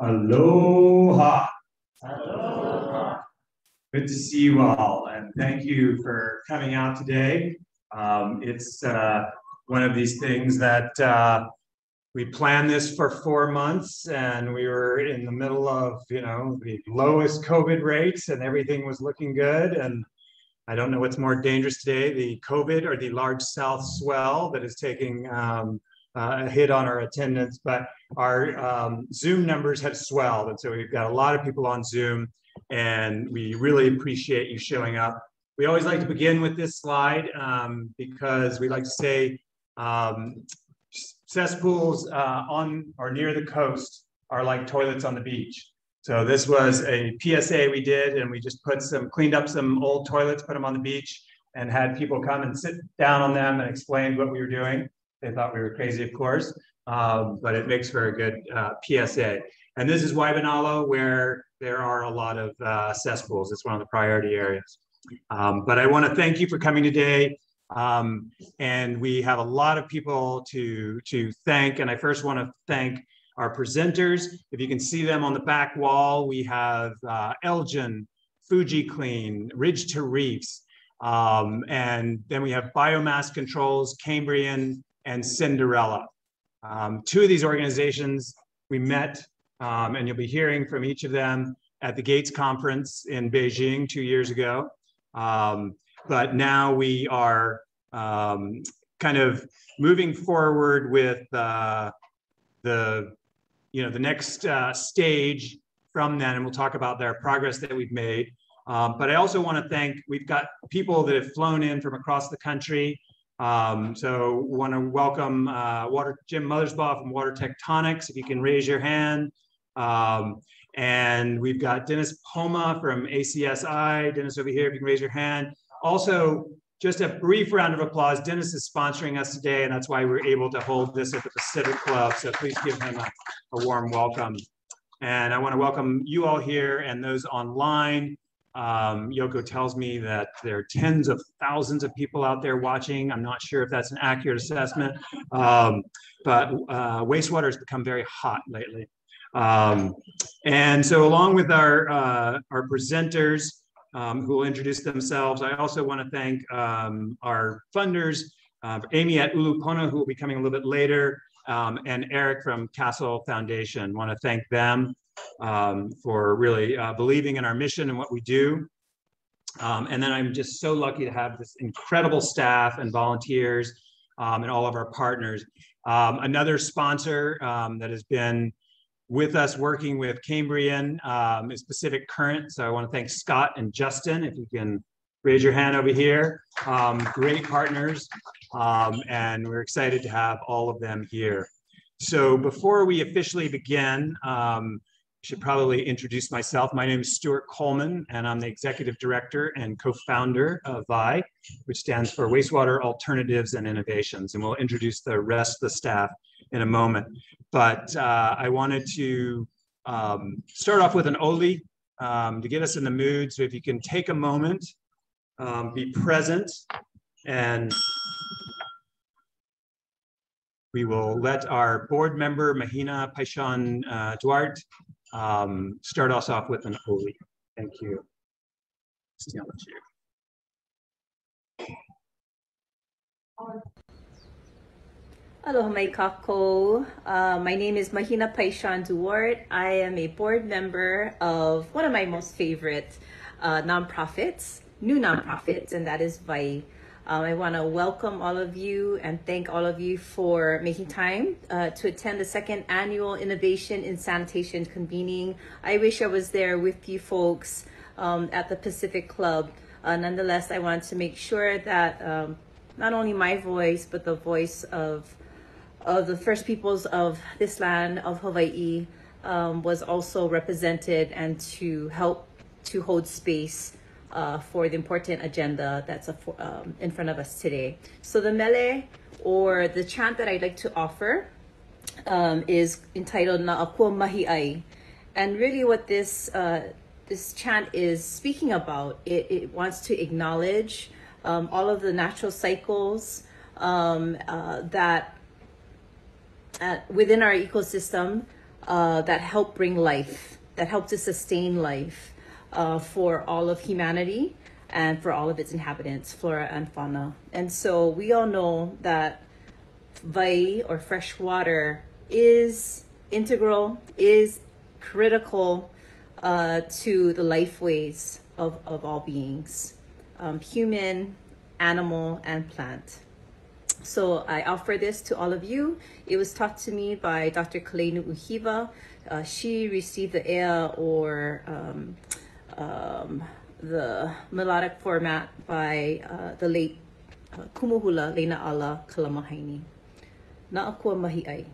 Aloha. Aloha. Good to see you all, and thank you for coming out today. Um, it's uh, one of these things that uh, we planned this for four months, and we were in the middle of, you know, the lowest COVID rates, and everything was looking good. And I don't know what's more dangerous today, the COVID or the large south swell that is taking um, uh, a hit on our attendance, but our um, Zoom numbers have swelled. And so we've got a lot of people on Zoom and we really appreciate you showing up. We always like to begin with this slide um, because we like to say um, cesspools uh, on or near the coast are like toilets on the beach. So this was a PSA we did and we just put some, cleaned up some old toilets, put them on the beach and had people come and sit down on them and explain what we were doing. They thought we were crazy, of course, um, but it makes for a good uh, PSA. And this is Waimanalo, where there are a lot of uh, cesspools. It's one of the priority areas. Um, but I want to thank you for coming today. Um, and we have a lot of people to, to thank. And I first want to thank our presenters. If you can see them on the back wall, we have uh, Eljen, Fuji Clean, Ridge to Reefs, um, and then we have Biomass Controls, Cambrian, and Cinderella. Um, two of these organizations we met, um, and you'll be hearing from each of them at the Gates Conference in Beijing two years ago. Um, but now we are um, kind of moving forward with uh, the, you know, the next uh, stage from then, and we'll talk about their progress that we've made. Um, but I also want to thank, we've got people that have flown in from across the country um, so want to welcome uh, Water Jim Mothersbaugh from Water Tectonics, if you can raise your hand. Um, and we've got Dennis Poma from ACSI. Dennis over here, if you can raise your hand. Also, just a brief round of applause. Dennis is sponsoring us today, and that's why we're able to hold this at the Pacific Club. So please give him a, a warm welcome. And I want to welcome you all here and those online. Um, Yoko tells me that there are tens of thousands of people out there watching. I'm not sure if that's an accurate assessment, um, but uh, wastewater has become very hot lately. Um, and so along with our, uh, our presenters um, who will introduce themselves, I also want to thank um, our funders, uh, Amy at Ulupono, who will be coming a little bit later, um, and Eric from Castle Foundation. want to thank them um, for really uh, believing in our mission and what we do. Um, and then I'm just so lucky to have this incredible staff and volunteers um, and all of our partners. Um, another sponsor um, that has been with us working with Cambrian um, is Pacific Current. So I want to thank Scott and Justin, if you can raise your hand over here. great partners, and we're excited to have all of them here. So before we officially begin, um, should probably introduce myself. My name is Stuart Coleman, and I'm the executive director and co-founder of WAI, which stands for Wastewater Alternatives and Innovations. And we'll introduce the rest of the staff in a moment. But uh, I wanted to um, start off with an Oli um, to get us in the mood. So if you can take a moment, um, be present, and we will let our board member, Mahina Paishon uh, Duarte, um, start us off with an Oli. Thank you. On the chair. Hello, my kako. Uh, my name is Mahina Paishon Duarte. I am a board member of one of my most favorite uh, nonprofits, new nonprofits, and that is WAI. Um, I want to welcome all of you and thank all of you for making time uh, to attend the second annual Innovation in Sanitation convening. I wish I was there with you folks um, at the Pacific Club. Uh, nonetheless, I want to make sure that um, not only my voice, but the voice of, of the First Peoples of this land of Hawaii um, was also represented and to help to hold space uh, for the important agenda that's a, um, in front of us today. So the mele or the chant that I'd like to offer um, is entitled Na'akua Mahi Ai. And really what this, uh, this chant is speaking about, it, it wants to acknowledge um, all of the natural cycles um, uh, that within our ecosystem uh, that help bring life, that help to sustain life uh, for all of humanity and for all of its inhabitants, flora and fauna. And so we all know that vai or fresh water is integral, is critical uh, to the lifeways of, of all beings, um, human, animal, and plant. So I offer this to all of you. It was taught to me by Dr. Kalenu Uhiva. Uh, she received the EA or um, um, the melodic format by uh, the late uh, Kumuhula Lena Ala Kalamahaini. Na'akua mahi ai.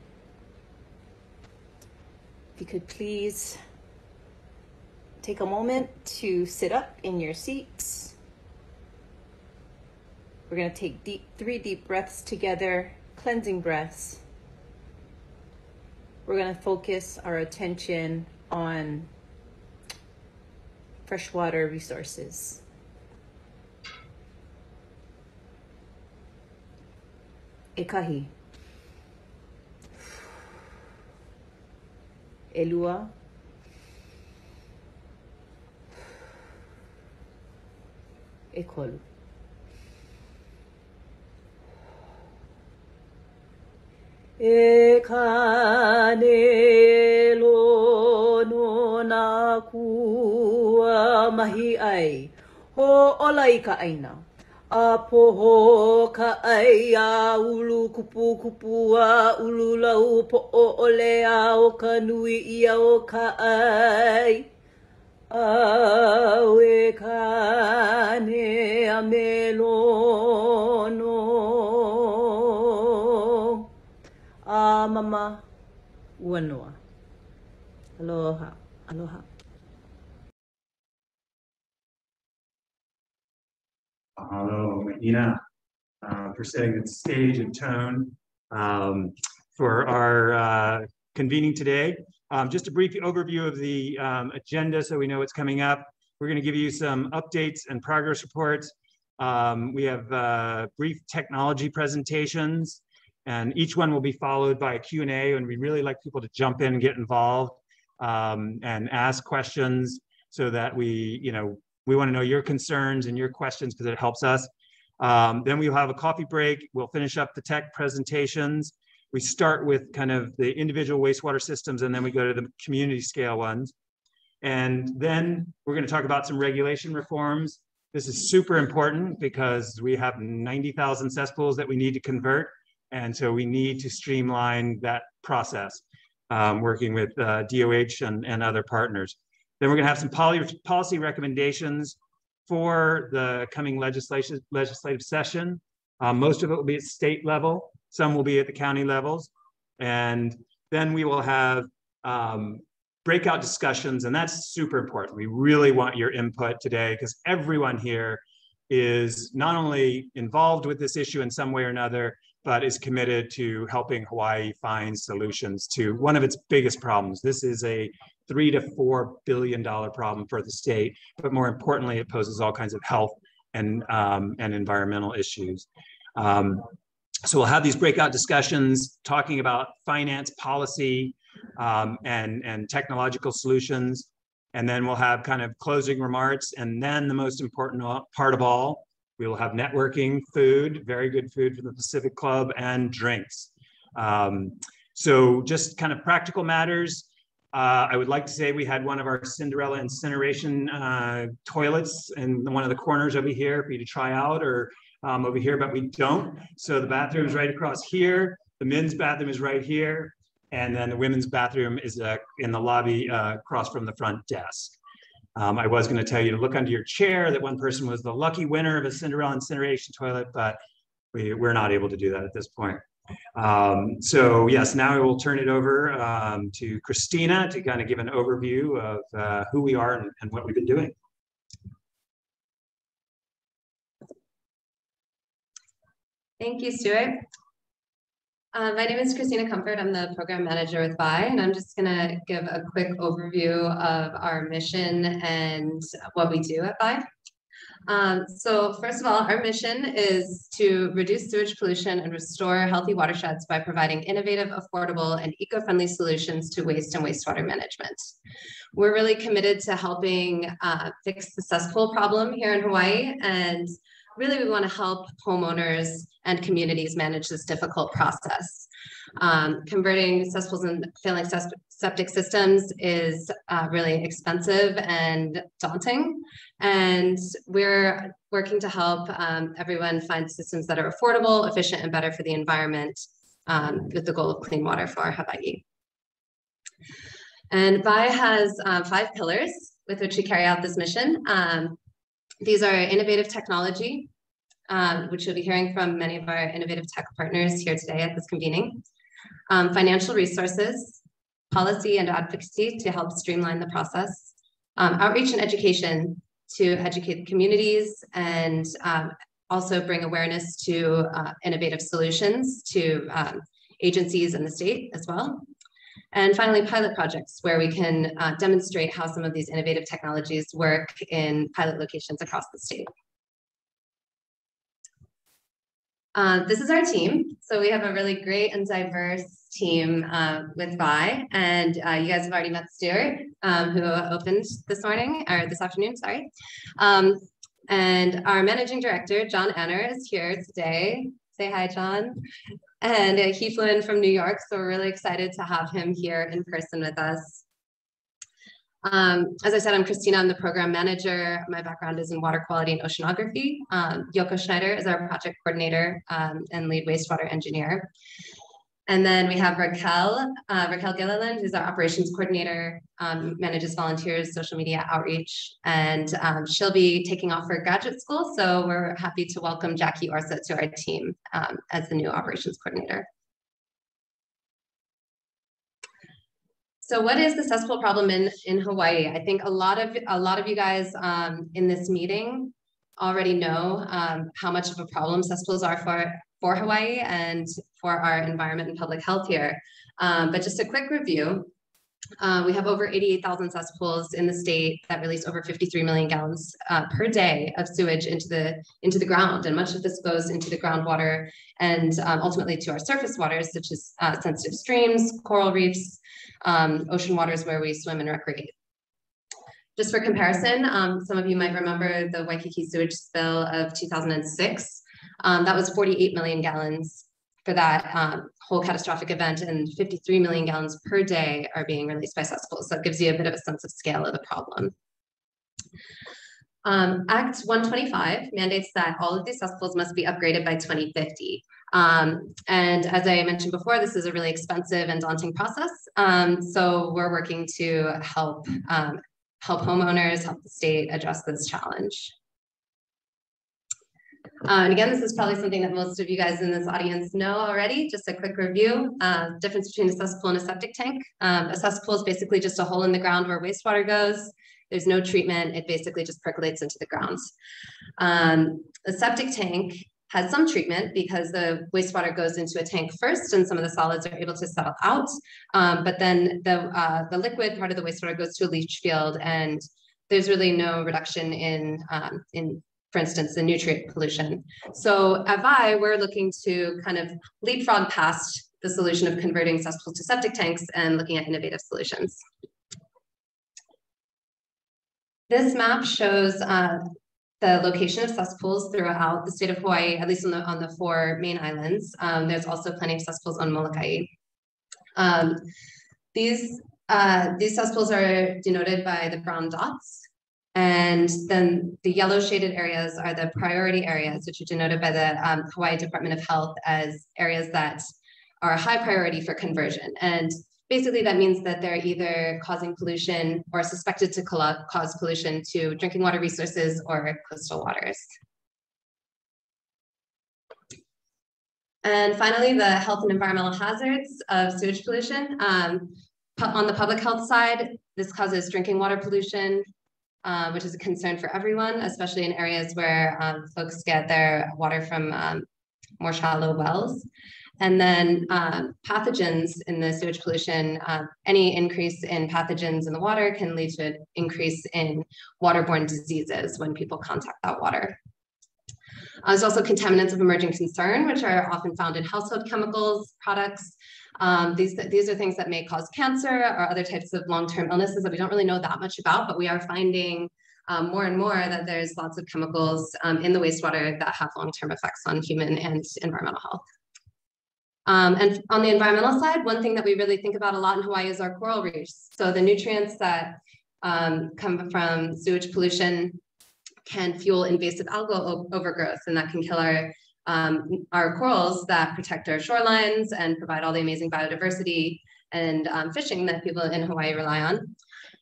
If you could please take a moment to sit up in your seats. We're going to take deep, three deep breaths together, cleansing breaths. We're going to focus our attention on freshwater resources. Ekahi. Elua. Ekolu. E kane no na kua mahi ai, ho ola i ka aina. A poho ka ai a ulu kupu kupu a ulu lau po o ole a o ka nui ia o ka ai. A we ka ne a melono. Mama uanoa. Aloha, aloha. Mahalo, Mahina, uh, for setting the stage and tone um, for our uh, convening today. Um, just a brief overview of the um, agenda so we know what's coming up. We're going to give you some updates and progress reports. Um, we have uh, brief technology presentations and each one will be followed by a Q&A and we really like people to jump in and get involved um, and ask questions so that we, you know, we want to know your concerns and your questions because it helps us. Um, then we'll have a coffee break. We'll finish up the tech presentations. We start with kind of the individual wastewater systems and then we go to the community scale ones. And then we're going to talk about some regulation reforms. This is super important because we have 90,000 cesspools that we need to convert. And so we need to streamline that process, um, working with uh, DOH and, and other partners. Then we're gonna have some poly, policy recommendations for the coming legislation, legislative session. Um, most of it will be at state level, some will be at the county levels. And then we will have um, breakout discussions, and that's super important. We really want your input today because everyone here is not only involved with this issue in some way or another, but is committed to helping Hawaii find solutions to one of its biggest problems. This is a three to four billion dollar problem for the state, but more importantly, it poses all kinds of health and um, and environmental issues. Um, so we'll have these breakout discussions talking about finance policy um, and and technological solutions, and then we'll have kind of closing remarks, and then the most important part of all, we will have networking, food, very good food from the Pacific Club, and drinks. Um, so just kind of practical matters. Uh, I would like to say we had one of our Cinderella incineration uh, toilets in one of the corners over here for you to try out or um, over here, but we don't. So the bathroom is right across here. The men's bathroom is right here. And then the women's bathroom is uh, in the lobby uh, across from the front desk. Um, I was going to tell you to look under your chair that one person was the lucky winner of a Cinderella incineration toilet, but we, we're not able to do that at this point. Um, so yes, now I will turn it over um, to Christina to kind of give an overview of uh, who we are and, and what we've been doing. Thank you, Stuart. Uh, my name is Christina Comfort. I'm the program manager with WAI, and I'm just going to give a quick overview of our mission and what we do at WAI. Um, so first of all, our mission is to reduce sewage pollution and restore healthy watersheds by providing innovative, affordable, and eco-friendly solutions to waste and wastewater management. We're really committed to helping uh, fix the cesspool problem here in Hawaii, and really we want to help homeowners and communities manage this difficult process. Um, converting cesspools and failing septic systems is uh, really expensive and daunting. And we're working to help um, everyone find systems that are affordable, efficient, and better for the environment um, with the goal of clean water for Hawaii. And WAI has uh, five pillars with which we carry out this mission. Um, these are innovative technology, um, which you'll be hearing from many of our innovative tech partners here today at this convening um, financial resources, policy and advocacy to help streamline the process, um, outreach and education to educate communities and um, also bring awareness to uh, innovative solutions to um, agencies in the state as well. And finally, pilot projects where we can uh, demonstrate how some of these innovative technologies work in pilot locations across the state. Uh, this is our team. So we have a really great and diverse team uh, with WAI. And uh, you guys have already met Stuart, um, who opened this morning, or this afternoon, sorry. Um, and our managing director, John Enner, is here today. Say hi, John. And uh, he flew in from New York, so we're really excited to have him here in person with us. Um, as I said, I'm Christina, I'm the program manager. My background is in water quality and oceanography. Um, Yoko Schneider is our project coordinator um, and lead wastewater engineer. And then we have Raquel, uh, Raquel Gilliland, who's our operations coordinator, um, manages volunteers, social media outreach, and um, she'll be taking off for graduate school. So we're happy to welcome Jackie Orsa to our team um, as the new operations coordinator. So what is the cesspool problem in, in Hawaii? I think a lot of a lot of you guys um, in this meeting already know um, how much of a problem cesspools are for, for Hawaii and for our environment and public health here. Um, but just a quick review. Uh, we have over 88,000 cesspools in the state that release over 53 million gallons uh, per day of sewage into the into the ground, and much of this goes into the groundwater and um, ultimately to our surface waters, such as uh, sensitive streams, coral reefs, um, ocean waters where we swim and recreate. Just for comparison, um, some of you might remember the Waikiki sewage spill of 2006. Um, that was 48 million gallons for that um, whole catastrophic event and 53 million gallons per day are being released by cesspools. So it gives you a bit of a sense of scale of the problem. Um, Act 125 mandates that all of these cesspools must be upgraded by 2050. Um, and as I mentioned before, this is a really expensive and daunting process. Um, so we're working to help um, help homeowners, help the state address this challenge. Uh, and again, this is probably something that most of you guys in this audience know already. Just a quick review, uh, difference between a cesspool and a septic tank. Um, a cesspool is basically just a hole in the ground where wastewater goes. There's no treatment. It basically just percolates into the ground. Um, a septic tank has some treatment because the wastewater goes into a tank first and some of the solids are able to settle out. Um, but then the, uh, the liquid part of the wastewater goes to a leach field and there's really no reduction in, um, in for instance, the nutrient pollution. So at WAI, we're looking to kind of leapfrog past the solution of converting cesspools to septic tanks and looking at innovative solutions. This map shows uh, the location of cesspools throughout the state of Hawaii, at least on the, on the four main islands. Um, there's also plenty of cesspools on Molokai. Um, these, uh, these cesspools are denoted by the brown dots. And then the yellow shaded areas are the priority areas, which are denoted by the um, Hawaii Department of Health as areas that are high priority for conversion. And basically that means that they're either causing pollution or suspected to cause pollution to drinking water resources or coastal waters. And finally, the health and environmental hazards of sewage pollution. Um, on the public health side, this causes drinking water pollution, um, which is a concern for everyone, especially in areas where um, folks get their water from um, more shallow wells. And then um, pathogens in the sewage pollution, uh, any increase in pathogens in the water can lead to an increase in waterborne diseases when people contact that water. Uh, there's also contaminants of emerging concern, which are often found in household chemicals, products. Um, these, these are things that may cause cancer or other types of long-term illnesses that we don't really know that much about, but we are finding um, more and more that there's lots of chemicals um, in the wastewater that have long-term effects on human and environmental health. Um, and on the environmental side, one thing that we really think about a lot in Hawaii is our coral reefs. So the nutrients that um, come from sewage pollution can fuel invasive algal overgrowth, and that can kill our um, our corals that protect our shorelines and provide all the amazing biodiversity and um, fishing that people in Hawaii rely on.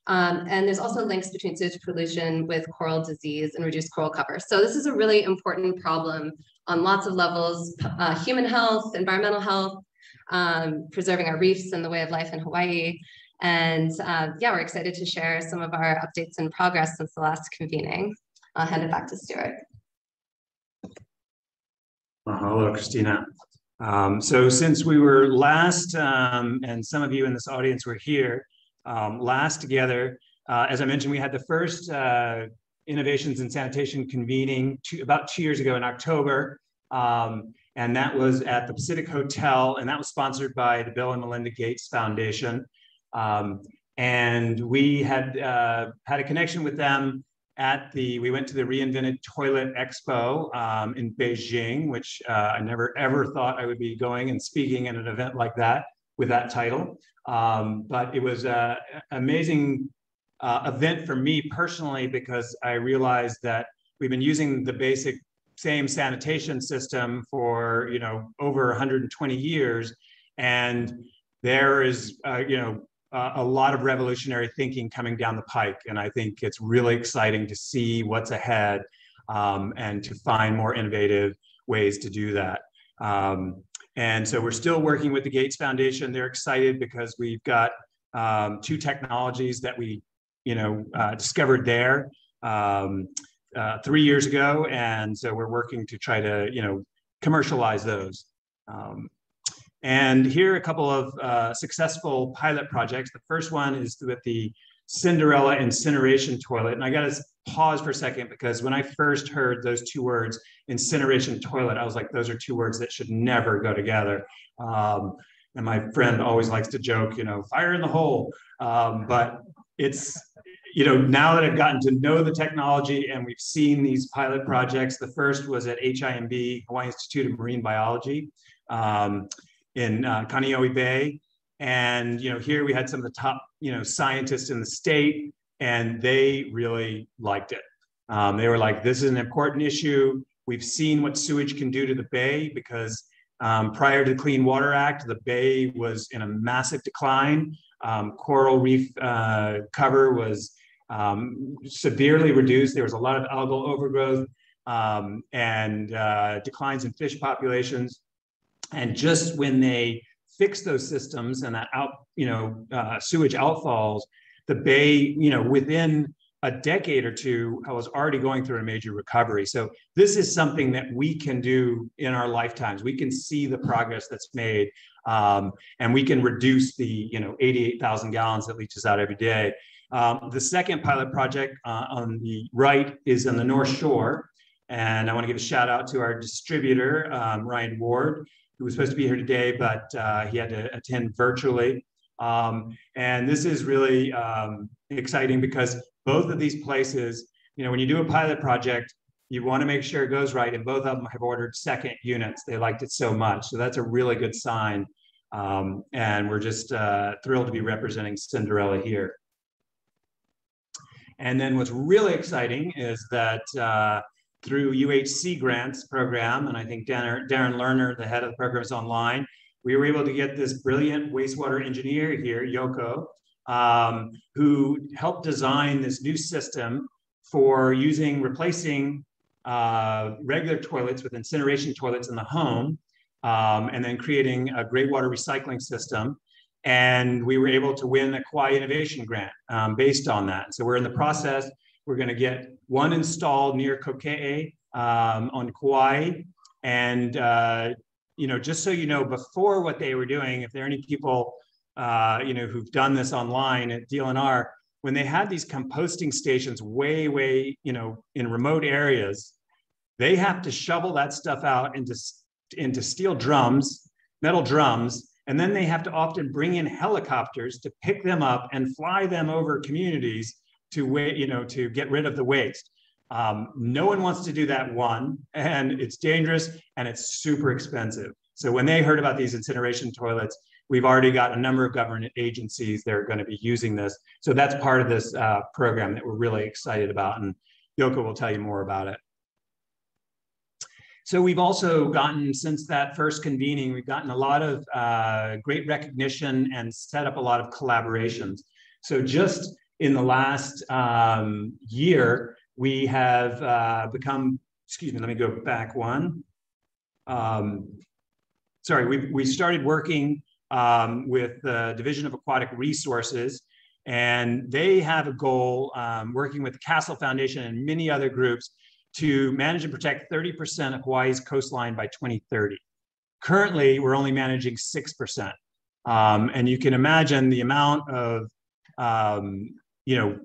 Um, and there's also links between sewage pollution with coral disease and reduced coral cover. So this is a really important problem on lots of levels, uh, human health, environmental health, um, preserving our reefs and the way of life in Hawaii. And uh, yeah, we're excited to share some of our updates and progress since the last convening. I'll hand it back to Stuart. Hello, Christina. Um, so since we were last, um, and some of you in this audience were here, um, last together, uh, as I mentioned, we had the first uh, Innovations in Sanitation convening two, about two years ago in October. Um, and that was at the Pacific Hotel, and that was sponsored by the Bill and Melinda Gates Foundation. Um, and we had uh, had a connection with them at the, we went to the Reinvented Toilet Expo um, in Beijing, which uh, I never ever thought I would be going and speaking at an event like that with that title. Um, but it was an amazing uh, event for me personally because I realized that we've been using the basic same sanitation system for you know over 120 years, and there is uh, you know uh, a lot of revolutionary thinking coming down the pike, and I think it's really exciting to see what's ahead um, and to find more innovative ways to do that. Um, and so we're still working with the Gates Foundation. They're excited because we've got um, two technologies that we, you know, uh, discovered there um, uh, three years ago, and so we're working to try to, you know, commercialize those. Um, and here are a couple of uh, successful pilot projects. The first one is with the Cinderella incineration toilet, and I got to pause for a second because when I first heard those two words, incineration toilet, I was like, those are two words that should never go together. Um, and my friend always likes to joke, you know, fire in the hole. Um, but it's, you know, now that I've gotten to know the technology and we've seen these pilot projects, the first was at HIMB, Hawaii Institute of Marine Biology um, in uh, Kaneohe Bay. And, you know, here we had some of the top, you know, scientists in the state and they really liked it. Um, they were like, this is an important issue. We've seen what sewage can do to the bay because um, prior to the Clean Water Act, the bay was in a massive decline. Um, coral reef uh, cover was um, severely reduced. There was a lot of algal overgrowth um, and uh, declines in fish populations. And just when they fix those systems and that out, you know, uh, sewage outfalls, the bay, you know, within a decade or two, I was already going through a major recovery. So this is something that we can do in our lifetimes. We can see the progress that's made, um, and we can reduce the you know 88,000 gallons that leaches out every day. Um, the second pilot project uh, on the right is on the North Shore, and I want to give a shout out to our distributor um, Ryan Ward, who was supposed to be here today, but uh, he had to attend virtually. Um, and this is really um, exciting because both of these places, you know, when you do a pilot project, you want to make sure it goes right. And both of them have ordered second units. They liked it so much. So that's a really good sign. Um, and we're just uh, thrilled to be representing Cinderella here. And then what's really exciting is that uh, through UHC grants program, and I think Darren, Darren Lerner, the head of the program is online, we were able to get this brilliant wastewater engineer here, Yoko, um, who helped design this new system for using, replacing uh, regular toilets with incineration toilets in the home, um, and then creating a gray water recycling system. And we were able to win a Kauai Innovation Grant um, based on that. So we're in the process. We're going to get one installed near Kokee um, on Kauai, and uh, you know, just so you know, before what they were doing, if there are any people, uh, you know, who've done this online at DLNR, when they had these composting stations way, way, you know, in remote areas, they have to shovel that stuff out into, into steel drums, metal drums, and then they have to often bring in helicopters to pick them up and fly them over communities to you know, to get rid of the waste. Um, no one wants to do that one, and it's dangerous and it's super expensive. So when they heard about these incineration toilets, we've already got a number of government agencies that are going to be using this. So that's part of this uh, program that we're really excited about, and Yoko will tell you more about it. So we've also gotten, since that first convening, we've gotten a lot of uh, great recognition and set up a lot of collaborations. So just in the last um, year, we have uh, become, excuse me, let me go back one. Um, sorry, we, we started working um, with the Division of Aquatic Resources, and they have a goal um, working with the Castle Foundation and many other groups to manage and protect 30% of Hawaii's coastline by 2030. Currently, we're only managing 6%. Um, and you can imagine the amount of, um, you know,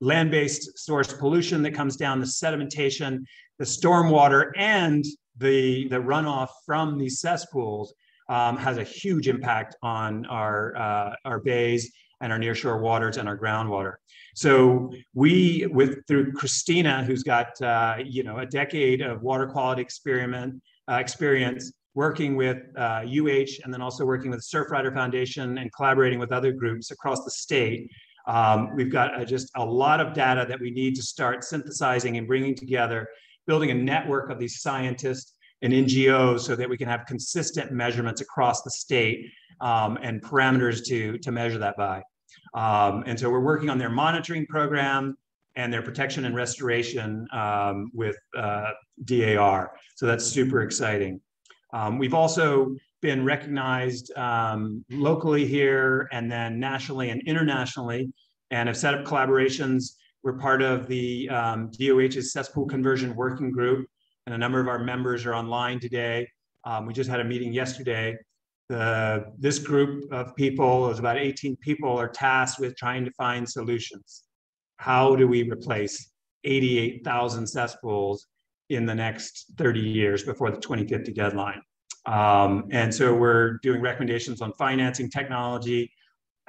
land-based source pollution that comes down, the sedimentation, the stormwater, and the, the runoff from these cesspools um, has a huge impact on our, uh, our bays and our nearshore waters and our groundwater. So we, with through Christina, who's got uh, you know a decade of water quality experiment uh, experience, working with uh, UH, and then also working with Surfrider Foundation and collaborating with other groups across the state. Um, we've got uh, just a lot of data that we need to start synthesizing and bringing together, building a network of these scientists and NGOs so that we can have consistent measurements across the state um, and parameters to, to measure that by. Um, and so we're working on their monitoring program and their protection and restoration um, with uh, DAR. So that's super exciting. Um, we've also been recognized um, locally here and then nationally and internationally and have set up collaborations. We're part of the um, DOH's cesspool conversion working group and a number of our members are online today. Um, we just had a meeting yesterday the, this group of people, was about 18 people, are tasked with trying to find solutions. How do we replace 88,000 cesspools in the next 30 years before the 2050 deadline? Um, and so we're doing recommendations on financing technology,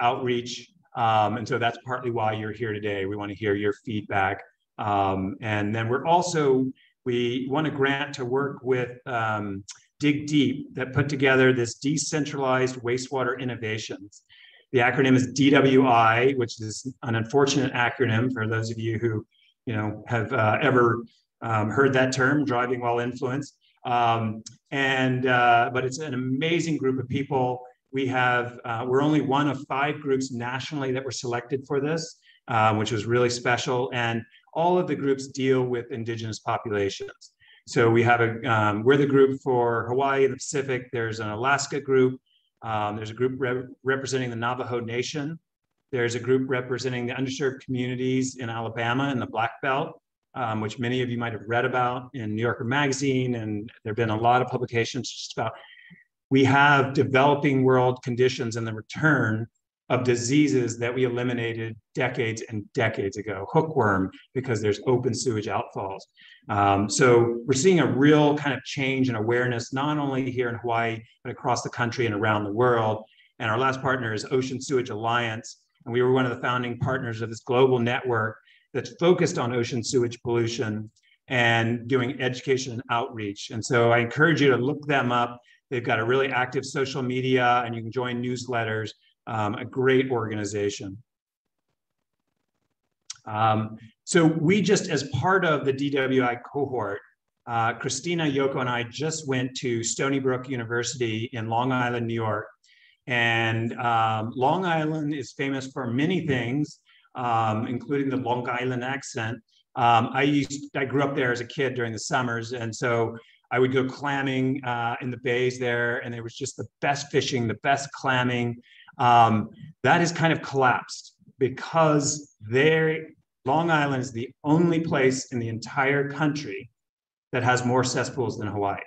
outreach. Um, and so that's partly why you're here today. We want to hear your feedback. Um, and then we're also, we want a grant to work with um, Dig Deep that put together this decentralized wastewater innovations. The acronym is DWI, which is an unfortunate acronym for those of you who, you know, have uh, ever um, heard that term, driving while influenced. Um, and uh, but it's an amazing group of people. We have uh, we're only one of five groups nationally that were selected for this, uh, which was really special. And all of the groups deal with indigenous populations. So we have a, um, we're the group for Hawaii and the Pacific. There's an Alaska group. Um, there's a group re representing the Navajo Nation. There's a group representing the underserved communities in Alabama and the Black Belt, um, which many of you might have read about in New Yorker Magazine. And there have been a lot of publications just about, we have developing world conditions and the return of diseases that we eliminated decades and decades ago, hookworm, because there's open sewage outfalls. Um, so we're seeing a real kind of change in awareness, not only here in Hawaii, but across the country and around the world. And our last partner is Ocean Sewage Alliance. And we were one of the founding partners of this global network that's focused on ocean sewage pollution and doing education and outreach. And so I encourage you to look them up. They've got a really active social media and you can join newsletters um, a great organization. Um, so we just, as part of the DWI cohort, uh, Christina, Yoko, and I just went to Stony Brook University in Long Island, New York. And um, Long Island is famous for many things, um, including the Long Island accent. Um, I used, I grew up there as a kid during the summers, and so I would go clamming uh, in the bays there, and there was just the best fishing, the best clamming. Um, that has kind of collapsed because there, Long Island is the only place in the entire country that has more cesspools than Hawaii.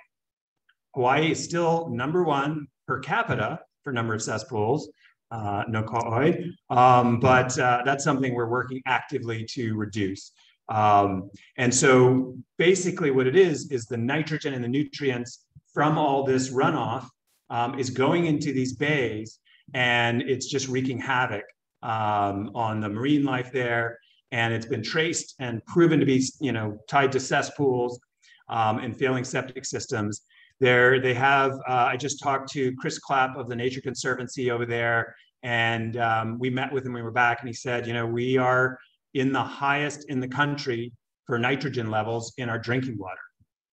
Hawaii is still number one per capita for number of cesspools, uh, no koi, um, but uh, that's something we're working actively to reduce. Um, and so basically what it is, is the nitrogen and the nutrients from all this runoff um, is going into these bays and it's just wreaking havoc um, on the marine life there. And it's been traced and proven to be, you know, tied to cesspools um, and failing septic systems. There, they have. Uh, I just talked to Chris Clapp of the Nature Conservancy over there, and um, we met with him. We were back, and he said, you know, we are in the highest in the country for nitrogen levels in our drinking water.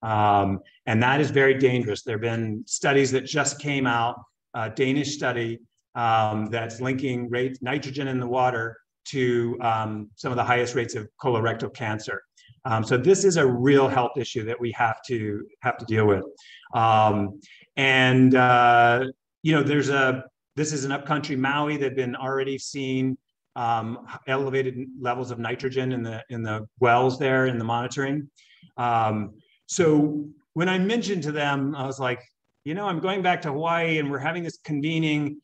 Um, and that is very dangerous. There have been studies that just came out, a Danish study um, that's linking rate, nitrogen in the water to um, some of the highest rates of colorectal cancer. Um, so this is a real health issue that we have to have to deal with. Um, and uh, you know, there's a this is an upcountry Maui that have been already seen um, elevated levels of nitrogen in the in the wells there in the monitoring. Um, so when I mentioned to them, I was like, you know, I'm going back to Hawaii and we're having this convening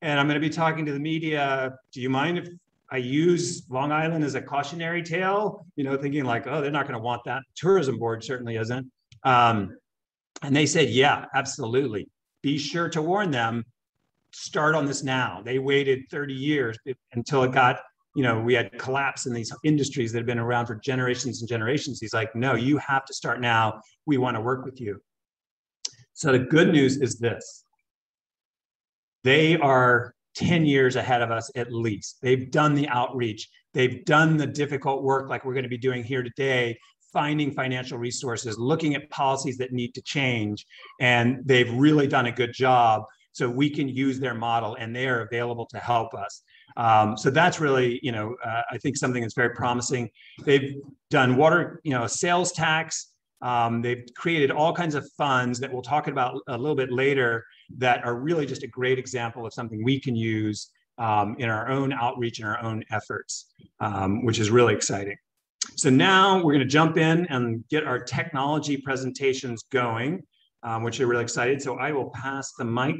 and I'm going to be talking to the media. Do you mind if I use Long Island as a cautionary tale? You know, thinking like, oh, they're not going to want that. Tourism board certainly isn't. Um, and they said, yeah, absolutely. Be sure to warn them. Start on this now. They waited 30 years until it got, you know, we had collapse in these industries that have been around for generations and generations. He's like, no, you have to start now. We want to work with you. So the good news is this they are 10 years ahead of us at least. They've done the outreach, they've done the difficult work like we're going to be doing here today, finding financial resources, looking at policies that need to change. And they've really done a good job. So we can use their model and they are available to help us. Um, so that's really, you know, uh, I think something that's very promising. They've done water, you know, sales tax. Um, they've created all kinds of funds that we'll talk about a little bit later that are really just a great example of something we can use um, in our own outreach and our own efforts, um, which is really exciting. So now we're going to jump in and get our technology presentations going, um, which are really excited. So I will pass the mic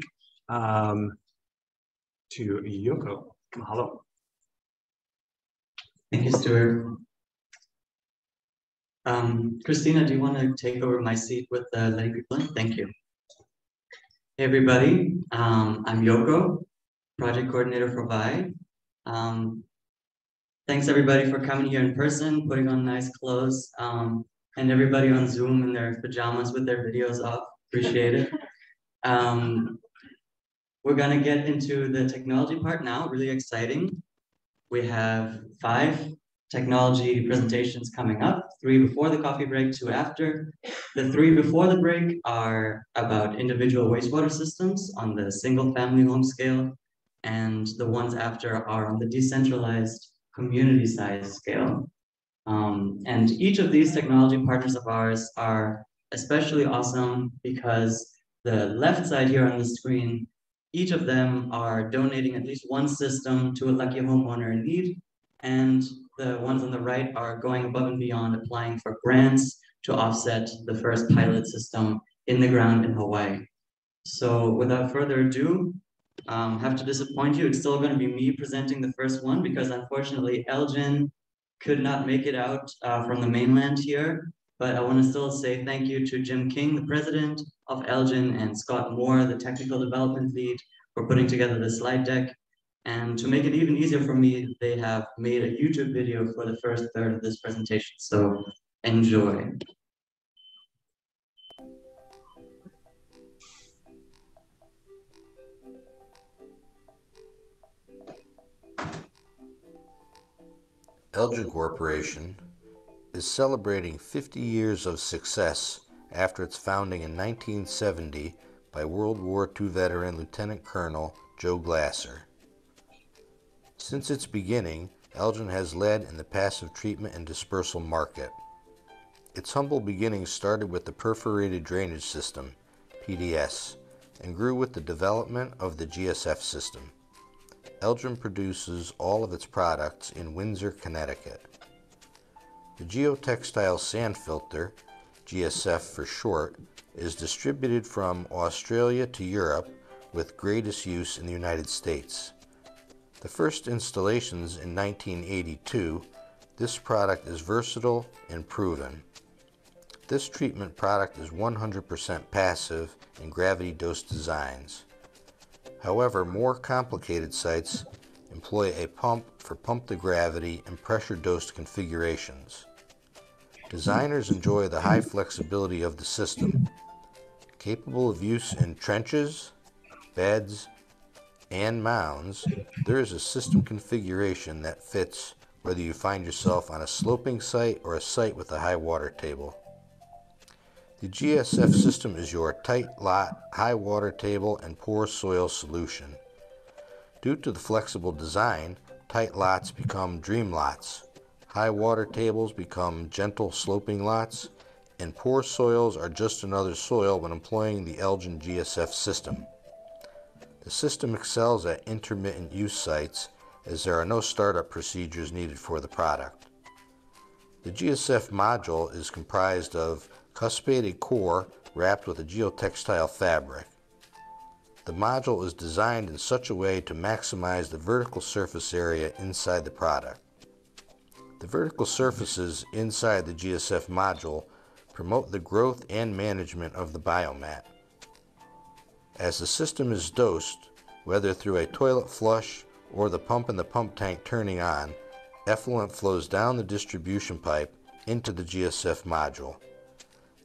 um, to Yoko. Mahalo. Thank you, Stuart. Um, Christina, do you want to take over my seat with the people? Thank you. Hey everybody, um, I'm Yoko, project coordinator for WAI. Um, thanks everybody for coming here in person, putting on nice clothes, um, and everybody on Zoom in their pajamas with their videos off. Appreciate it. Um, we're gonna get into the technology part now, really exciting. We have five technology presentations coming up, three before the coffee break, two after. The three before the break are about individual wastewater systems on the single family home scale, and the ones after are on the decentralized community size scale. Um, and each of these technology partners of ours are especially awesome because the left side here on the screen, each of them are donating at least one system to a lucky homeowner in need, and the ones on the right are going above and beyond applying for grants to offset the first pilot system in the ground in Hawaii. So without further ado, um, have to disappoint you. It's still going to be me presenting the first one because unfortunately Eljen could not make it out uh, from the mainland here. But I want to still say thank you to Jim King, the president of Eljen, and Scott Moore, the technical development lead, for putting together the slide deck. And to make it even easier for me, they have made a YouTube video for the first third of this presentation. So enjoy. Eljen Corporation is celebrating 50 years of success after its founding in 1970 by World War II veteran Lieutenant Colonel Joe Glasser. Since its beginning, Eljen has led in the passive treatment and dispersal market. Its humble beginnings started with the perforated drainage system, PDS, and grew with the development of the GSF system. Eljen produces all of its products in Windsor, Connecticut. The geotextile sand filter GSF for short, is distributed from Australia to Europe with greatest use in the United States. The first installations in 1982, this product is versatile and proven. This treatment product is 100% passive in gravity dose designs. However, more complicated sites employ a pump for pump to gravity and pressure dosed configurations. Designers enjoy the high flexibility of the system, capable of use in trenches, beds, and mounds, there is a system configuration that fits whether you find yourself on a sloping site or a site with a high water table. The GSF system is your tight lot, high water table, and poor soil solution. Due to the flexible design, tight lots become dream lots. High water tables become gentle sloping lots, and poor soils are just another soil when employing the Eljen GSF system. The system excels at intermittent use sites as there are no startup procedures needed for the product. The GSF module is comprised of cuspated core wrapped with a geotextile fabric. The module is designed in such a way to maximize the vertical surface area inside the product. The vertical surfaces inside the GSF module promote the growth and management of the biomat. As the system is dosed, whether through a toilet flush or the pump in the pump tank turning on, effluent flows down the distribution pipe into the GSF module.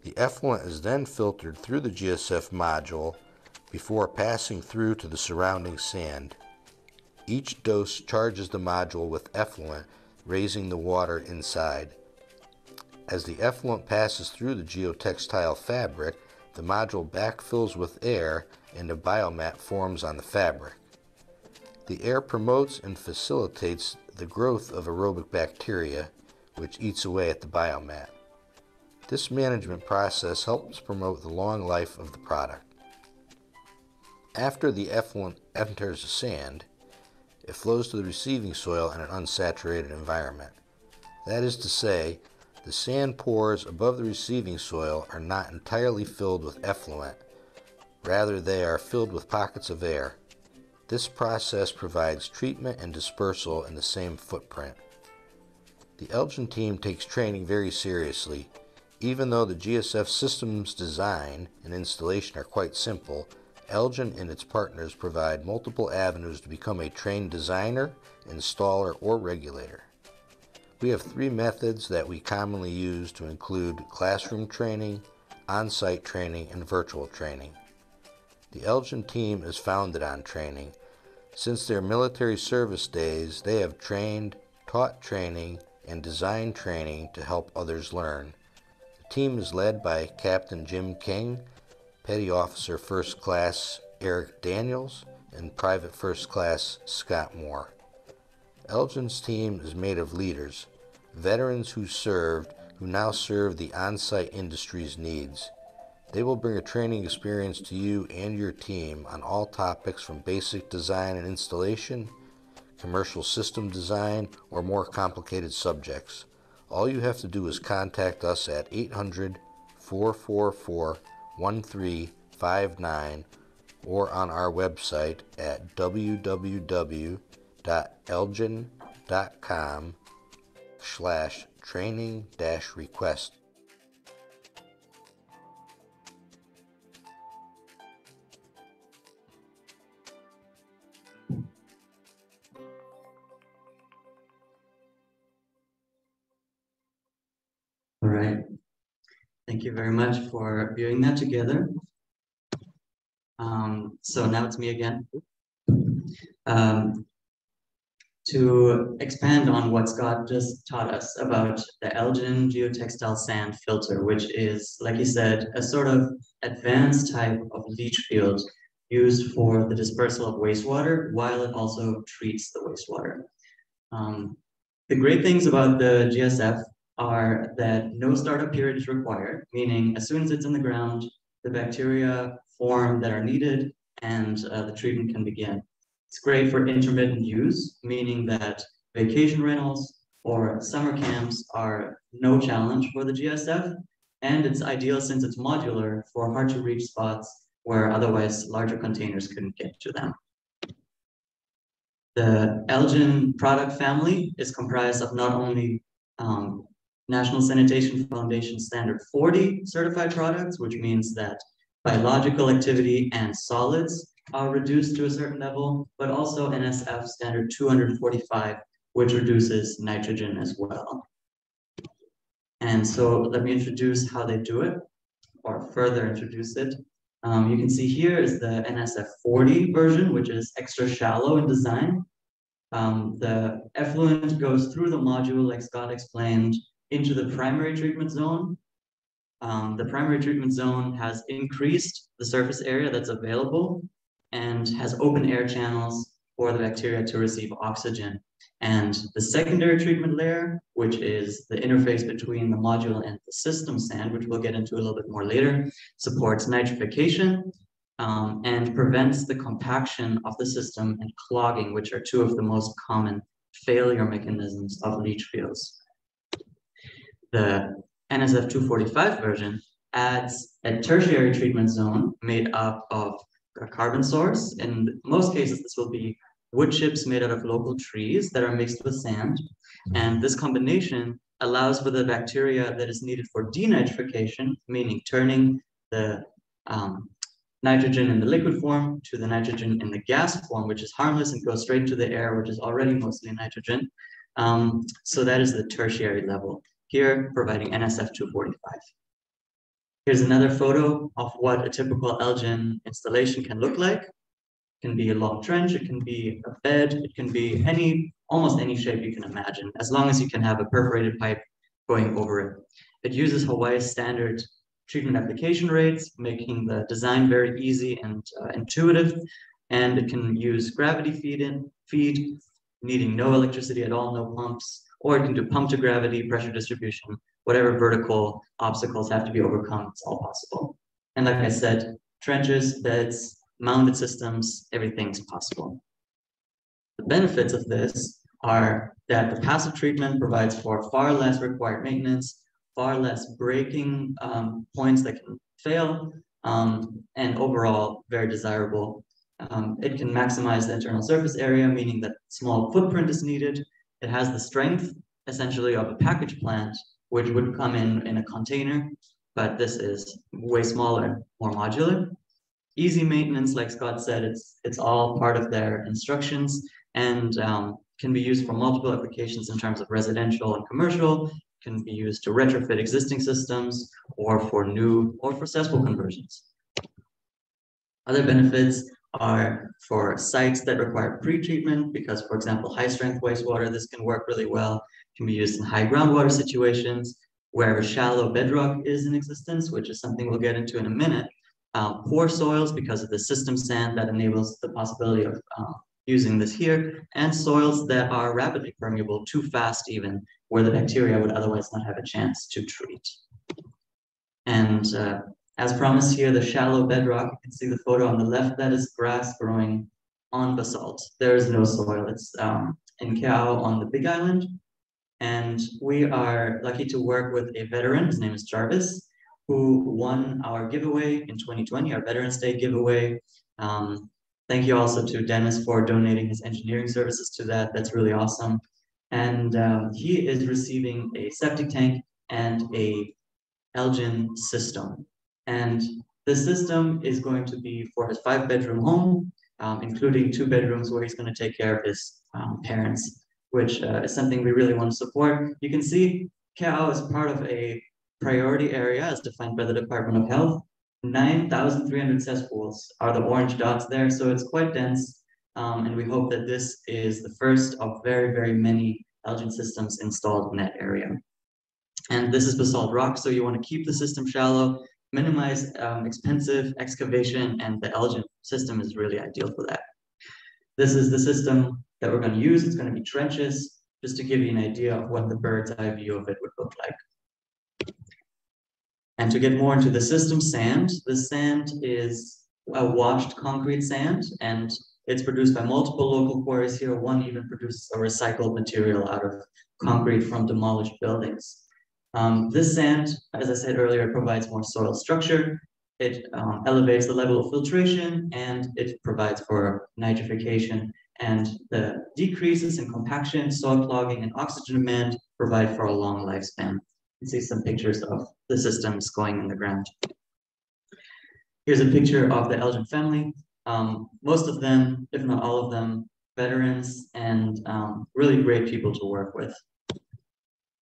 The effluent is then filtered through the GSF module before passing through to the surrounding sand. Each dose charges the module with effluent, raising the water inside. As the effluent passes through the geotextile fabric, the module backfills with air and a biomat forms on the fabric. The air promotes and facilitates the growth of aerobic bacteria, which eats away at the biomat. This management process helps promote the long life of the product. After the effluent enters the sand, it flows to the receiving soil in an unsaturated environment. That is to say, the sand pores above the receiving soil are not entirely filled with effluent, rather, they are filled with pockets of air. This process provides treatment and dispersal in the same footprint. The Eljen team takes training very seriously even though the GSF system's design and installation are quite simple, Eljen and its partners provide multiple avenues to become a trained designer, installer, or regulator. We have three methods that we commonly use to include classroom training, on-site training, and virtual training. The Eljen team is founded on training. Since their military service days, they have trained, taught training, and designed training to help others learn The team is led by Captain Jim King, Petty Officer First Class Eric Daniels, and Private First Class Scott Moore. Eljen's team is made of leaders, veterans who served, who now serve the on site industry's needs. They will bring a training experience to you and your team on all topics from basic design and installation, commercial system design, or more complicated subjects. All you have to do is contact us at 800 444 1359 or on our website at www.eljen.com slash training dash request. All right. Thank you very much for viewing that together. Um, so now it's me again. Um, to expand on what Scott just taught us about the Eljen geotextile sand filter, which is, like he said, a sort of advanced type of leach field used for the dispersal of wastewater while it also treats the wastewater. Um, the great things about the GSF are that no startup period is required, meaning as soon as it's in the ground, the bacteria form that are needed and uh, the treatment can begin. It's great for intermittent use, meaning that vacation rentals or summer camps are no challenge for the GSF And it's ideal since it's modular for hard to reach spots where otherwise larger containers couldn't get to them. The Eljen product family is comprised of not only um, National Sanitation Foundation Standard 40 certified products, which means that biological activity and solids are reduced to a certain level, but also NSF Standard 245, which reduces nitrogen as well. And so let me introduce how they do it, or further introduce it. Um, you can see here is the NSF 40 version, which is extra shallow in design. Um, the effluent goes through the module, like Scott explained, into the primary treatment zone. Um, the primary treatment zone has increased the surface area that's available and has open air channels for the bacteria to receive oxygen. And the secondary treatment layer, which is the interface between the module and the system sand, which we'll get into a little bit more later, supports nitrification um, and prevents the compaction of the system and clogging, which are two of the most common failure mechanisms of leach fields. The NSF 245 version adds a tertiary treatment zone made up of a carbon source. In most cases, this will be wood chips made out of local trees that are mixed with sand. And this combination allows for the bacteria that is needed for denitrification, meaning turning the um, nitrogen in the liquid form to the nitrogen in the gas form, which is harmless and goes straight to the air, which is already mostly nitrogen. Um, so that is the tertiary level. Here, providing NSF 245. Here's another photo of what a typical Eljen installation can look like It can be a long trench, it can be a bed, it can be any, almost any shape you can imagine, as long as you can have a perforated pipe going over it. It uses Hawaii's standard treatment application rates, making the design very easy and uh, intuitive. And it can use gravity feed in, feed, needing no electricity at all, no pumps, or it can do pump to gravity, pressure distribution, whatever vertical obstacles have to be overcome, it's all possible. And like I said, trenches, beds, mounted systems, everything's possible. The benefits of this are that the passive treatment provides for far less required maintenance, far less breaking um, points that can fail, um, and overall very desirable. Um, it can maximize the internal surface area, meaning that small footprint is needed. It has the strength, essentially, of a package plant, which would come in in a container, but this is way smaller, more modular easy maintenance, like Scott said, it's it's all part of their instructions and um, can be used for multiple applications in terms of residential and commercial, can be used to retrofit existing systems or for new or for cesspool conversions. Other benefits are for sites that require pre-treatment because, for example, high-strength wastewater, this can work really well, can be used in high groundwater situations, where a shallow bedrock is in existence, which is something we'll get into in a minute, uh, poor soils because of the system sand that enables the possibility of uh, using this here, and soils that are rapidly permeable, too fast even, where the bacteria would otherwise not have a chance to treat. And uh, as promised here, the shallow bedrock, you can see the photo on the left, that is grass growing on basalt. There is no soil. It's um, in Kea'au on the Big Island. And we are lucky to work with a veteran, his name is Jarvis, who won our giveaway in 2020, our Veterans Day giveaway. Um, thank you also to Dennis for donating his engineering services to that. That's really awesome. And um, he is receiving a septic tank and a Eljen system. And the system is going to be for his five bedroom home, um, including two bedrooms where he's going to take care of his um, parents, which uh, is something we really want to support. You can see Kea'au is part of a priority area as defined by the Department of Health. 9,300 cesspools are the orange dots there, so it's quite dense. Um, and we hope that this is the first of very, very many Eljen systems installed in that area. And this is basalt rock, so you want to keep the system shallow, minimize um, expensive excavation, and the Eljen system is really ideal for that. This is the system that we're going to use. It's going to be trenches, just to give you an idea of what the bird's eye view of it would look like. And to get more into the system sand, the sand is a washed concrete sand and it's produced by multiple local quarries here. One even produces a recycled material out of concrete from demolished buildings. Um, this sand, as I said earlier, provides more soil structure. It um, elevates the level of filtration and it provides for nitrification and the decreases in compaction, soil clogging, and oxygen demand provide for a long lifespan. You see some pictures of the systems going in the ground. Here's a picture of the Eljen family. Um, most of them, if not all of them, veterans and um, really great people to work with.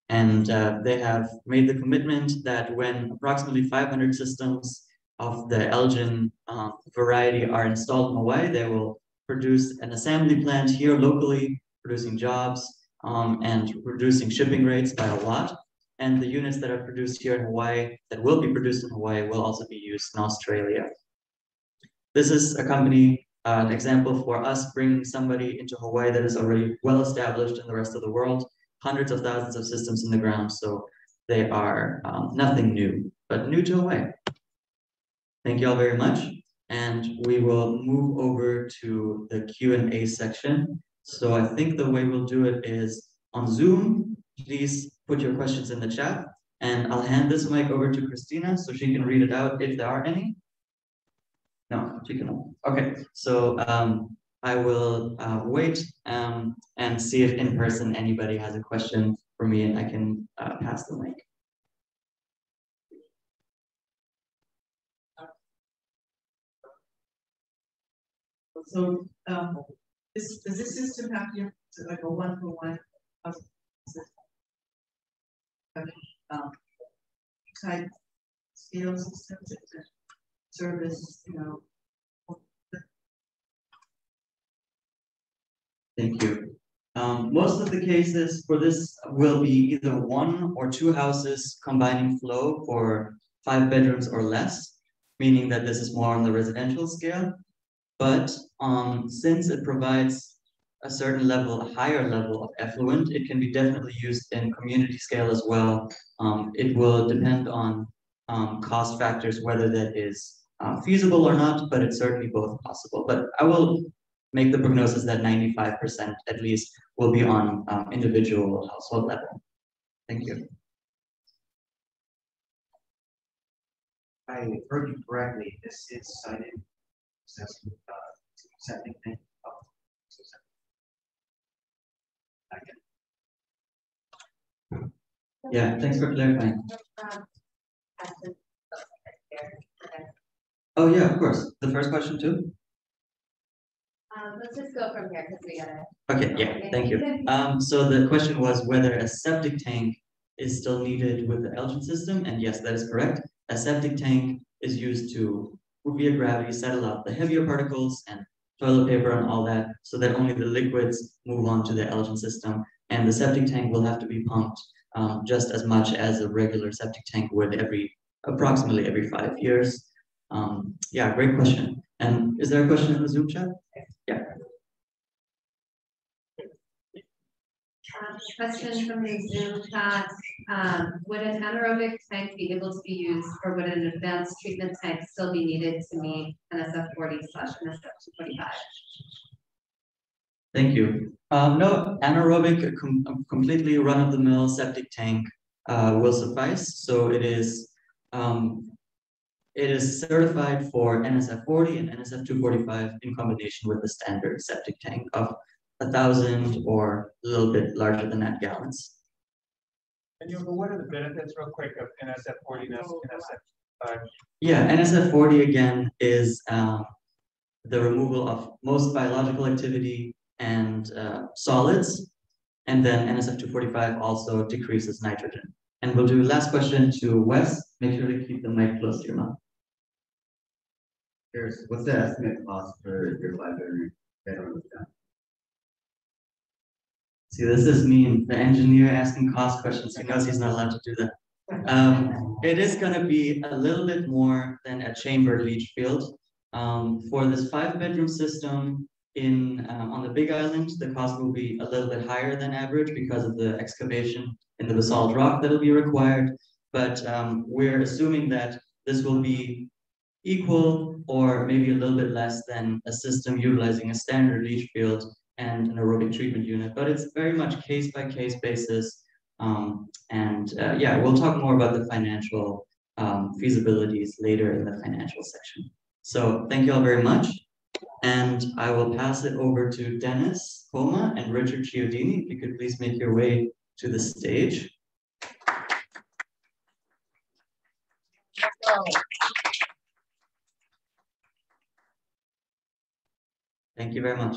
And uh, they have made the commitment that when approximately 500 systems of the Eljen um, variety are installed in Hawaii, they will produce an assembly plant here locally, producing jobs um, and reducing shipping rates by a lot. And the units that are produced here in Hawaii, that will be produced in Hawaii, will also be used in Australia. This is a company, uh, an example for us bringing somebody into Hawaii that is already well established in the rest of the world, hundreds of thousands of systems in the ground. So they are um, nothing new, but new to Hawaii. Thank you all very much. And we will move over to the Q&A section. So I think the way we'll do it is on Zoom, please put your questions in the chat and I'll hand this mic over to Christina so she can read it out if there are any. No, she can. Okay, so um, I will uh, wait um, and see if in person anybody has a question for me and I can uh, pass the mic. So, um, this, does this system have to, like a one-for-one? of Um, type scale systems to service, you know. Thank you. Um, most of the cases for this will be either one or two houses combining flow for five bedrooms or less, meaning that this is more on the residential scale. But um, since it provides a certain level, a higher level of effluent, it can be definitely used in community scale as well. Um, it will depend on um, cost factors, whether that is uh, feasible or not, but it's certainly both possible. But I will make the prognosis that 95% at least will be on um, individual household level. Thank you. I heard you correctly, this is cited assessment, uh, septic tank. Oh, so septic. Yeah, thanks for clarifying. Oh yeah, of course. The first question too? Um, let's just go from here because we gotta. Okay, yeah, thank you. Um, so the question was whether a septic tank is still needed with the Eljen system, and yes, that is correct. A septic tank is used to via gravity settle out the heavier particles and toilet paper and all that, so that only the liquids move on to the Eljen system, and the septic tank will have to be pumped um, just as much as a regular septic tank would every approximately every five years. Um, yeah, great question. And is there a question in the Zoom chat? Yeah. Um, question from the Zoom chat. Um, would an anaerobic tank be able to be used or would an advanced treatment tank still be needed to meet NSF 40 slash NSF 245? Thank you. Um, no, anaerobic, com completely run-of-the-mill septic tank uh, will suffice. So it is um, it is certified for NSF 40 and NSF 245 in combination with the standard septic tank of a thousand or a little bit larger than that gallons. And you, know, what are the benefits, real quick, of NSF 40 and NSF 5? Yeah, NSF 40 again is um, the removal of most biological activity and uh, solids. And then NSF 245 also decreases nitrogen. And we'll do last question to Wes. Make sure to keep the mic close to your mouth. Here's, what's the estimate cost for your five bedroom See, this is me, the engineer asking cost questions. He knows he's not allowed to do that. Um, it is going to be a little bit more than a chambered leach field. Um, for this five bedroom system in uh, on the Big Island, the cost will be a little bit higher than average because of the excavation in the basalt rock that will be required. But um, we're assuming that this will be equal or maybe a little bit less than a system utilizing a standard leach field and an aerobic treatment unit, but it's very much case by case basis. Um, and uh, yeah, we'll talk more about the financial um, feasibilities later in the financial section. So thank you all very much. And I will pass it over to Dennis Homa and Richard Chiodini. If you could please make your way to the stage. Thank you very much.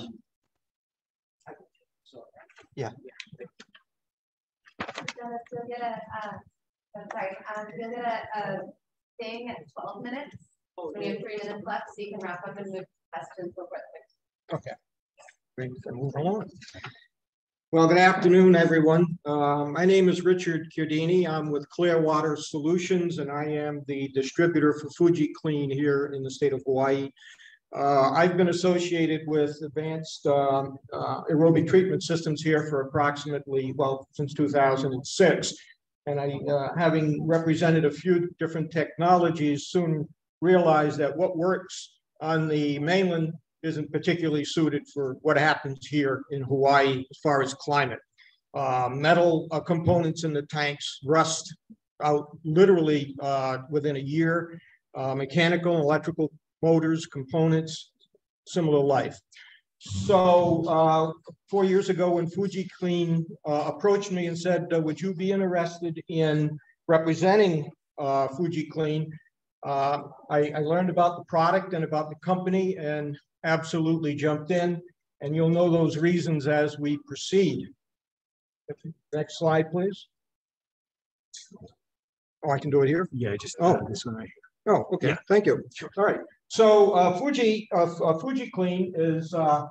Yeah. You'll get a, uh, I'm sorry, um, you'll get a, a thing at twelve minutes. We have three minutes left, so you can wrap up and move questions before the. Okay. Great, so move along. Well, good afternoon, everyone. Uh, My name is Richard Chiodini. I'm with Clearwater Solutions, and I am the distributor for Fuji Clean here in the state of Hawaii. Uh, I've been associated with advanced um, uh, aerobic treatment systems here for approximately, well, since 2006. And I, uh, having represented a few different technologies, soon realized that what works on the mainland isn't particularly suited for what happens here in Hawaii as far as climate. Uh, metal uh, components in the tanks rust out literally uh, within a year. Uh, mechanical and electrical motors, components, similar life. So uh, four years ago, when Fuji Clean uh, approached me and said, uh, "Would you be interested in representing uh, Fuji Clean?" Uh, I, I learned about the product and about the company, and absolutely jumped in. And you'll know those reasons as we proceed. Next slide, please. Oh, I can do it here. Yeah, just Oh. this one right here. Oh, okay, Yeah. thank you. All right, so uh, Fuji, uh, uh, Fuji Clean is, uh,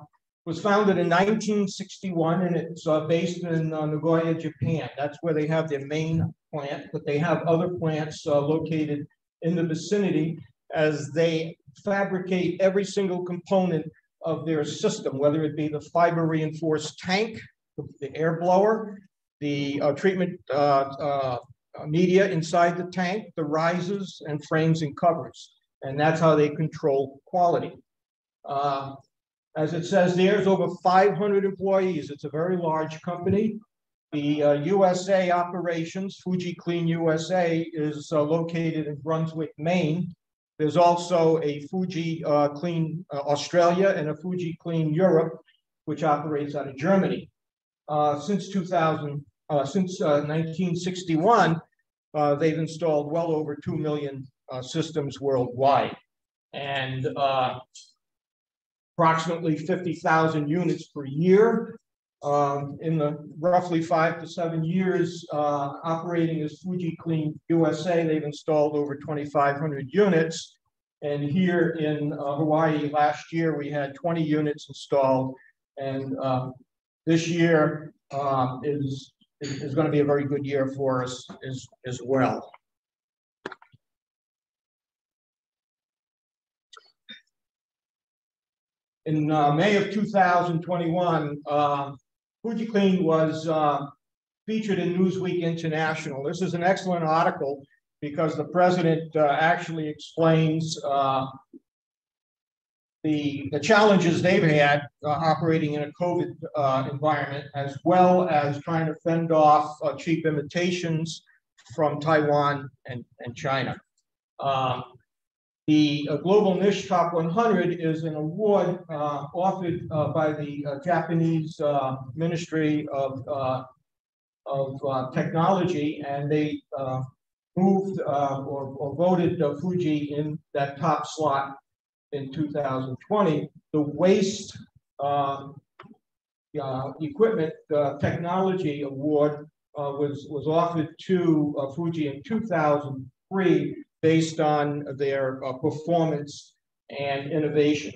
was founded in nineteen sixty-one and it's uh, based in Nagoya, Japan. That's where they have their main plant, but they have other plants located in the vicinity as they fabricate every single component of their system, whether it be the fiber reinforced tank, the- air blower, the uh, treatment uh, uh, media inside the tank, the risers and frames and covers. And that's how they control quality. Uh, As it says, there's over 500 employees. It's a very large company. The uh, USA operations, Fuji Clean USA, is uh, located in Brunswick, Maine. There's also a Fuji uh, Clean uh, Australia and a Fuji Clean Europe, which operates out of Germany. Uh, Since 2000, uh, since uh, 1961, uh, they've installed well over 2 million systems worldwide. And uh, approximately 50,000 units per year. Um, In the roughly five to seven years uh, operating as Fuji Clean USA, they've installed over 2,500 units. And here in uh, Hawaii, last year, we had 20 units installed. And uh, this year um, is is, is going to be a very good year for us as, as well. In uh, May of 2021, uh, Fuji Clean was uh, featured in Newsweek International. This is an excellent article because the president uh, actually explains uh, the, the challenges they've had uh, operating in a COVID uh, environment, as well as trying to fend off cheap imitations from Taiwan and, and China. Um, the uh, Global Niche Top 100 is an award uh, offered uh, by the uh, Japanese uh, Ministry of, uh, of Technology, and they moved or, or voted Fuji in that top slot in 2020. The waste equipment technology award was was offered to Fuji in 2003 based on their uh, performance and innovation.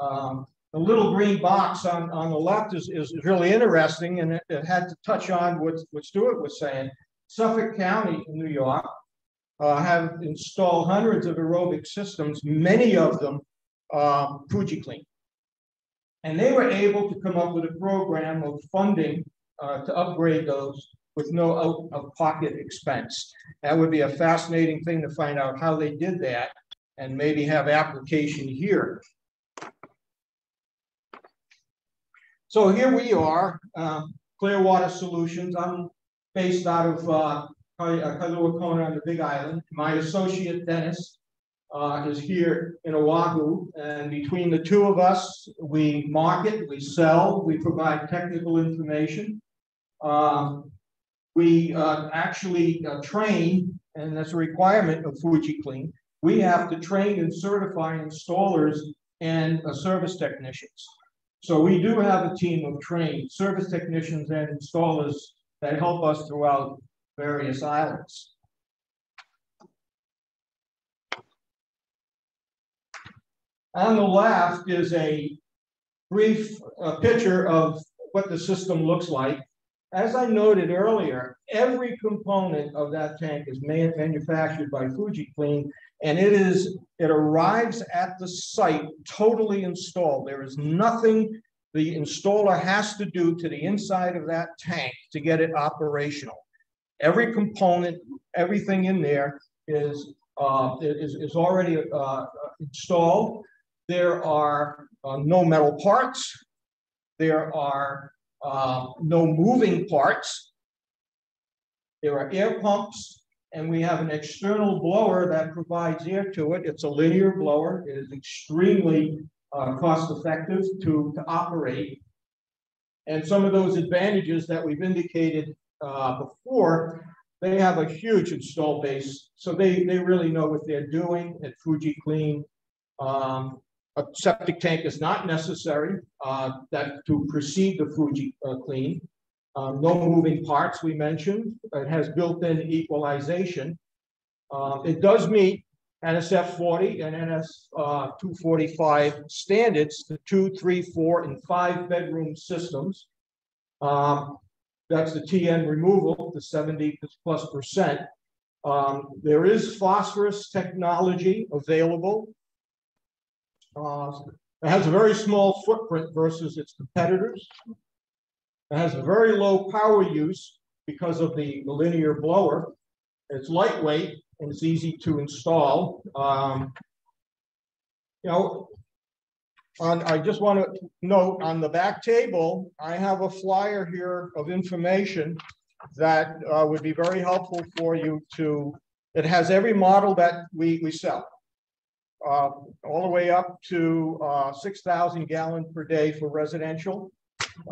Um, the little green box on, on the left is, is really interesting, and it, it had to touch on what, what Stuart was saying. Suffolk County, in New York, uh, have installed hundreds of aerobic systems, many of them um, Fuji Clean. And they were able to come up with a program of funding uh, to upgrade those with no out-of-pocket expense. That would be a fascinating thing to find out how they did that and maybe have application here. So here we are, um, Clearwater Solutions. I'm based out of uh, Kailua Kona on the Big Island. My associate Dennis uh, is here in Oahu, and between the two of us, we market, we sell, we provide technical information. Um, we uh, actually uh, train, and that's a requirement of Fuji Clean. We have to train and certify installers and uh, service technicians. So we do have a team of trained service technicians and installers that help us throughout various islands. On the left is a brief uh, picture of what the system looks like. As I noted earlier, every component of that tank is man manufactured by FujiClean, and it is it arrives at the site totally installed. There is nothing the installer has to do to the inside of that tank to get it operational. Every component, everything in there is uh, is, is already uh, installed. There are uh, no metal parts. There are uh, no moving parts. There are air pumps, and we have an external blower that provides air to it. It's a linear blower. It is extremely uh, cost effective to, to operate. And some of those advantages that we've indicated uh, before, they have a huge install base. So they, they really know what they're doing at Fuji Clean. Um, a septic tank is not necessary uh, that to precede the Fuji uh, Clean. Um, no moving parts, we mentioned. It has built-in equalization. Um, it does meet NSF 40 and NS uh, 245 standards, the two, three, four, and five bedroom systems. Um, that's the TN removal, the 70 plus percent. Um, there is phosphorus technology available. Uh, it has a very small footprint versus its competitors. It has a very low power use because of the, linear blower. It's lightweight and it's easy to install. Um, you know, on, I just want to note on the back table, I have a flyer here of information that uh, would be very helpful for you to, it has every model that we, we sell. Uh, all the way up to uh, 6,000 gallon per day for residential,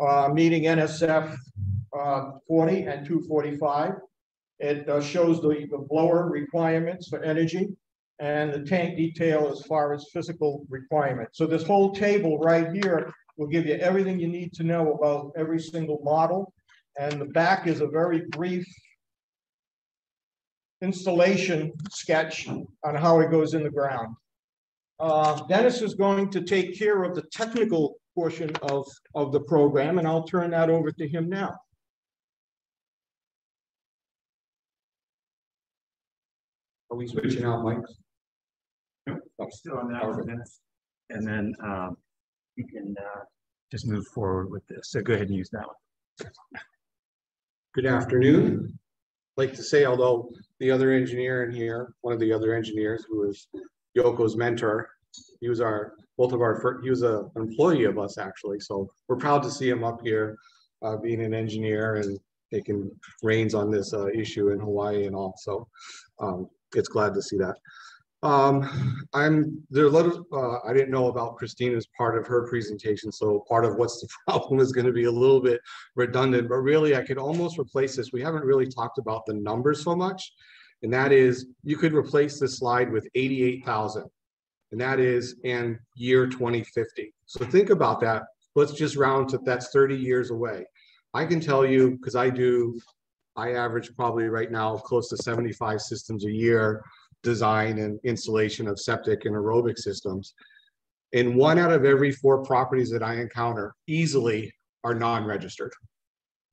uh, meeting NSF uh, 40 and 245. It uh, shows the, the blower requirements for energy and the tank detail as far as physical requirements. So this whole table right here will give you everything you need to know about every single model. And the back is a very brief installation sketch on how it goes in the ground. Uh, Dennis is going to take care of the technical portion of, of the program, and I'll turn that over to him now. Are we switching out mics? Nope, I'm still on that for minutes. And then um, you can uh, just move forward with this. So go ahead and use that one. Good afternoon. I'd like to say, although the other engineer in here, one of the other engineers who was Yoko's mentor, he was our, both of our, first, he was a, an employee of us actually. So we're proud to see him up here uh, being an engineer and taking reins on this uh, issue in Hawaii and all. So um, it's glad to see that. Um, I'm there little uh, I didn't know about Christina's part of her presentation, so part of what's the problem is going to be a little bit redundant, but really I could almost replace this. We haven't really talked about the numbers so much, and that is you could replace this slide with 88,000, and that is in year 2050. So think about that. Let's just round to that's 30 years away. I can tell you because I do I average probably right now close to 75 systems a year, design and installation of septic and aerobic systems. And one out of every four properties that I encounter easily are non-registered.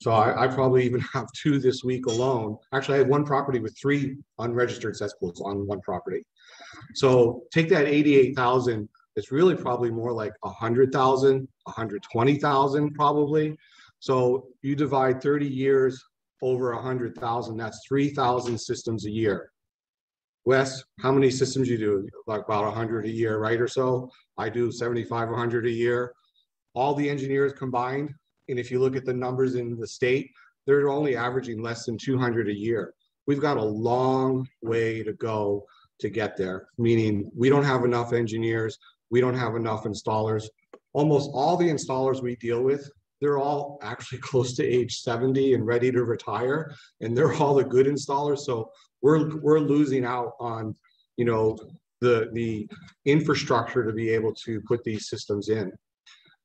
So I, I, probably even have two this week alone. Actually, I had one property with three unregistered cesspools on one property. So take that 88,000, it's really probably more like 100,000, 120,000 probably. So you divide 30 years over a hundred thousand, that's three thousand systems a year. Wes, how many systems you do? Like about a hundred a year, right, or so? I do 75, 100 a year. All the engineers combined, and if you look at the numbers in the state, they're only averaging less than two hundred a year. We've got a long way to go to get there, meaning we don't have enough engineers, we don't have enough installers. Almost all the installers we deal with, they're all actually close to age 70 and ready to retire, and they're all the good installers. So we're we're losing out on, you know, the the infrastructure to be able to put these systems in.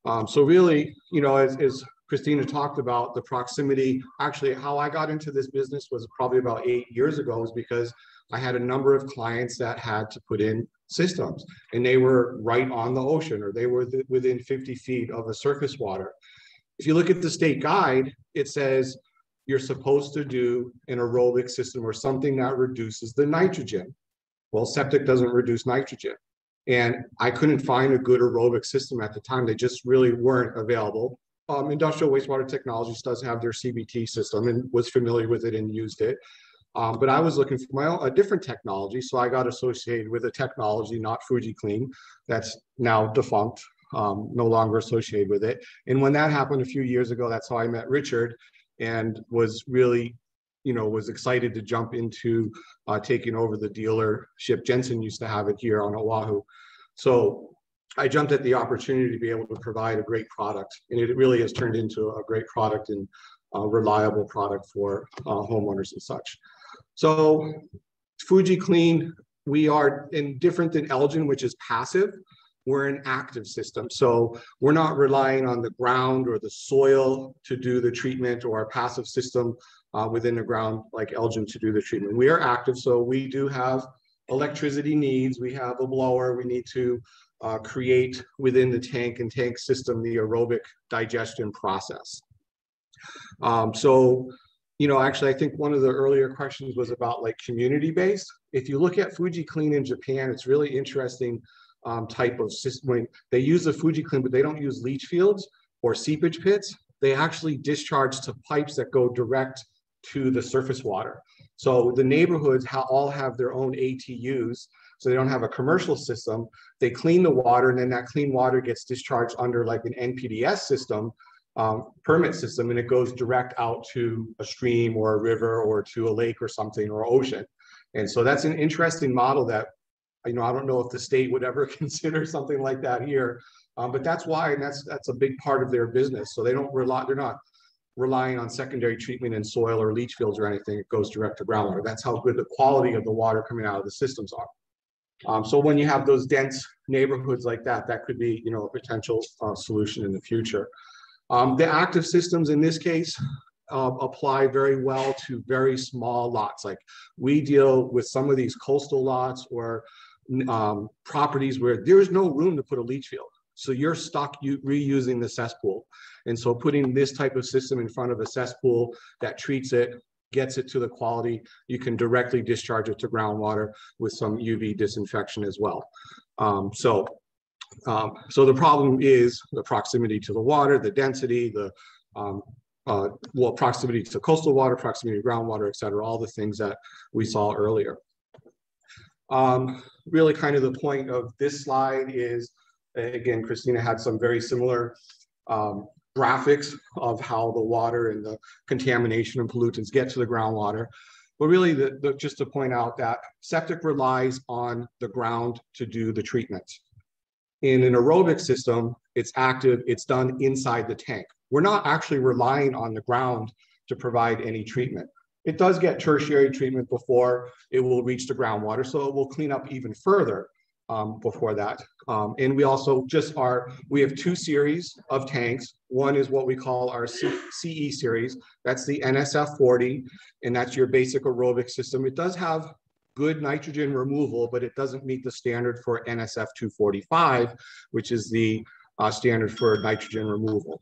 Um, so really, you know, as, as Christina talked about the proximity, actually how I got into this business was probably about eight years ago was because I had a number of clients that had to put in systems and they were right on the ocean or they were th- within 50 feet of a surface water. If you look at the state guide, it says you're supposed to do an aerobic system or something that reduces the nitrogen. Well, septic doesn't reduce nitrogen. And I couldn't find a good aerobic system at the time. They just really weren't available. Um, Industrial Wastewater Technologies does have their CBT system and was familiar with it and used it. Um, but I was looking for my own, a different technology. So I got associated with a technology, not Fuji Clean, that's now defunct, um, no longer associated with it. And when that happened a few years ago, that's how I met Richard and was really, you know, was excited to jump into uh, taking over the dealership. Jensen used to have it here on Oahu. So I jumped at the opportunity to be able to provide a great product. And it really has turned into a great product and a reliable product for uh, homeowners and such. So Fuji Clean, we are in different than Eljen, which is passive. We're an active system. So we're not relying on the ground or the soil to do the treatment or our passive system uh, within the ground like Eljen to do the treatment. We are active. So we do have electricity needs. We have a blower. We need to uh, create within the tank and tank system the aerobic digestion process. Um, so you know, actually, I think one of the earlier questions was about like community based. If you look at Fuji Clean in Japan, it's really interesting um, type of system. They use the Fuji Clean, but they don't use leach fields or seepage pits. They actually discharge to pipes that go direct to the surface water. So the neighborhoods ha all have their own ATUs. So they don't have a commercial system. They clean the water and then that clean water gets discharged under like an NPDES system um, permit system and it goes direct out to a stream or a river or to a lake or something or ocean. And so that's an interesting model that, you know, I don't know if the state would ever consider something like that here, um, but that's why, and that's that's a big part of their business. So they don't rely, they're not relying on secondary treatment in soil or leach fields or anything. It goes direct to groundwater. That's how good the quality of the water coming out of the systems are. Um, so when you have those dense neighborhoods like that, that could be, you know, a potential uh, solution in the future. Um, the active systems in this case uh, apply very well to very small lots. Like we deal with some of these coastal lots or um, properties where there's no room to put a leach field. So you're stuck reusing the cesspool. And so putting this type of system in front of a cesspool that treats it, gets it to the quality, you can directly discharge it to groundwater with some UV disinfection as well. Um, so um, so the problem is the proximity to the water, the density, the um, uh, well, proximity to coastal water, proximity to groundwater, et cetera, all the things that we saw earlier. Um, really kind of the point of this slide is, again, Christina had some very similar um, graphics of how the water and the contamination and pollutants get to the groundwater. But really, the, the, just to point out that septic relies on the ground to do the treatment. In an aerobic system, it's active, it's done inside the tank. We're not actually relying on the ground to provide any treatment. It does get tertiary treatment before it will reach the groundwater, so it will clean up even further um, before that. Um, and we also just are, we have two series of tanks. One is what we call our C CE series. That's the NSF 40, and that's your basic aerobic system. It does have good nitrogen removal, but it doesn't meet the standard for NSF 245, which is the uh, standard for nitrogen removal.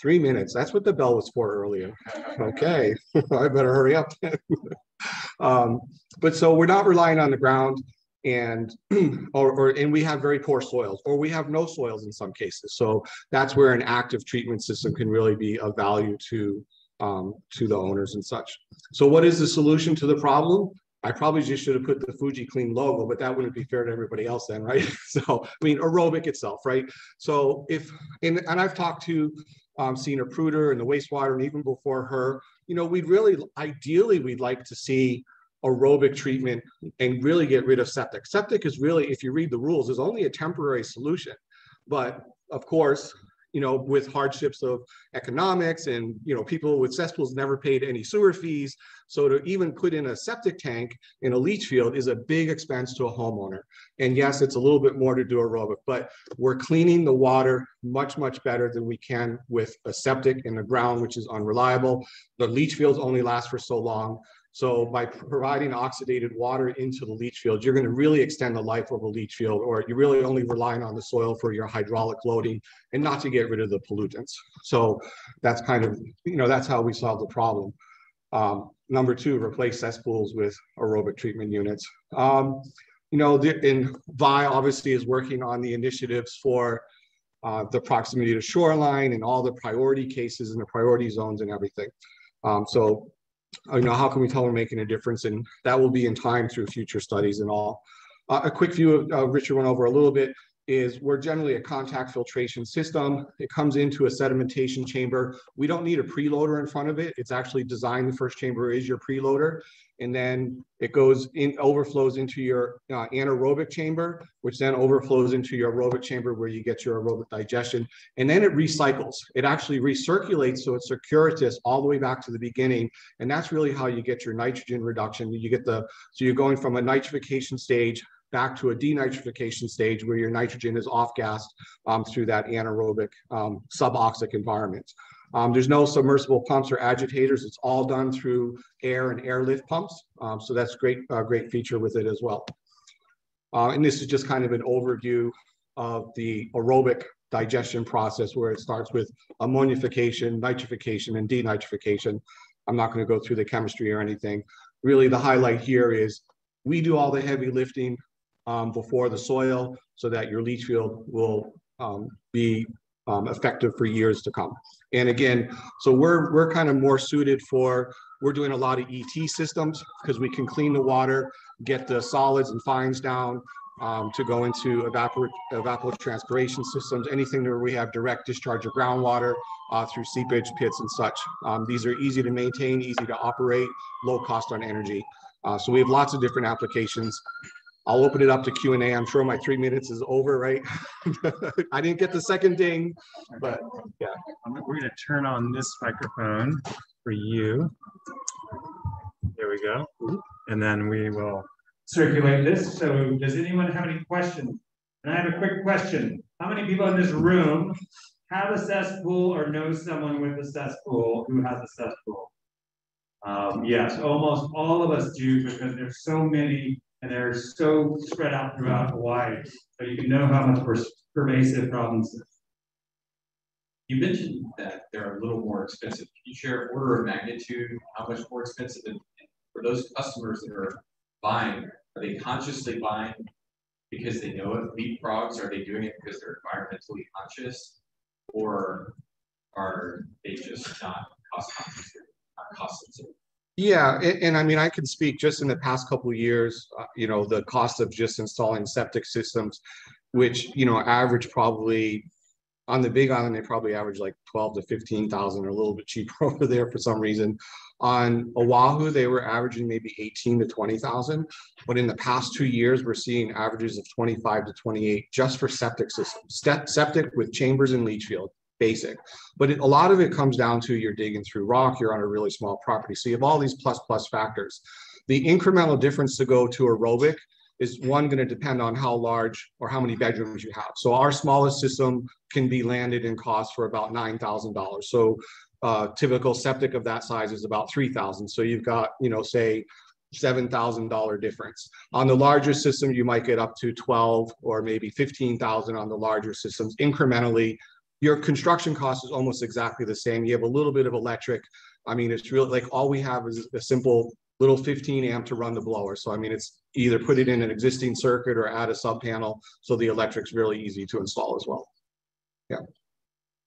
Three minutes, that's what the bell was for earlier. Okay, I better hurry up. um, but so we're not relying on the ground and or, or and we have very poor soils or we have no soils in some cases so that's where an active treatment system can really be of value to um, to the owners and such so what is the solution to the problem I probably just should have put the Fuji Clean logo, but that wouldn't be fair to everybody else then, right? So, I mean, aerobic itself, right? So if, and, and I've talked to um, Sina Pruder in the wastewater, and even before her, you know, we'd really, ideally, we'd like to see aerobic treatment mm-hmm. and really get rid of septic. Septic is really, if you read the rules, is only a temporary solution. But of course, you know, with hardships of economics and, you know, people with cesspools never paid any sewer fees. So to even put in a septic tank in a leach field is a big expense to a homeowner. And yes, it's a little bit more to do aerobic, but we're cleaning the water much, much better than we can with a septic in the ground, which is unreliable. The leach fields only last for so long. So by providing oxidated water into the leach field, you're going to really extend the life of a leach field, or you're really only relying on the soil for your hydraulic loading and not to get rid of the pollutants. So that's kind of, you know, that's how we solve the problem. Um, number two, replace cesspools with aerobic treatment units. Um, you know, the, in VI obviously is working on the initiatives for uh, the proximity to shoreline and all the priority cases and the priority zones and everything. Um, so you know, how can we tell we're making a difference? And that will be in time through future studies and all. Uh, a quick view of uh, Richard went over a little bit is we're generally a contact filtration system. It comes into a sedimentation chamber. We don't need a preloader in front of it. It's actually designed, the first chamber is your preloader and then it goes in, overflows into your uh, anaerobic chamber, which then overflows into your aerobic chamber where you get your aerobic digestion. And then it recycles. It actually recirculates, so it's circuitous all the way back to the beginning. And that's really how you get your nitrogen reduction. You get the, so you're going from a nitrification stage back to a denitrification stage where your nitrogen is off-gassed um, through that anaerobic um, suboxic environment. Um, there's no submersible pumps or agitators. It's all done through air and airlift pumps. Um, so that's great, uh, great feature with it as well. Uh, and this is just kind of an overview of the aerobic digestion process where it starts with ammonification, nitrification, and denitrification. I'm not going to go through the chemistry or anything. Really, the highlight here is we do all the heavy lifting um, before the soil so that your leach field will um, be um, effective for years to come. And again, so we're we're kind of more suited for we're doing a lot of ET systems because we can clean the water, get the solids and fines down um, to go into evapor evapotranspiration systems, anything where we have direct discharge of groundwater uh, through seepage pits and such. Um, these are easy to maintain, easy to operate, low cost on energy. Uh, so we have lots of different applications. I'll open it up to Q and A. I'm sure my three minutes is over, right? I didn't get the second ding, but yeah. We're gonna turn on this microphone for you. There we go. And then we will circulate this. So does anyone have any questions? And I have a quick question. How many people in this room have a cesspool or know someone with a cesspool who has a cesspool? Um, yes, almost all of us do because there's so many and they're so spread out throughout Hawaii. So you can know how much per pervasive problems. You mentioned that they're a little more expensive. Can you share order of magnitude, how much more expensive? And for those customers that are buying, are they consciously buying because they know it leapfrogs? Are they doing it because they're environmentally conscious? Or are they just not cost conscious, not cost sensitive? Yeah, and, and, I mean, I can speak just in the past couple years, uh, you know, the cost of just installing septic systems, which, you know, average probably on the big island, they probably average like 12 to 15,000 or a little bit cheaper over there for some reason. On Oahu, they were averaging maybe 18 to 20,000. But in the past two years, we're seeing averages of 25 to 28 just for septic systems, septic with chambers and leach field basic. But it, a lot of it comes down to you're digging through rock, you're on a really small property. So you have all these plus plus factors. The incremental difference to go to aerobic is one going to depend on how large or how many bedrooms you have. So our smallest system can be landed in cost for about $9,000. So uh, typical septic of that size is about 3,000. So you've got, you know, say $7,000 difference. On the larger system, you might get up to 12 or maybe 15,000 on the larger systems incrementally your construction cost is almost exactly the same. You have a little bit of electric. I mean, it's really like all we have is a simple little 15 amp to run the blower. So I mean, it's either put it in an existing circuit or add a sub panel. So the electric's really easy to install as well. Yeah.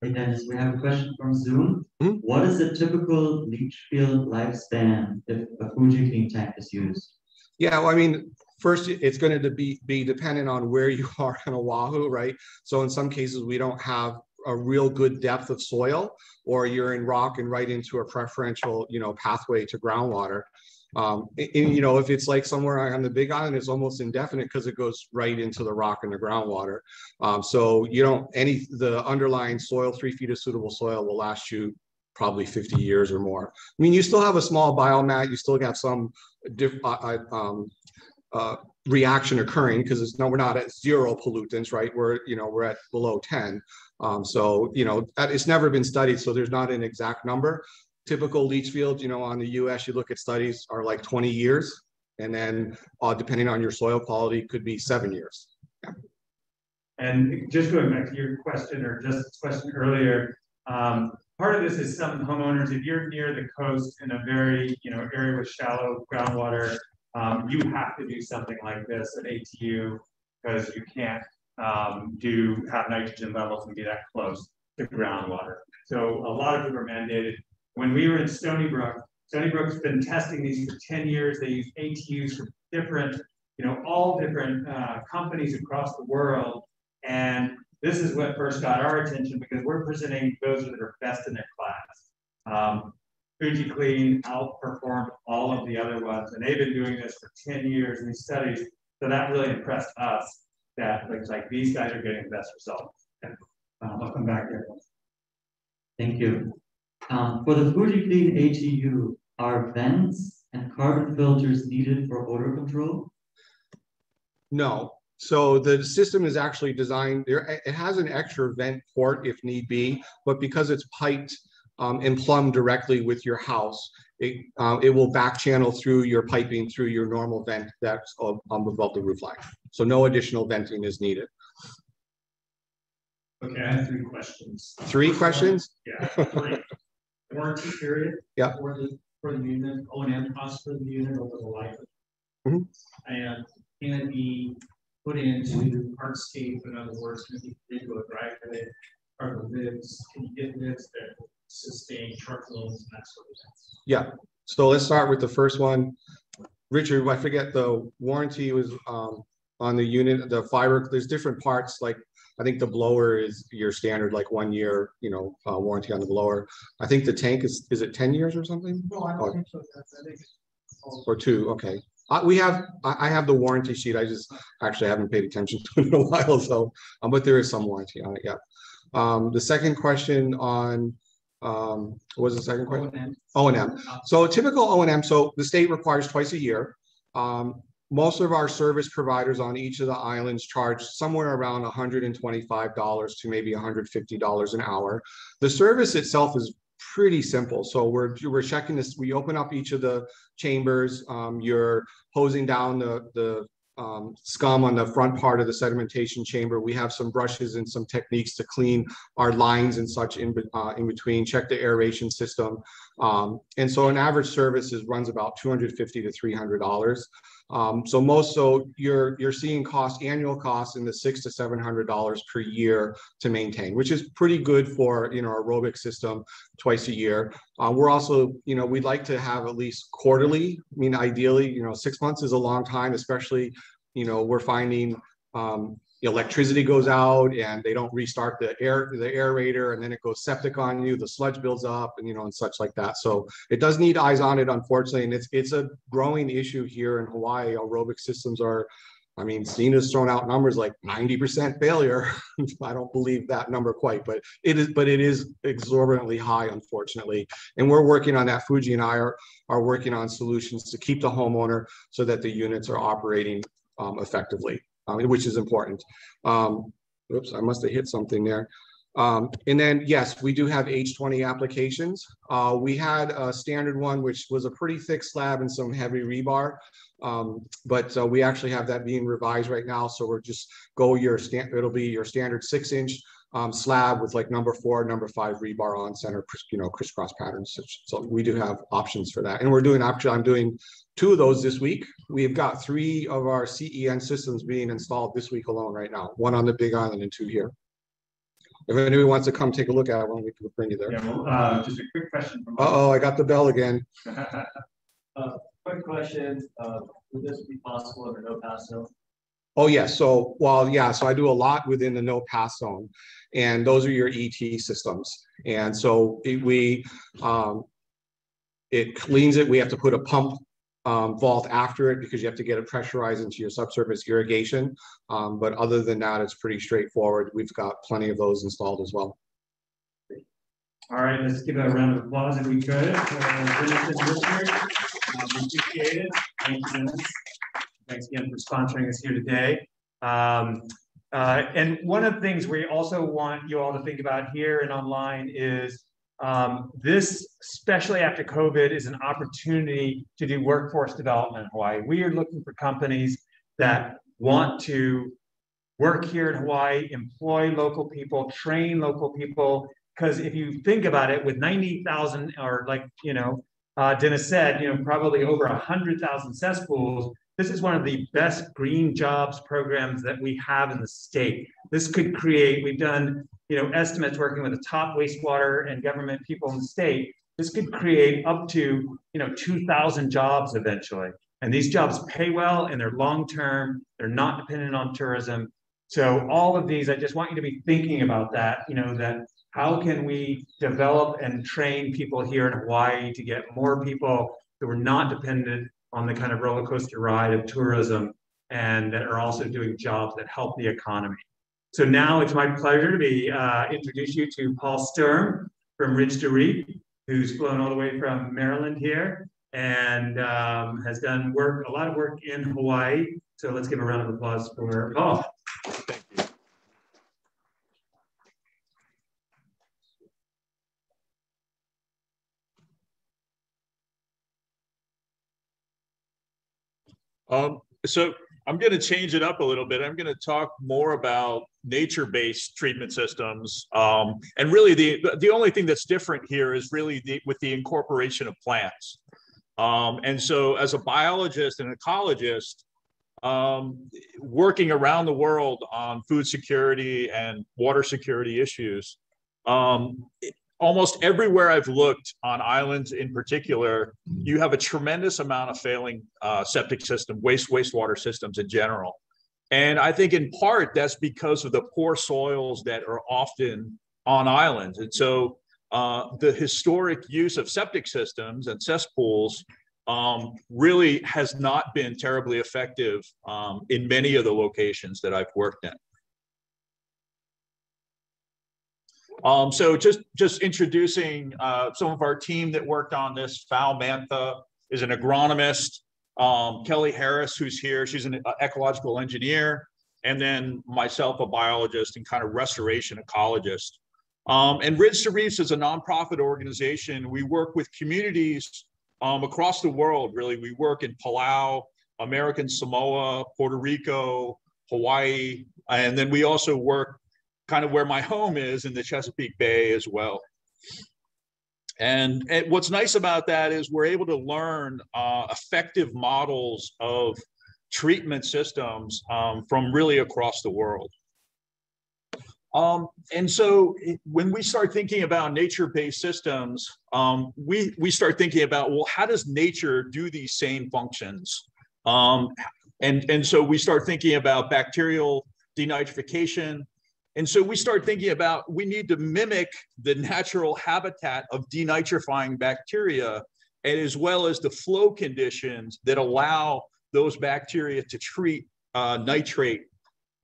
Hey Dennis, we have a question from Zoom. Hmm? What is the typical leach field lifespan if a Fuji Clean tank is used? Yeah, well, I mean, first it's going to be be dependent on where you are on Oahu, right? So in some cases we don't have a real good depth of soil, or you're in rock and right into a preferential, you know, pathway to groundwater. Um, and, you know, if it's like somewhere on the Big Island, it's almost indefinite because it goes right into the rock and the groundwater. Um, so you don't any the underlying soil, three feet of suitable soil will last you probably 50 years or more. I mean, you still have a small biomat, you still got some diff, uh um, uh, reaction occurring because it's no, we're not at zero pollutants, right? We're you know we're at below 10. Um, so you know it's never been studied, so there's not an exact number. Typical leach fields, you know, on the U.S. you look at studies are like 20 years, and then uh, depending on your soil quality, could be seven years. Yeah. And just going back to your question or just question earlier, um, part of this is some homeowners, if you're near the coast in a very, you know, area with shallow groundwater, um, you have to do something like this at ATU because you can't um, do have nitrogen levels and be that close to groundwater. So a lot of them are mandated. When we were in Stony Brook, Stony Brook's been testing these for 10 years. They use ATUs for different, you know, all different uh, companies across the world. And this is what first got our attention because we're presenting those that are best in their class. Um, FujiClean outperformed all of the other ones, and they've been doing this for 10 years in these studies. So that really impressed us that looks like these guys are getting the best results. And, um, I'll come back here. Thank you. Um, for the FujiClean ATU, are vents and carbon filters needed for odor control? No. So the system is actually designed, there, it has an extra vent port if need be, but because it's piped um, and plumbed directly with your house. It, uh, it will back channel through your piping through your normal vent that's um, above the roof line. So no additional venting is needed. Okay, I have three questions. Three questions? Yeah, three. Warranty period? Yeah. For the, for the unit, O and M cost for the unit over the life. Mm -hmm. And can it be put into hardscape, in other words, can it be into a driveway? Are the lids, can you get lids that sustain truckloads and that sort of thing. Yeah. So let's start with the first one. Richard, I forget the warranty was um, on the unit, the fiber. There's different parts. Like I think the blower is your standard, like one year, you know, uh, warranty on the blower. I think the tank is is it ten years or something? No, I don't or, think so. I or two. Okay. Uh, we have I, I have the warranty sheet. I just actually haven't paid attention to it in a while. So, um, but there is some warranty on it. Yeah. Um, the second question on um, what was the second question? O and M. So typical O and M. So the state requires twice a year. Um, most of our service providers on each of the islands charge somewhere around $125 to maybe $150 an hour. The service itself is pretty simple. So we're we're checking this. We open up each of the chambers. Um, you're hosing down the the um, scum on the front part of the sedimentation chamber. We have some brushes and some techniques to clean our lines and such in, uh, in between, check the aeration system. Um, and so an average service is, runs about 250 to $300. Um, so most, so you're, you're seeing cost, annual costs in the six to $700 per year to maintain, which is pretty good for, you know, aerobic system twice a year. Uh, we're also, you know, we'd like to have at least quarterly. I mean, ideally, you know, six months is a long time, especially, you know, we're finding um, electricity goes out and they don't restart the air the aerator and then it goes septic on you the sludge builds up and you know and such like that so it does need eyes on it unfortunately and it's it's a growing issue here in hawaii aerobic systems are I mean, Cena's thrown out numbers like 90% failure. I don't believe that number quite, but it is, but it is exorbitantly high, unfortunately. And we're working on that. Fuji and I are, are working on solutions to keep the homeowner so that the units are operating um, effectively, which is important. Um, oops, I must have hit something there. Um, and then, yes, we do have H20 applications. Uh, we had a standard one, which was a pretty thick slab and some heavy rebar. Um, but uh, we actually have that being revised right now. So we're just go your stand, it'll be your standard six inch um, slab with like number four, number five rebar on center, you know, crisscross patterns. So we do have options for that. And we're doing, actually, I'm doing two of those this week. We've got three of our CEN systems being installed this week alone right now, one on the Big Island and two here. If anybody wants to come take a look at one, we can bring you there. Yeah, well, uh, just a quick question. From uh oh, I got the bell again. uh, quick question: uh, Would this be possible in a no pass zone? Oh yes. Yeah. So well, yeah. So I do a lot within the no pass zone, and those are your ET systems. And so it- we, um, it cleans it. We have to put a pump um, vault after it because you have to get it pressurized into your subsurface irrigation. Um, but other than that, it's pretty straightforward. We've got plenty of those installed as well. All right, let's give it a round of applause if we could. Um, we Appreciate it. Thank you. Thanks again for sponsoring us here today. Um, uh, and one of the things we also want you all to think about here and online is um, this, especially after COVID, is an opportunity to do workforce development in Hawaii. We are looking for companies that want to work here in Hawaii, employ local people, train local people. Because if you think about it, with 90,000 or like, you know, uh, Dennis said, you know, probably over 100,000 cesspools, this is one of the best green jobs programs that we have in the state. This could create, we've done, you know, estimates working with the top wastewater and government people in the state. This could create up to, you know, 2,000 jobs eventually. And these jobs pay well and they're long-term. They're not dependent on tourism. So all of these, I just want you to be thinking about that, you know, that how can we develop and train people here in Hawaii to get more people who are not dependent on the kind of roller coaster ride of tourism and that are also doing jobs that help the economy. So now it's my pleasure to be uh, introduce you to Paul Sturm from Ridge to Reef, who's flown all the way from Maryland here and um, has done work, a lot of work in Hawaii. So let's give a round of applause for Paul. Um, so I'm going to change it up a little bit. I'm going to talk more about nature-based treatment systems. Um, and really the, the only thing that's different here is really the, with the incorporation of plants. Um, and so as a biologist and ecologist, um, working around the world on food security and water security issues, um, almost everywhere I've looked on islands in particular, you have a tremendous amount of failing uh, septic system, waste wastewater systems in general. And I think in part that's because of the poor soils that are often on islands. And so uh, the historic use of septic systems and cesspools um, really has not been terribly effective um, in many of the locations that I've worked in. Um, so just just introducing uh, some of our team that worked on this. Val Mantha is an agronomist. Um, Kelly Harris, who's here, she's an uh, ecological engineer, and then myself, a biologist and kind of restoration ecologist. Um, and Ridge to Reefs is a nonprofit organization. We work with communities um, across the world. Really, we work in Palau, American Samoa, Puerto Rico, Hawaii, and then we also work kind of where my home is in the Chesapeake Bay as well. And, and what's nice about that is we're able to learn uh, effective models of treatment systems um, from really across the world. Um, and so when we start thinking about nature-based systems, um, we, we start thinking about, well, how does nature do these same functions? Um, and, and so we start thinking about bacterial denitrification, and so we start thinking about we need to mimic the natural habitat of denitrifying bacteria, and as well as the flow conditions that allow those bacteria to treat uh, nitrate,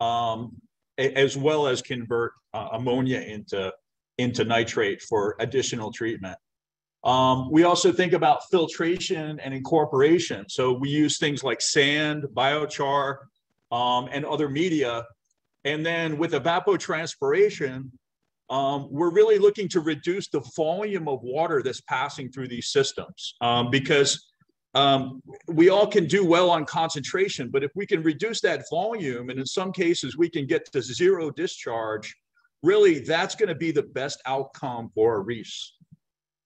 um, as well as convert uh, ammonia into, into nitrate for additional treatment. Um, we also think about filtration and incorporation. So we use things like sand, biochar, um, and other media and then with evapotranspiration, um, we're really looking to reduce the volume of water that's passing through these systems um, because um, we all can do well on concentration, but if we can reduce that volume, and in some cases we can get to zero discharge, really that's going to be the best outcome for our reefs.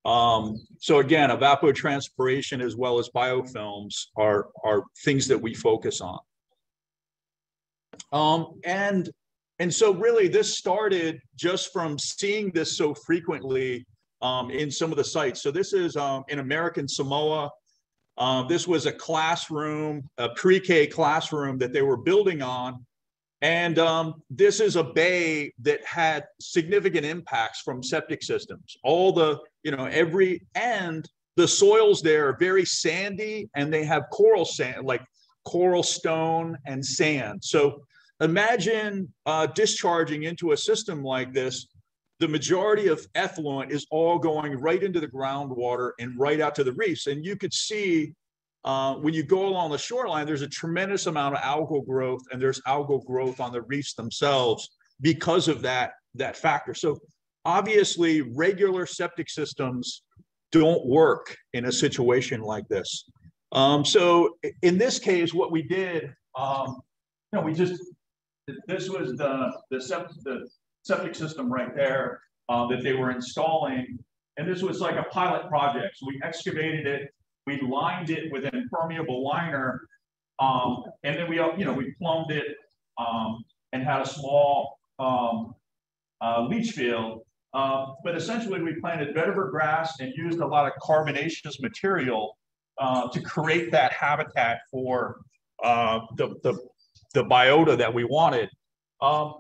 Um, so again, evapotranspiration as well as biofilms are, are things that we focus on. Um, and and so really this started just from seeing this so frequently um, in some of the sites. So this is um, in American Samoa. Um, this was a classroom, a pre-K classroom that they were building on. And um, this is a bay that had significant impacts from septic systems. All the, you know, every and the soils there are very sandy and they have coral sand, like coral stone and sand. So imagine uh, discharging into a system like this. The majority of effluent is all going right into the groundwater and right out to the reefs. And you could see uh, when you go along the shoreline, there's a tremendous amount of algal growth and there's algal growth on the reefs themselves because of that, that factor. So obviously regular septic systems don't work in a situation like this. Um, so in this case, what we did, um, you know, we just, this was the, the, septic, the septic system right there uh, that they were installing. And this was like a pilot project. So we excavated it, we lined it with an impermeable liner, um, and then we, you know, we plumbed it um, and had a small um, uh, leach field uh, but essentially, we planted vetiver grass and used a lot of carbonaceous material uh, to create that habitat for uh, the, the, the, biota that we wanted. Um,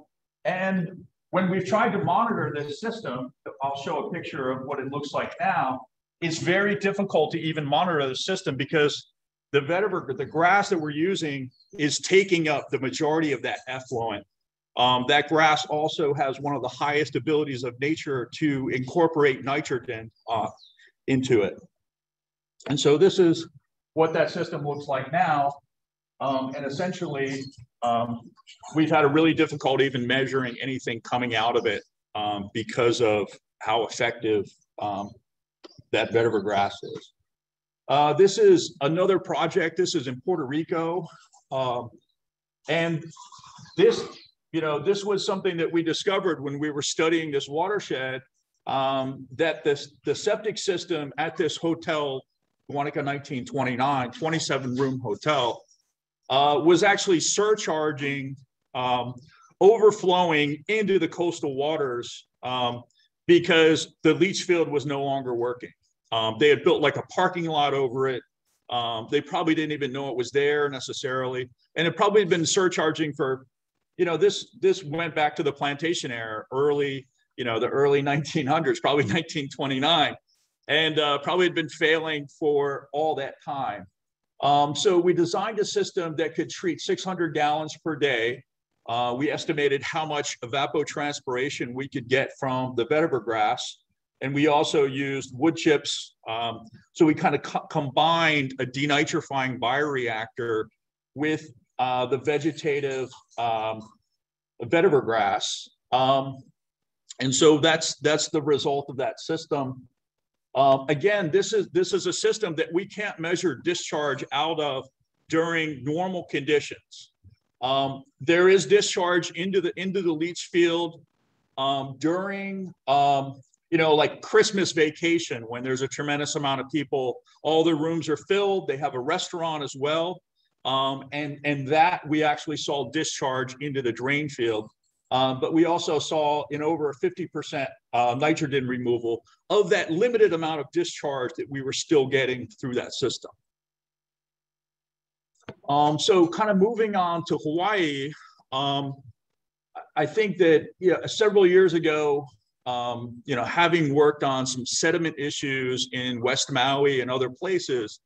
and when we've tried to monitor this system, I'll show a picture of what it looks like now. It's very difficult to even monitor the system because the vetiver, the grass that we're using is taking up the majority of that effluent. Um, that grass also has one of the highest abilities of nature to incorporate nitrogen uh, into it. And so this is what that system looks like now. Um, and essentially, um, we've had a really difficult even measuring anything coming out of it um, because of how effective um, that vetiver grass is. Uh, this is another project. This is in Puerto Rico. Um, and this you know, this was something that we discovered when we were studying this watershed, um, that this the septic system at this hotel, Guanica 1929, 27 room hotel, uh, was actually surcharging, um, overflowing into the coastal waters um, because the leach field was no longer working. Um, they had built like a parking lot over it. Um, they probably didn't even know it was there necessarily. And it probably had been surcharging for you know, this this went back to the plantation era, early, you know, the early 1900s, probably 1929, and uh, probably had been failing for all that time. Um, so we designed a system that could treat 600 gallons per day. Uh, we estimated how much evapotranspiration we could get from the vetiver grass. And we also used wood chips. Um, so we kind of co combined a denitrifying bioreactor with uh, the vegetative um, vetiver grass. Um, and so that's that's the result of that system. Um, again, this is this is a system that we can't measure discharge out of during normal conditions. Um, there is discharge into the into the leach field um, during um, you know like Christmas vacation when there's a tremendous amount of people. All the rooms are filled. They have a restaurant as well. Um, and, and that we actually saw discharge into the drain field. Um, but we also saw in over 50% uh, nitrogen removal of that limited amount of discharge that we were still getting through that system. Um, so kind of moving on to Hawaii, um, I think that you know, several years ago, um, you know, having worked on some sediment issues in West Maui and other places,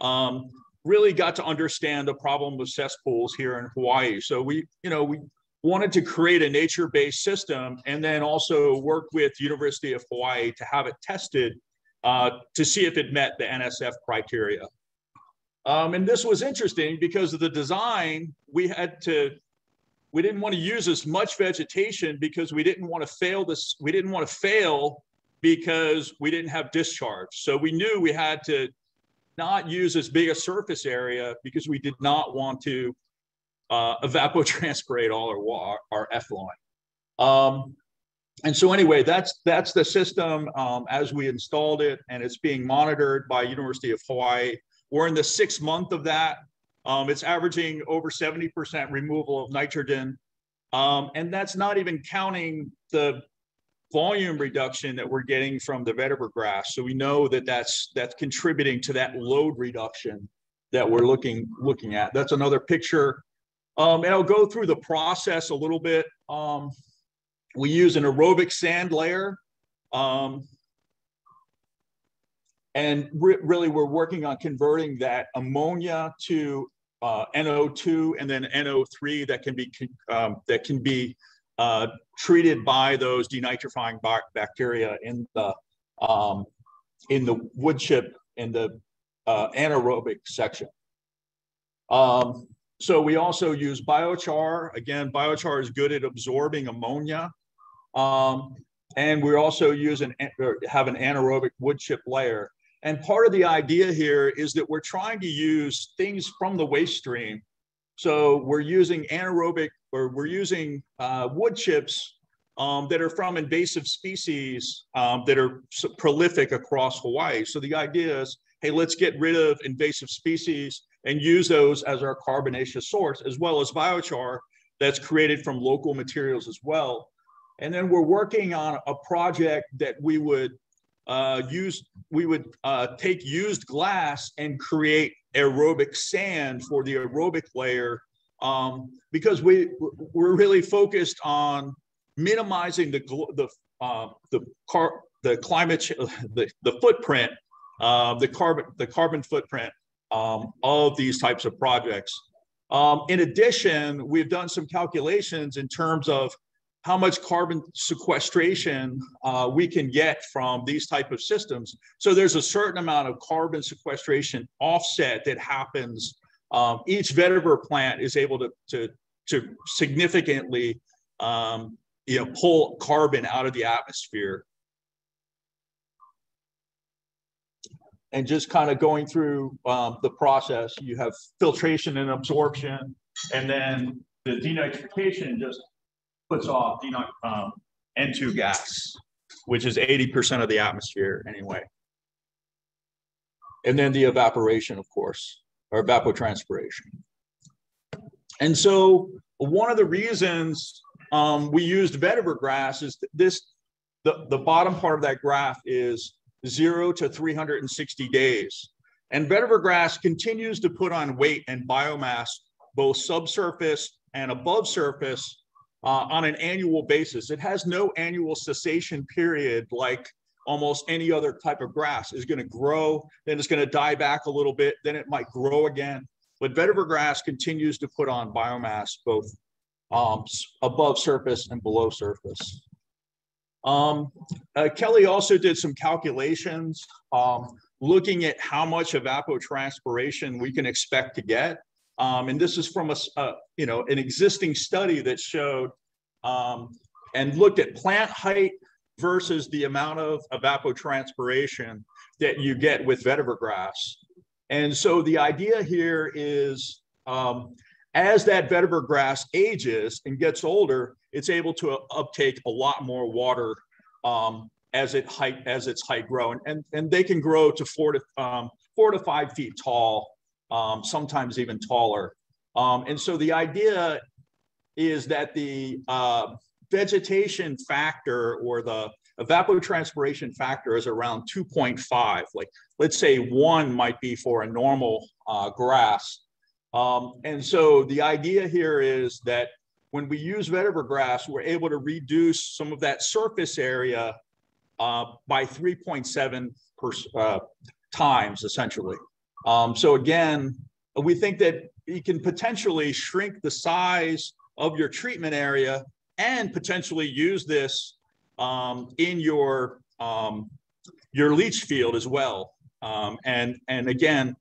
um, really got to understand the problem with cesspools here in Hawaii. So we, you know, we wanted to create a nature-based system and then also work with University of Hawaii to have it tested uh, to see if it met the NSF criteria. Um, and this was interesting because of the design, we had to, we didn't want to use as much vegetation because we didn't want to fail this, we didn't want to fail because we didn't have discharge. So we knew we had to not use as big a surface area because we did not want to uh, evapotranspirate all our, our effluent. Um, and so anyway, that's that's the system um, as we installed it, and it's being monitored by University of Hawaii. We're in the sixth month of that. Um, it's averaging over 70% removal of nitrogen. Um, and that's not even counting the volume reduction that we're getting from the vetiver grass. So we know that that's that's contributing to that load reduction that we're looking looking at. That's another picture Um, and I'll go through the process a little bit. Um, we use an aerobic sand layer. Um, and re really, we're working on converting that ammonia to uh, NO2 and then NO3 that can be um, that can be uh, treated by those denitrifying bacteria in the um, in the wood chip in the uh, anaerobic section. Um, so we also use biochar. Again, biochar is good at absorbing ammonia. Um, and we also use an have an anaerobic wood chip layer. And part of the idea here is that we're trying to use things from the waste stream. So we're using anaerobic or we're using uh, wood chips um, that are from invasive species um, that are prolific across Hawaii. So the idea is, hey, let's get rid of invasive species and use those as our carbonaceous source, as well as biochar that's created from local materials as well. And then we're working on a project that we would uh, use, we would uh, take used glass and create aerobic sand for the aerobic layer um, because we we're really focused on minimizing the the uh, the car the climate the, the footprint uh, the carbon the carbon footprint um, of these types of projects. Um, in addition, we've done some calculations in terms of how much carbon sequestration uh, we can get from these type of systems. So there's a certain amount of carbon sequestration offset that happens. Um, each vetiver plant is able to, to, to significantly um, you know, pull carbon out of the atmosphere. And just kind of going through um, the process, you have filtration and absorption, and then the denitrification just puts off um, N2 gas, which is 80% of the atmosphere anyway. And then the evaporation, of course, or evapotranspiration. And so one of the reasons um, we used vetiver grass is this, the, the bottom part of that graph is zero to 360 days. And vetiver grass continues to put on weight and biomass, both subsurface and above surface uh, on an annual basis. It has no annual cessation period like almost any other type of grass is going to grow, then it's going to die back a little bit, then it might grow again. But vetiver grass continues to put on biomass both um, above surface and below surface. Um, uh, Kelly also did some calculations um, looking at how much evapotranspiration we can expect to get. Um, and this is from a, a, you know, an existing study that showed um, and looked at plant height versus the amount of evapotranspiration that you get with vetiver grass. And so the idea here is um, as that vetiver grass ages and gets older, it's able to uptake a lot more water um, as it height as its height grow, and, and they can grow to four to um, four to five feet tall um, sometimes even taller. Um, and so the idea is that the uh, vegetation factor or the evapotranspiration factor is around 2.5. Like, let's say one might be for a normal uh, grass. Um, and so the idea here is that when we use vetiver grass, we're able to reduce some of that surface area uh, by 3.7 per, uh, times, essentially. Um, so again, we think that you can potentially shrink the size of your treatment area and potentially use this um, in your um, your leach field as well. Um, and and again,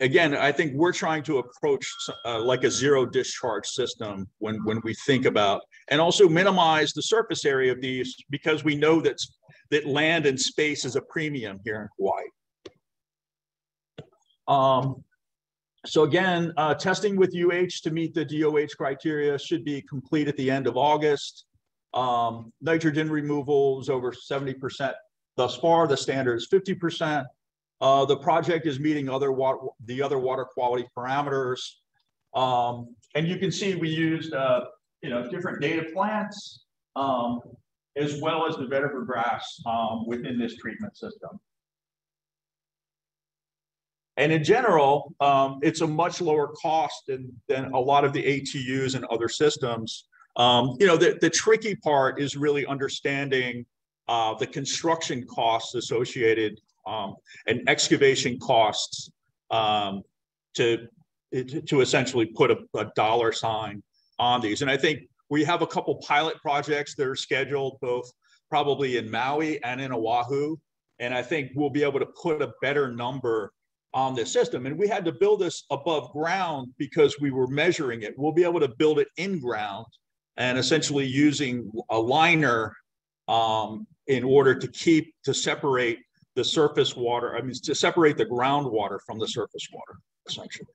again, I think we're trying to approach uh, like a zero discharge system when when we think about and also minimize the surface area of these because we know that that land and space is a premium here in Hawaii. Um, so again, uh, testing with UH to meet the DOH criteria should be complete at the end of August. Um, nitrogen removal is over 70% thus far. The standard is 50%. Uh, the project is meeting other water, the other water quality parameters. Um, and you can see we used, uh, you know, different native plants um, as well as the vetiver grass um, within this treatment system. And in general, um, it's a much lower cost than, than a lot of the ATUs and other systems. Um, you know, the, the tricky part is really understanding uh, the construction costs associated um, and excavation costs um, to, to essentially put a, a dollar sign on these. And I think we have a couple pilot projects that are scheduled both probably in Maui and in Oahu. And I think we'll be able to put a better number on this system. And we had to build this above ground because we were measuring it. We'll be able to build it in ground and essentially using a liner um, in order to keep, to separate the surface water, I mean, to separate the groundwater from the surface water, essentially.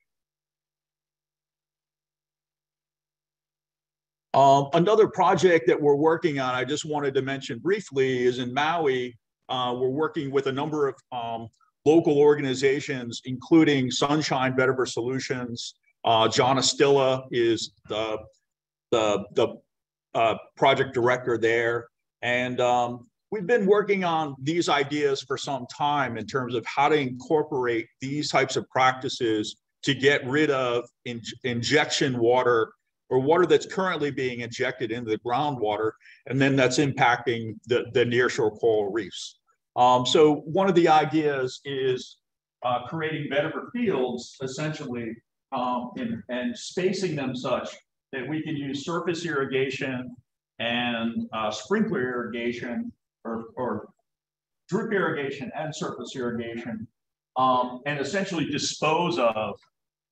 Um, another project that we're working on, I just wanted to mention briefly, is in Maui. Uh, we're working with a number of um, local organizations, including Sunshine Vetiver Solutions. Uh, John Astilla is the, the, the uh, project director there. And um, we've been working on these ideas for some time in terms of how to incorporate these types of practices to get rid of in, injection water or water that's currently being injected into the groundwater, and then that's impacting the, the nearshore coral reefs. Um, so one of the ideas is uh, creating vetiver fields, essentially, um, and, and spacing them such that we can use surface irrigation and uh, sprinkler irrigation or, or drip irrigation and surface irrigation um, and essentially dispose of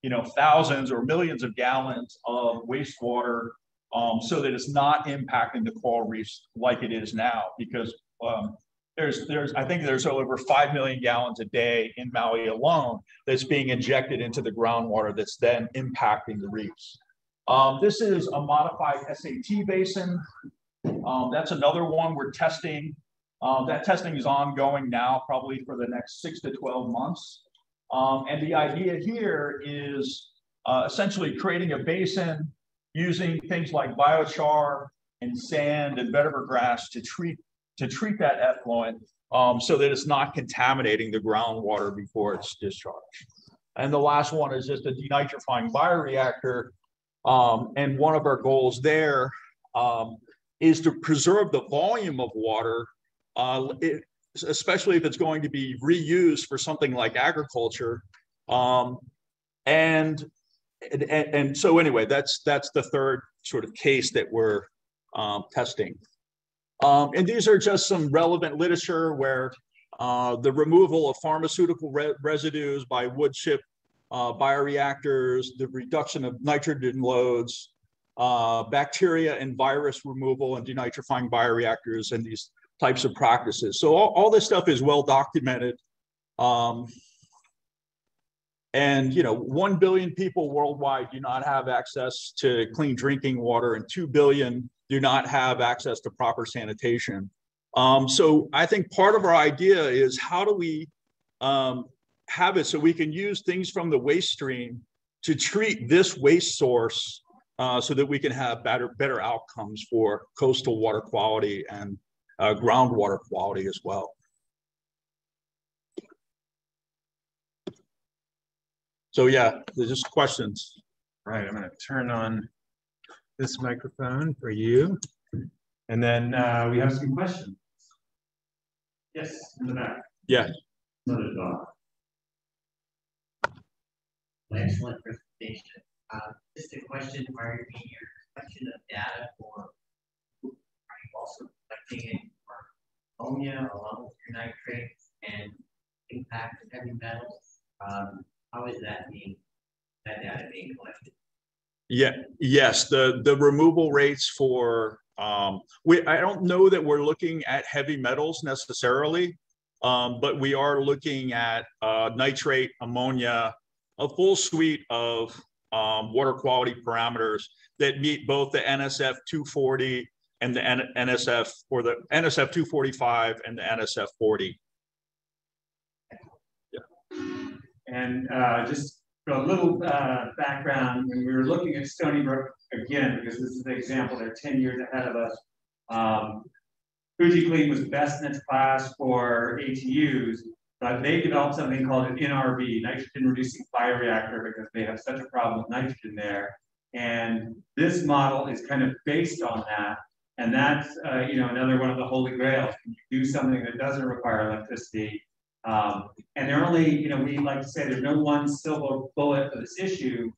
you know, thousands or millions of gallons of wastewater um, so that it's not impacting the coral reefs like it is now because um, there's, there's, I think there's over 5 million gallons a day in Maui alone that's being injected into the groundwater that's then impacting the reefs. Um, this is a modified SAT basin. Um, that's another one we're testing. Um, that testing is ongoing now, probably for the next six to 12 months. Um, and the idea here is uh, essentially creating a basin using things like biochar and sand and vetiver grass to treat to treat that effluent um, so that it's not contaminating the groundwater before it's discharged. And the last one is just a denitrifying bioreactor. Um, and one of our goals there um, is to preserve the volume of water uh, it, especially if it's going to be reused for something like agriculture. Um, and, and, and so anyway, that's, that's the third sort of case that we're um, testing. Um, and these are just some relevant literature where uh, the removal of pharmaceutical re residues by wood chip uh, bioreactors, the reduction of nitrogen loads, uh, bacteria and virus removal and denitrifying bioreactors, and these types of practices. So all, all this stuff is well documented. Um, and you know, 1 billion people worldwide do not have access to clean drinking water and 2 billion do not have access to proper sanitation. Um, so I think part of our idea is how do we um, have it so we can use things from the waste stream to treat this waste source uh, so that we can have better, better outcomes for coastal water quality and uh, groundwater quality as well. So yeah, there's just questions. Right, I'm gonna turn on this microphone for you. And then uh, we have some questions. Yes, in the back. Yeah. Excellent presentation. Uh, just a question, are you your collection of data for, are you also for ammonia along with your nitrates and impact of heavy metals? Um, how is that being, that data being collected? Yeah, yes, the, the removal rates for, um, we, I don't know that we're looking at heavy metals necessarily, um, but we are looking at uh, nitrate, ammonia, a full suite of um, water quality parameters that meet both the NSF 240 and the NSF or the NSF 245 and the NSF 40. Yeah. And uh, just a little uh, background, when we were looking at Stony Brook again, because this is the example, they're 10 years ahead of us. Um, FujiClean was best in its class for ATUs, but they developed something called an NRB, nitrogen reducing bioreactor, because they have such a problem with nitrogen there. And this model is kind of based on that. And that's, uh, you know, another one of the holy grails. Can you do something that doesn't require electricity? Um, and there only, you know, we like to say there's no one silver bullet for this issue.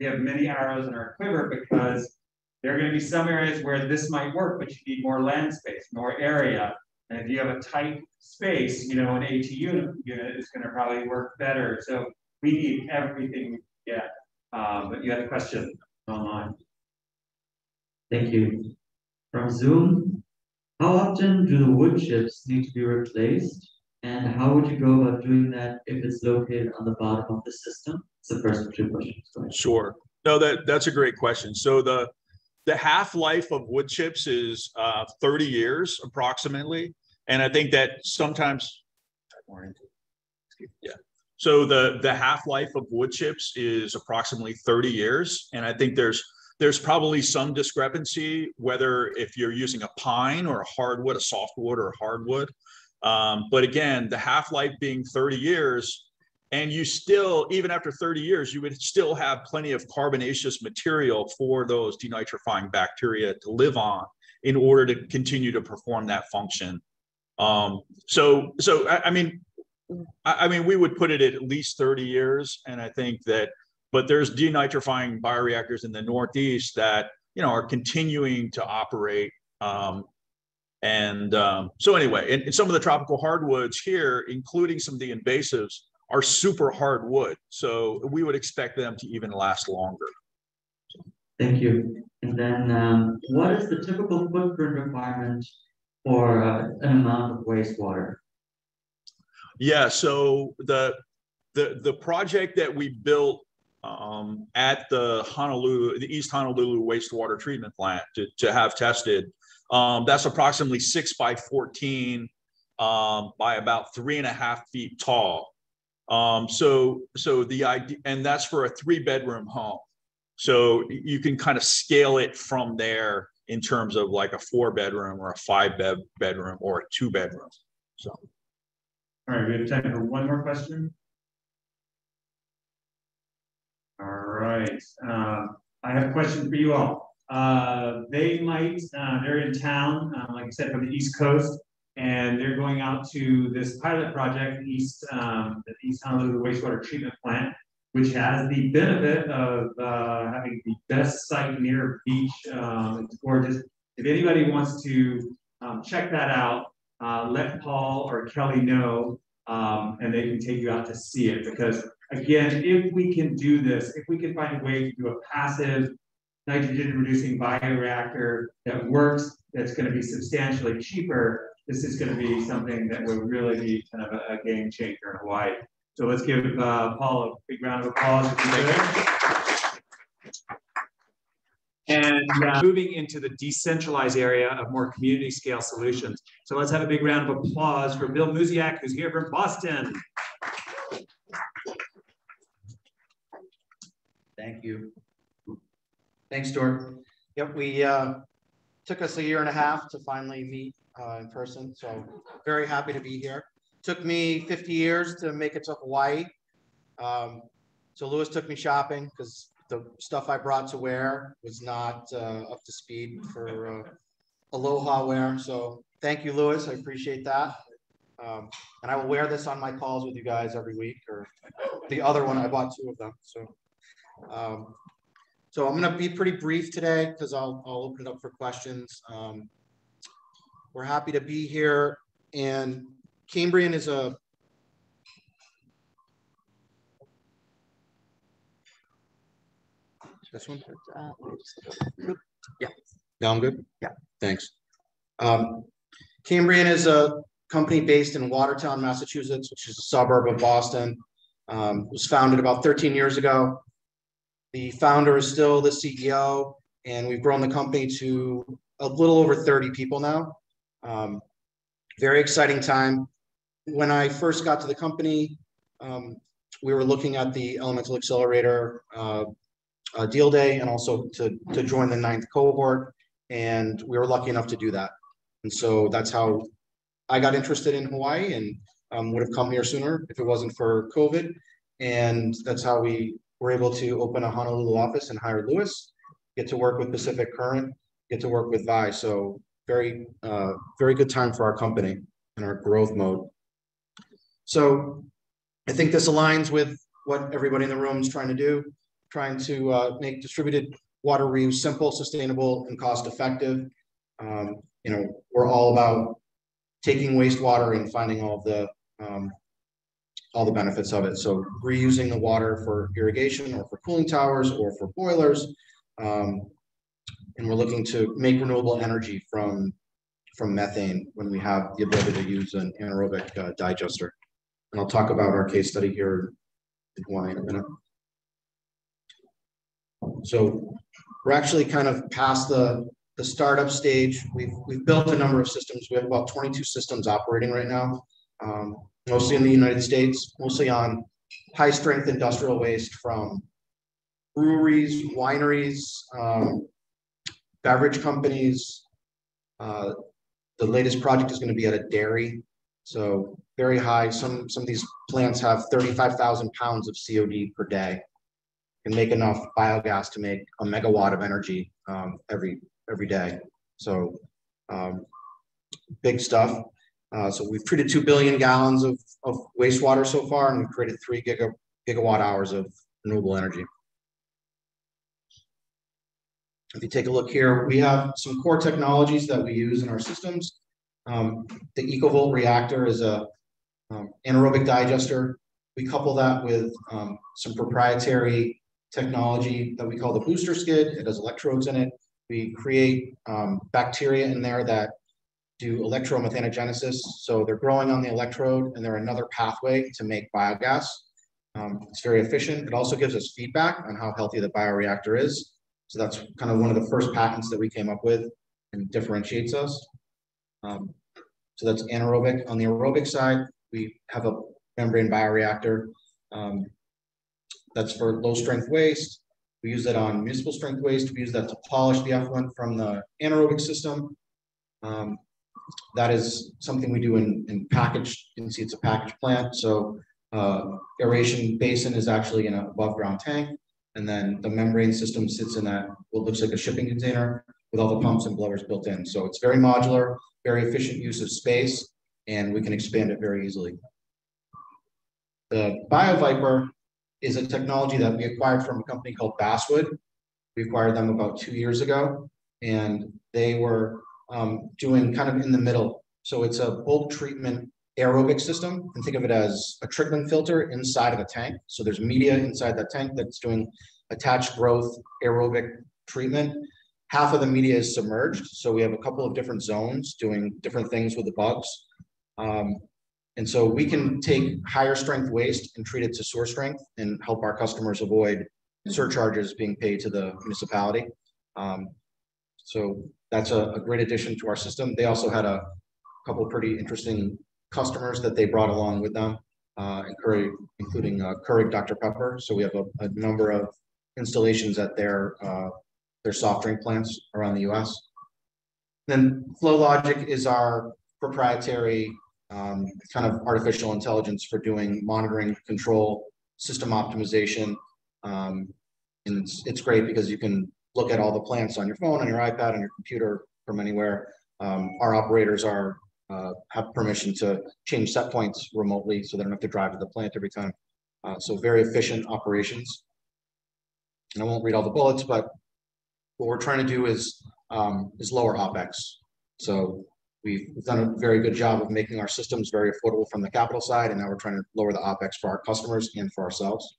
We have many arrows in our quiver because there are going to be some areas where this might work, but you need more land space, more area. And if you have a tight space, you know, an AT unit, is going to probably work better. So we need everything we get. Um, but you had a question online. Thank you. From Zoom, how often do the wood chips need to be replaced? And how would you go about doing that if it's located on the bottom of the system? It's the first two questions. Sure. No, that that's a great question. So the the half life of wood chips is uh, 30 years approximately, and I think that sometimes. Yeah. So the the half life of wood chips is approximately 30 years, and I think there's there's probably some discrepancy whether if you're using a pine or a hardwood, a softwood or a hardwood. Um, but again, the half life being 30 years, and you still, even after 30 years, you would still have plenty of carbonaceous material for those denitrifying bacteria to live on in order to continue to perform that function. Um, so, so I, I mean, I, I mean, we would put it at at least 30 years, and I think that but there's denitrifying bioreactors in the Northeast that you know are continuing to operate. Um, and um, so anyway, and, and, some of the tropical hardwoods here, including some of the invasives, are super hardwood. So we would expect them to even last longer. Thank you. And then um, what is the typical footprint requirement for uh, an amount of wastewater? Yeah, so the the the project that we built um, at the Honolulu, the East Honolulu wastewater treatment plant to, to have tested. Um, that's approximately six by 14 um, by about three and a half feet tall. Um, so, so the idea, and that's for a three bedroom home. So you can kind of scale it from there in terms of like a four bedroom or a five bed bedroom or a two bedroom. So. All right, we have time for one more question. Right. Uh, I have a question for you all. Uh, they might, uh, they're in town, uh, like I said, from the East Coast, and they're going out to this pilot project, East, um, the East Honolulu Wastewater Treatment Plant, which has the benefit of uh, having the best site near a beach. Um, it's gorgeous. If anybody wants to um, check that out, uh, let Paul or Kelly know, um, and they can take you out to see it because again, if we can do this, if we can find a way to do a passive nitrogen reducing bioreactor that works, that's going to be substantially cheaper, this is going to be something that would really be kind of a, a game changer in Hawaii. So let's give uh, Paul a big round of applause. And uh, moving into the decentralized area of more community scale solutions. So let's have a big round of applause for Bill Muziak, who's here from Boston. Thank you. Thanks, Stuart. Yep, we uh, took us a year and a half to finally meet uh, in person. So very happy to be here. Took me 50 years to make it to Hawaii. Um, so Lewis took me shopping because the stuff I brought to wear was not uh, up to speed for uh, Aloha wear. So thank you, Lewis. I appreciate that. Um, and I will wear this on my calls with you guys every week or the other one. I bought two of them. So um, so I'm going to be pretty brief today because I'll, I'll open it up for questions. Um, we're happy to be here and Cambrian is a this one? Yeah. No, I'm good? Yeah. Thanks. Um, Cambrian is a company based in Watertown, Massachusetts, which is a suburb of Boston. Um, was founded about 13 years ago. The founder is still the CEO, and we've grown the company to a little over 30 people now. Um, very exciting time. When I first got to the company, um, we were looking at the Elemental Accelerator uh, uh, deal day and also to, to join the ninth cohort. And we were lucky enough to do that. And so that's how I got interested in Hawaii and um, would have come here sooner if it wasn't for COVID. And that's how we were able to open a Honolulu office and hire Lewis, get to work with Pacific Current, get to work with Vi. So very, uh, very good time for our company and our growth mode. So I think this aligns with what everybody in the room is trying to do, trying to uh, make distributed water reuse simple, sustainable, and cost effective. Um, you know, we're all about taking wastewater and finding all the um, all the benefits of it. So reusing the water for irrigation or for cooling towers or for boilers. Um, and we're looking to make renewable energy from from methane when we have the ability to use an anaerobic uh, digester. And I'll talk about our case study here in Hawaii in a minute. So we're actually kind of past the, the startup stage. We've, we've built a number of systems. We have about 22 systems operating right now, um, mostly in the United States, mostly on high strength industrial waste from breweries, wineries, um, beverage companies. Uh, the latest project is going to be at a dairy. So very high. Some some of these plants have 35,000 pounds of COD per day and make enough biogas to make a megawatt of energy um, every every day. So um, big stuff. Uh, so we've treated 2 billion gallons of, of wastewater so far, and we've created three giga, gigawatt hours of renewable energy. If you take a look here, we have some core technologies that we use in our systems. Um, the EcoVolt reactor is a um, anaerobic digester. We couple that with um, some proprietary technology that we call the booster skid. It has electrodes in it. We create um, bacteria in there that do electromethanogenesis. So they're growing on the electrode and they're another pathway to make biogas. Um, it's very efficient. It also gives us feedback on how healthy the bioreactor is. So that's kind of one of the first patents that we came up with and differentiates us. Um, so that's anaerobic. On the aerobic side, we have a membrane bioreactor um, that's for low strength waste. We use that on municipal strength waste. We use that to polish the effluent from the anaerobic system. Um, that is something we do in, in package. You can see it's a package plant. So uh, aeration basin is actually in an above ground tank. And then the membrane system sits in that, what looks like a shipping container with all the pumps and blowers built in. So it's very modular, very efficient use of space, and we can expand it very easily. The BioViper is a technology that we acquired from a company called Basswood. We acquired them about two years ago, and they were um, doing kind of in the middle. So it's a bulk treatment aerobic system and think of it as a trickling filter inside of a tank. So there's media inside that tank that's doing attached growth aerobic treatment. Half of the media is submerged. So we have a couple of different zones doing different things with the bugs. Um, and so we can take higher strength waste and treat it to source strength and help our customers avoid surcharges being paid to the municipality. Um, so that's a, a, great addition to our system. They also had a couple pretty interesting customers that they brought along with them, uh, including uh, Keurig Dr. Pepper. So we have a, a number of installations at their uh, their soft drink plants around the U.S. Then FlowLogic is our proprietary um, kind of artificial intelligence for doing monitoring, control, system optimization. Um, and it's, it's great because you can look at all the plants on your phone, on your iPad, on your computer from anywhere. Um, our operators are uh, have permission to change set points remotely so they don't have to drive to the plant every time. Uh, so very efficient operations. And I won't read all the bullets, but what we're trying to do is um, is lower OPEX. So we've done a very good job of making our systems very affordable from the capital side, and now we're trying to lower the OPEX for our customers and for ourselves.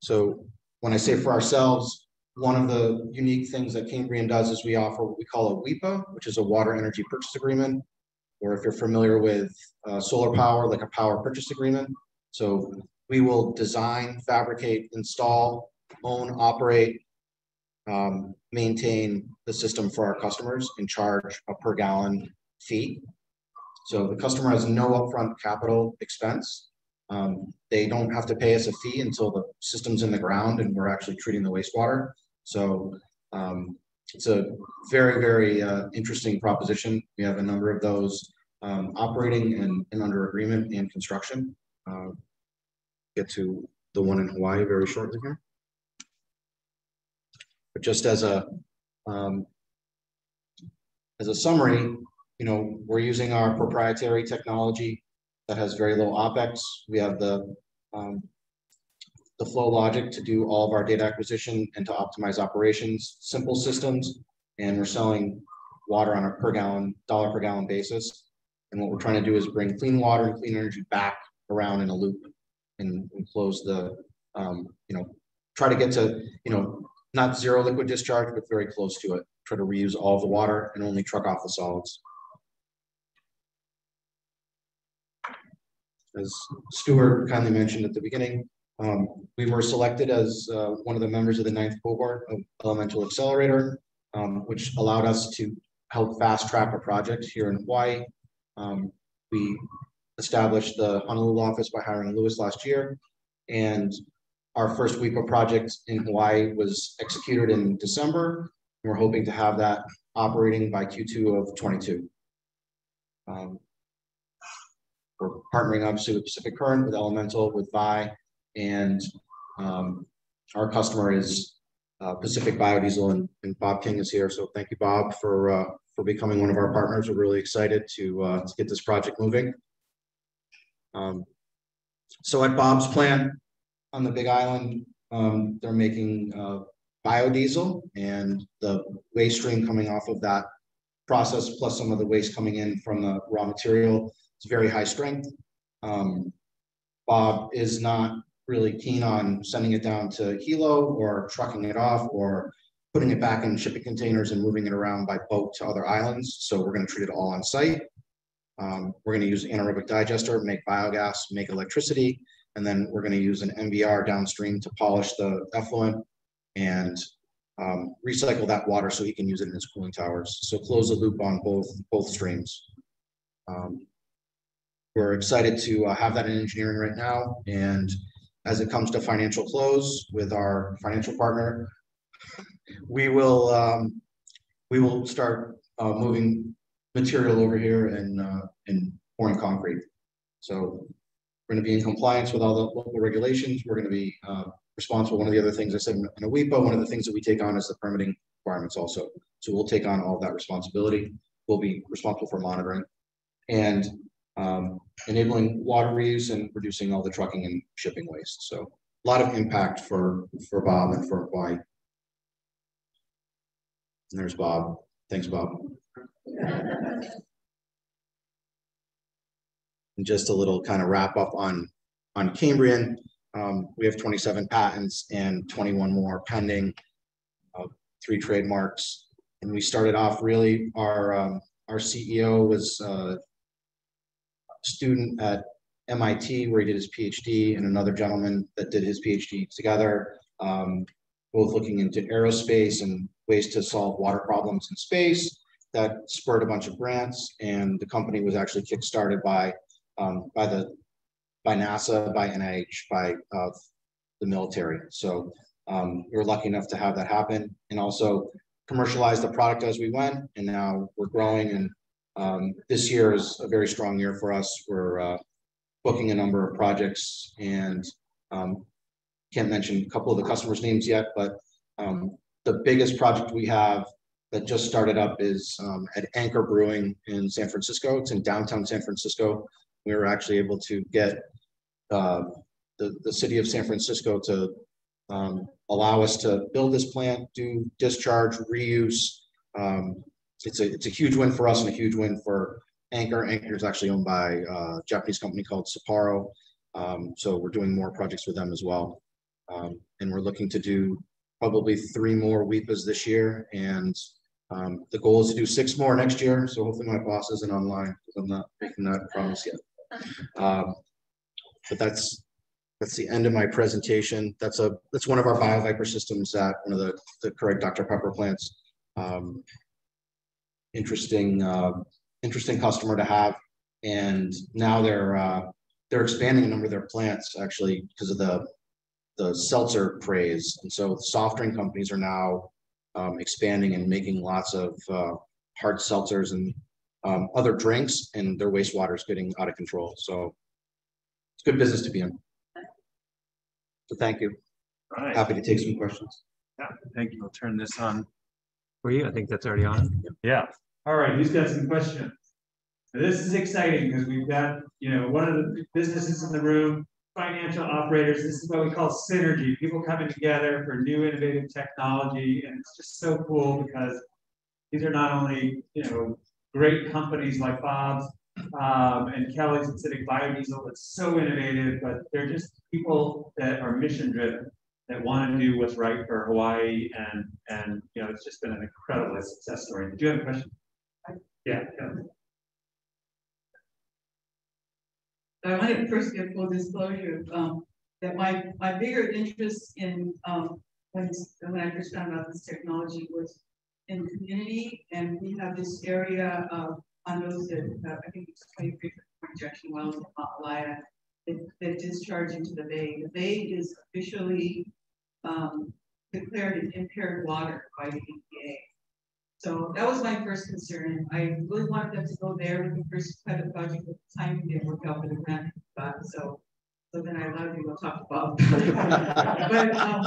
So when I say for ourselves, one of the unique things that Cambrian does is we offer what we call a WEPA, which is a water energy purchase agreement, or if you're familiar with uh, solar power, like a power purchase agreement. So we will design, fabricate, install, own, operate, um, maintain the system for our customers and charge a per gallon fee. So the customer has no upfront capital expense. Um, they don't have to pay us a fee until the system's in the ground and we're actually treating the wastewater. So um, it's a very, very uh, interesting proposition. We have a number of those um, operating and, and under agreement and construction. Uh, get to the one in Hawaii very shortly here. But just as a um, as a summary, you know, we're using our proprietary technology that has very low OPEX. We have the um, the flow logic to do all of our data acquisition and to optimize operations, simple systems, and we're selling water on a per gallon, dollar per gallon basis. And what we're trying to do is bring clean water and clean energy back around in a loop and, and close the, um, you know, try to get to, you know, not zero liquid discharge, but very close to it. Try to reuse all the water and only truck off the solids. As Stuart kindly mentioned at the beginning, um, we were selected as uh, one of the members of the ninth cohort of Elemental Accelerator, um, which allowed us to help fast track a project here in Hawaii. Um, we established the Honolulu office by hiring Lewis last year, and our first WEPA project in Hawaii was executed in December. We're hoping to have that operating by Q2 of 22. Um, we're partnering obviously with Pacific Current, with Elemental, with Vi, and um, our customer is uh, Pacific Biodiesel, and, and, Bob King is here. So thank you, Bob, for uh, for becoming one of our partners. We're really excited to uh, to get this project moving. Um, so at Bob's plant on the Big Island, um, they're making uh, biodiesel, and the waste stream coming off of that process, plus some of the waste coming in from the raw material, is very high strength. Um, Bob is not really keen on sending it down to Hilo or trucking it off or putting it back in shipping containers and moving it around by boat to other islands. So we're going to treat it all on site. Um, we're going to use anaerobic digester, make biogas, make electricity, and then we're going to use an MBR downstream to polish the effluent and um, recycle that water so he can use it in his cooling towers. So close the loop on both both streams. Um, we're excited to uh, have that in engineering right now, and as it comes to financial close with our financial partner, we will um, we will start uh, moving material over here and uh, and pouring concrete. So we're going to be in compliance with all the local regulations. We're going to be uh, responsible. One of the other things I said in a WEPA, one of the things that we take on is the permitting requirements also. So we'll take on all that responsibility. We'll be responsible for monitoring. And um, enabling water reuse and reducing all the trucking and shipping waste. So a lot of impact for, for Bob and for Hawaii. And there's Bob. Thanks, Bob. And just a little kind of wrap up on, on Cambrian. Um, we have 27 patents and 21 more pending, uh, three trademarks. And we started off really, our, um, our CEO was uh, student at MIT where he did his PhD and another gentleman that did his PhD together, um, both looking into aerospace and ways to solve water problems in space. That spurred a bunch of grants, and the company was actually kickstarted by um, by the by NASA, by NIH, by uh, the military. So um, we were lucky enough to have that happen, and also commercialize the product as we went. And now we're growing and um, this year is a very strong year for us. We're uh, booking a number of projects and um, can't mention a couple of the customers' names yet, but um, the biggest project we have that just started up is um, at Anchor Brewing in San Francisco. It's in downtown San Francisco. We were actually able to get uh, the, the city of San Francisco to um, allow us to build this plant, do discharge, reuse, um, it's a it's a huge win for us and a huge win for Anchor. Anchor is actually owned by a Japanese company called Sapporo. Um, so we're doing more projects with them as well. Um, and we're looking to do probably three more WEPAs this year. And um, the goal is to do six more next year. So hopefully my boss isn't online because I'm not making that promise yet. Um, but that's that's the end of my presentation. That's a that's one of our BioViper systems at one of the, the Keurig Dr. Pepper plants. Interesting uh, interesting customer to have. And now they're uh, they're expanding a number of their plants actually because of the the seltzer craze. And so the soft drink companies are now um, expanding and making lots of uh, hard seltzers and um, other drinks, and their wastewater is getting out of control. So it's good business to be in. So thank you. All right. Happy to take some questions. Yeah, thank you. I'll turn this on for you. I think that's already on. Yeah. All right, who's got some questions? This is exciting because we've got, you know, one of the businesses in the room, financial operators. This is what we call synergy, people coming together for new innovative technology. And it's just so cool because these are not only, you know, great companies like Bob's um, and Kelly's Pacific Biodiesel that's so innovative, but they're just people that are mission driven that want to do what's right for Hawaii. And, and, you know, it's just been an incredible success story. Did you have a question? Yeah. yeah. I want to first give full disclosure um, that my my bigger interest in um, when when I first found out this technology was in community, and we have this area of condos that uh, I think it's 23 injection wells in Maalaea that, that discharge into the bay. The bay is officially um, declared an impaired water by the EPA. So that was my first concern. I really wanted them to go there with the first pilot project at the time didn't work out for the grant, but so so then I allowed you to talk about. but um,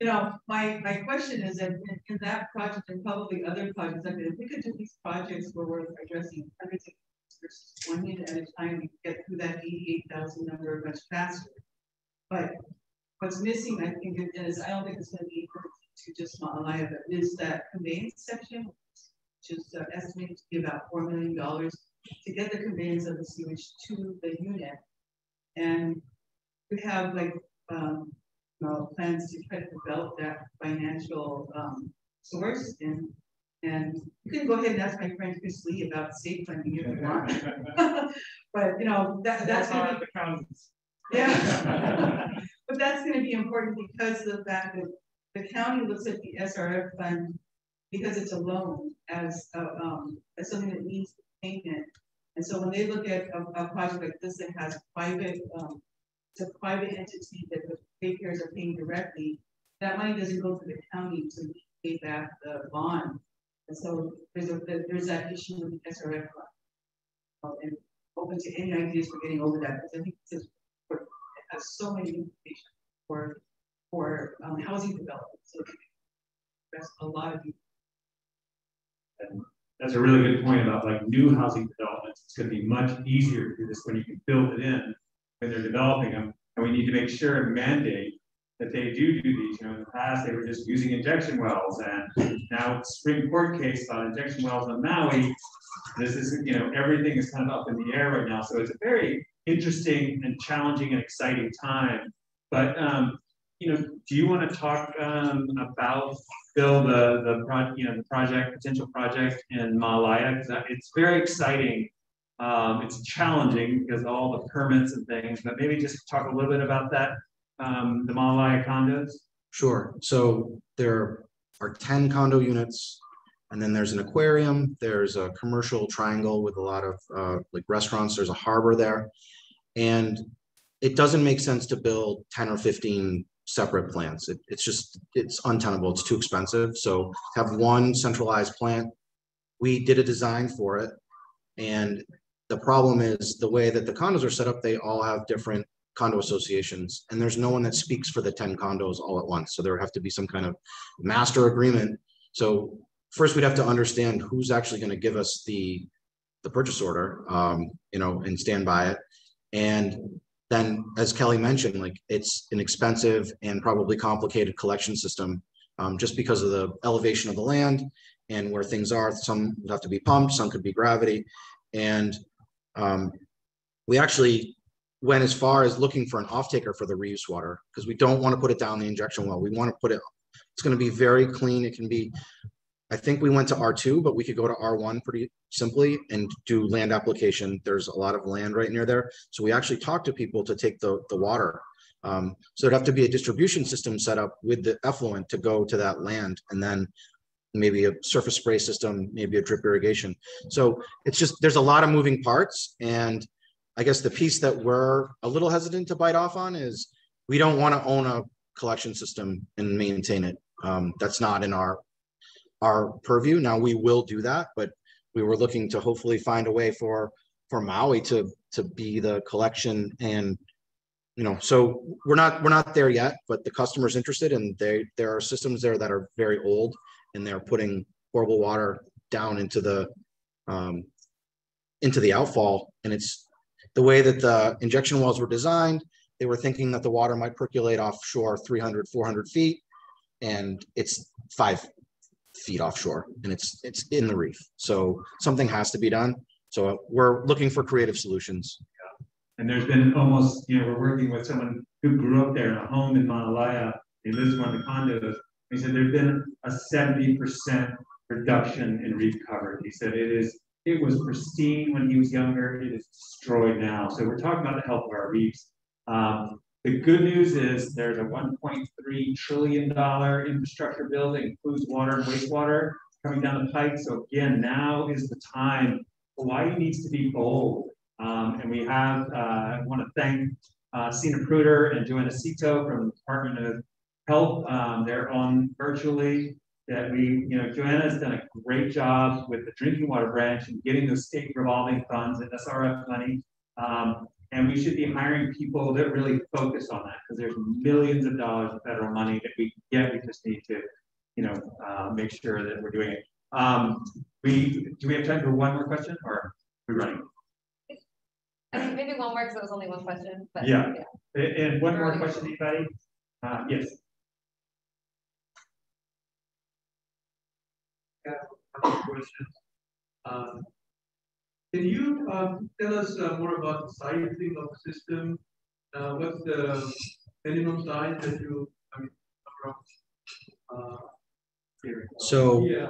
you know, my my question is that in, in, that project and probably other projects, I mean, if we could do these projects where we're addressing hundreds of versus one unit at a time, we get through that 88,000 number much faster. But what's missing, I think, is I don't think it's going to be to just Maalaea, but is that conveyance section, which is uh, estimated to be about $4 million to get the conveyance of the sewage to the unit. And we have like um, well, plans to try to develop that financial um, source and and you can go ahead and ask my friend Chris Lee about state funding if you want. but you know that that's gonna be, yeah. but that's going to be important because of the fact that the county looks at the SRF fund because it's a loan as, a, um, as something that needs payment. And so when they look at a, a project like this that has private, um, it's a private entity that the payers are paying directly, that money doesn't go to the county to pay back the bond. And so there's a there's that issue with the SRF fund. Um, and open to any ideas for getting over that because I think it has so many implications for for um, housing development. So that's a lot of you. That's a really good point about like new housing developments. It's going to be much easier to do this when you can build it in when they're developing them. And we need to make sure and mandate that they do do these. You know, in the past they were just using injection wells, and now Supreme Court case on injection wells on Maui. This is, you know, everything is kind of up in the air right now. So it's a very interesting and challenging and exciting time. But um, you know, do you want to talk um, about Bill the the project, you know, the project potential project in Maalaea because it's very exciting. Um, it's challenging because all the permits and things, but maybe just talk a little bit about that, um, the Maalaea condos. Sure. So there are 10 condo units, and then there's an aquarium. There's a commercial triangle with a lot of uh, like restaurants. There's a harbor there, and it doesn't make sense to build 10 or 15 separate plants. It, it's just, it's untenable. It's too expensive. So have one centralized plant. We did a design for it. And the problem is the way that the condos are set up, they all have different condo associations and there's no one that speaks for the 10 condos all at once. So there would have to be some kind of master agreement. So first we'd have to understand who's actually going to give us the the purchase order, um, you know, and stand by it. And then as Kelly mentioned, like it's an expensive and probably complicated collection system um, just because of the elevation of the land and where things are. Some would have to be pumped, some could be gravity. And um, we actually went as far as looking for an off taker for the reuse water because we don't want to put it down the injection well. We want to put it, it's going to be very clean. It can be I think we went to R2, but we could go to R1 pretty simply and do land application. There's a lot of land right near there. So we actually talked to people to take the, the water. Um, so it'd have to be a distribution system set up with the effluent to go to that land and then maybe a surface spray system, maybe a drip irrigation. So it's just, there's a lot of moving parts. And I guess the piece that we're a little hesitant to bite off on is we don't want to own a collection system and maintain it. Um, that's not in our our purview. Now we will do that, but we were looking to hopefully find a way for for Maui to to be the collection and you know so we're not we're not there yet but the customer's interested and they there are systems there that are very old and they're putting horrible water down into the um, into the outfall and it's the way that the injection wells were designed they were thinking that the water might percolate offshore 300 400 feet and it's five feet offshore and it's it's in the reef so something has to be done so we're looking for creative solutions yeah. and there's been almost, you know, we're working with someone who grew up there in a home in Maalaea. He lives in one of the condos. He said there's been a 70% reduction in reef cover. He said it is, it was pristine when he was younger. It is destroyed now. So we're talking about the health of our reefs. Um, the good news is there's a $1.3 trillion infrastructure bill that includes water and wastewater coming down the pike. So again, now is the time. Hawaii needs to be bold. Um, and we have, uh, I want to thank uh, Sina Pruder and Joanna Seto from the Department of Health. Um, they're on virtually that we, you know, Joanna has done a great job with the drinking water branch and getting those state revolving funds and SRF money. Um, and we should be hiring people that really focus on that because there's millions of dollars of federal money that we can get. We just need to, you know, uh, make sure that we're doing it. Um, we do we have time for one more question or are we running? I think maybe one more because it was only one question, but. Yeah. And, and one more question, anybody? Uh, yes. Yeah, question. Um, can you um, tell us uh, more about the sizing of the system? Uh, what's the minimum size that you, I mean, uh, so, yeah,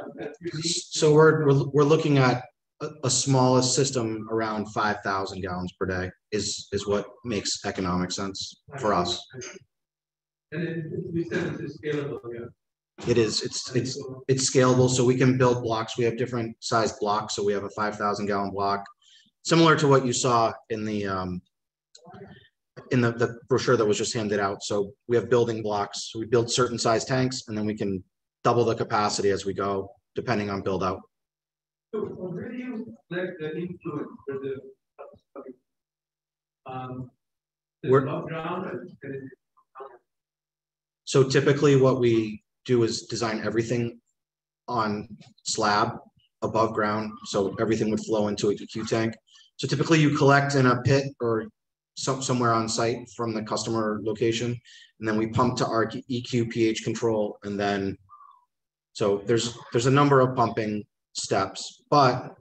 so we're, we're, we're looking at a, a smallest system around five thousand gallons per day is, is what makes economic sense for us. And it, we said it's scalable, yeah. It is, it's, it's, it's scalable, so we can build blocks. We have different sized blocks, so we have a five thousand gallon block. Similar to what you saw in the, um, in the, the brochure that was just handed out. So we have building blocks. We build certain size tanks and then we can double the capacity as we go, depending on build out. So where do you let the influent for the um, We're- ground So typically what we do is design everything on slab above ground, so everything would flow into a EQ tank. So typically you collect in a pit or some, somewhere on site from the customer location, and then we pump to our EQ pH control, and then so there's there's a number of pumping steps, but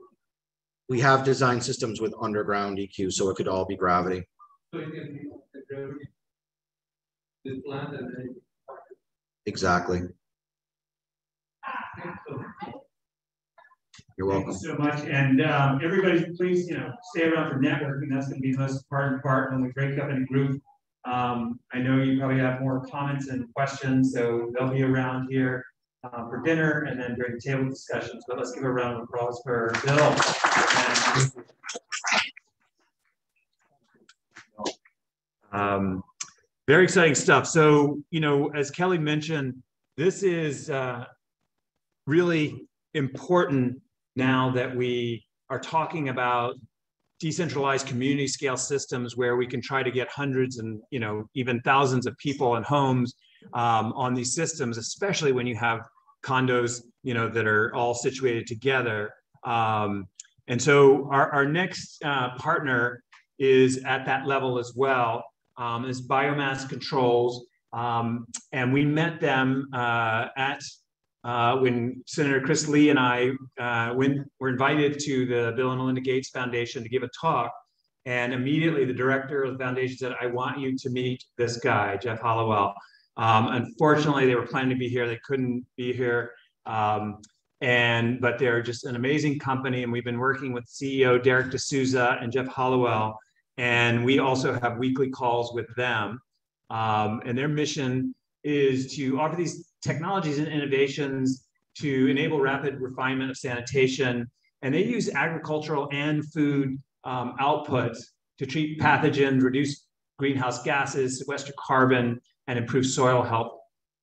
we have designed systems with underground EQ, so it could all be gravity. So gravity. Plant and. Exactly. You're welcome. Thank you so much. And um, everybody, please, you know, stay around for networking. That's going to be the most important part when we break up in a group. Um, I know you probably have more comments and questions, so they'll be around here uh, for dinner and then during table discussions. But let's give a round of applause for Bill. Um, very exciting stuff. So, you know, as Kelly mentioned, this is uh, really important now that we are talking about decentralized community scale systems where we can try to get hundreds and you know even thousands of people and homes um, on these systems especially when you have condos you know that are all situated together um, and so our, our next uh, partner is at that level as well um, is biomass controls um, and we met them uh, at uh, when Senator Chris Lee and I uh, went, were invited to the Bill and Melinda Gates Foundation to give a talk. And immediately the director of the foundation said, I want you to meet this guy, Jeff Hallowell. Um, unfortunately, they were planning to be here. They couldn't be here. Um, and but they're just an amazing company. And we've been working with CEO Derek D'Souza and Jeff Hallowell. And we also have weekly calls with them. Um, and their mission is to offer these technologies and innovations to enable rapid refinement of sanitation. And they use agricultural and food um, outputs to treat pathogens, reduce greenhouse gases, sequester carbon, and improve soil health.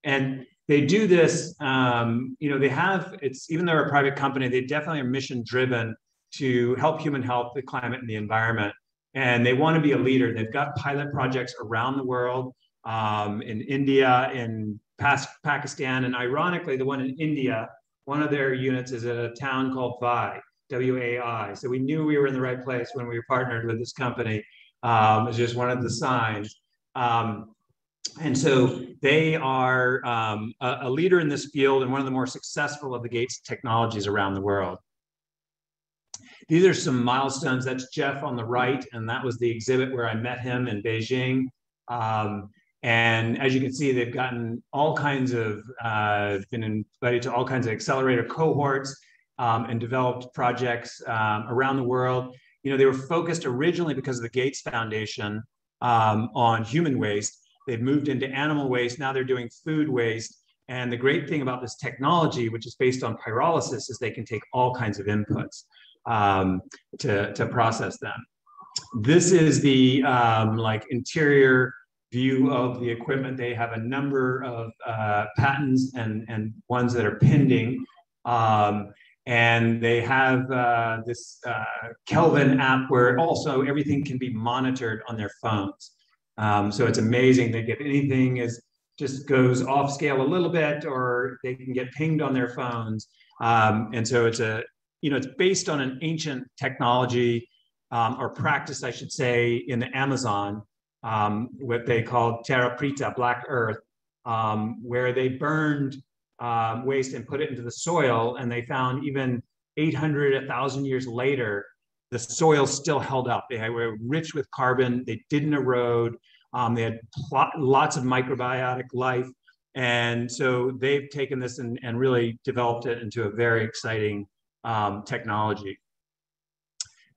And they do this, um, you know, they have, it's even though they're a private company, they definitely are mission driven to help human health, the climate, and the environment. And they want to be a leader. They've got pilot projects around the world, um, in India, in Pakistan, and ironically, the one in India, one of their units is at a town called Wai, W-A-I. So we knew we were in the right place when we were partnered with this company. Um, it's just one of the signs. Um, and so they are um, a, a, leader in this field and one of the more successful of the Gates technologies around the world. These are some milestones. That's Jeff on the right, and that was the exhibit where I met him in Beijing. Um, and as you can see, they've gotten all kinds of, uh, been invited to all kinds of accelerator cohorts um, and developed projects um, around the world. You know, they were focused originally because of the Gates Foundation um, on human waste, They've moved into animal waste. Now they're doing food waste. And the great thing about this technology, which is based on pyrolysis, is they can take all kinds of inputs um, to, to process them. This is the um, like interior view of the equipment. They have a number of uh, patents and, and ones that are pending. Um, and they have uh, this uh, Kelvin app where also everything can be monitored on their phones. Um, so it's amazing. They if anything is just goes off scale a little bit, or they can get pinged on their phones. Um, and so it's a, you know, it's based on an ancient technology um, or practice, I should say, in the Amazon, um, what they called terra preta, black earth, um, where they burned um, waste and put it into the soil, and they found even 800, 1,000 years later, the soil still held up. They were rich with carbon. They didn't erode. Um, they had lots of microbiotic life. And so they've taken this and, and really developed it into a very exciting um, technology.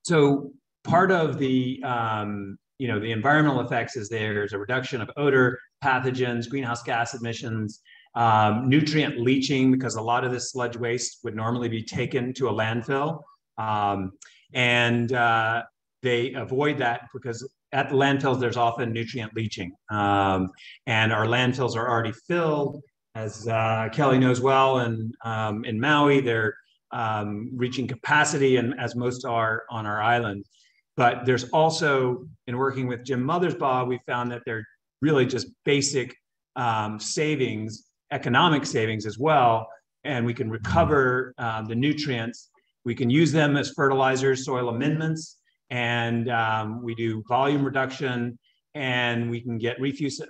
So part of the, um, you know, the environmental effects is there's a reduction of odor, pathogens, greenhouse gas emissions, um, nutrient leaching, because a lot of this sludge waste would normally be taken to a landfill. Um, and uh, they avoid that because at the landfills, there's often nutrient leaching. Um, and our landfills are already filled, as uh, Kelly knows well, and um, in Maui, they're um, reaching capacity, and as most are on our island. But there's also, in working with Jim Mothersbaugh, we found that they're really just basic um, savings, economic savings as well, and we can recover um, the nutrients. We can use them as fertilizers, soil amendments, and um, we do volume reduction and we can get reuse,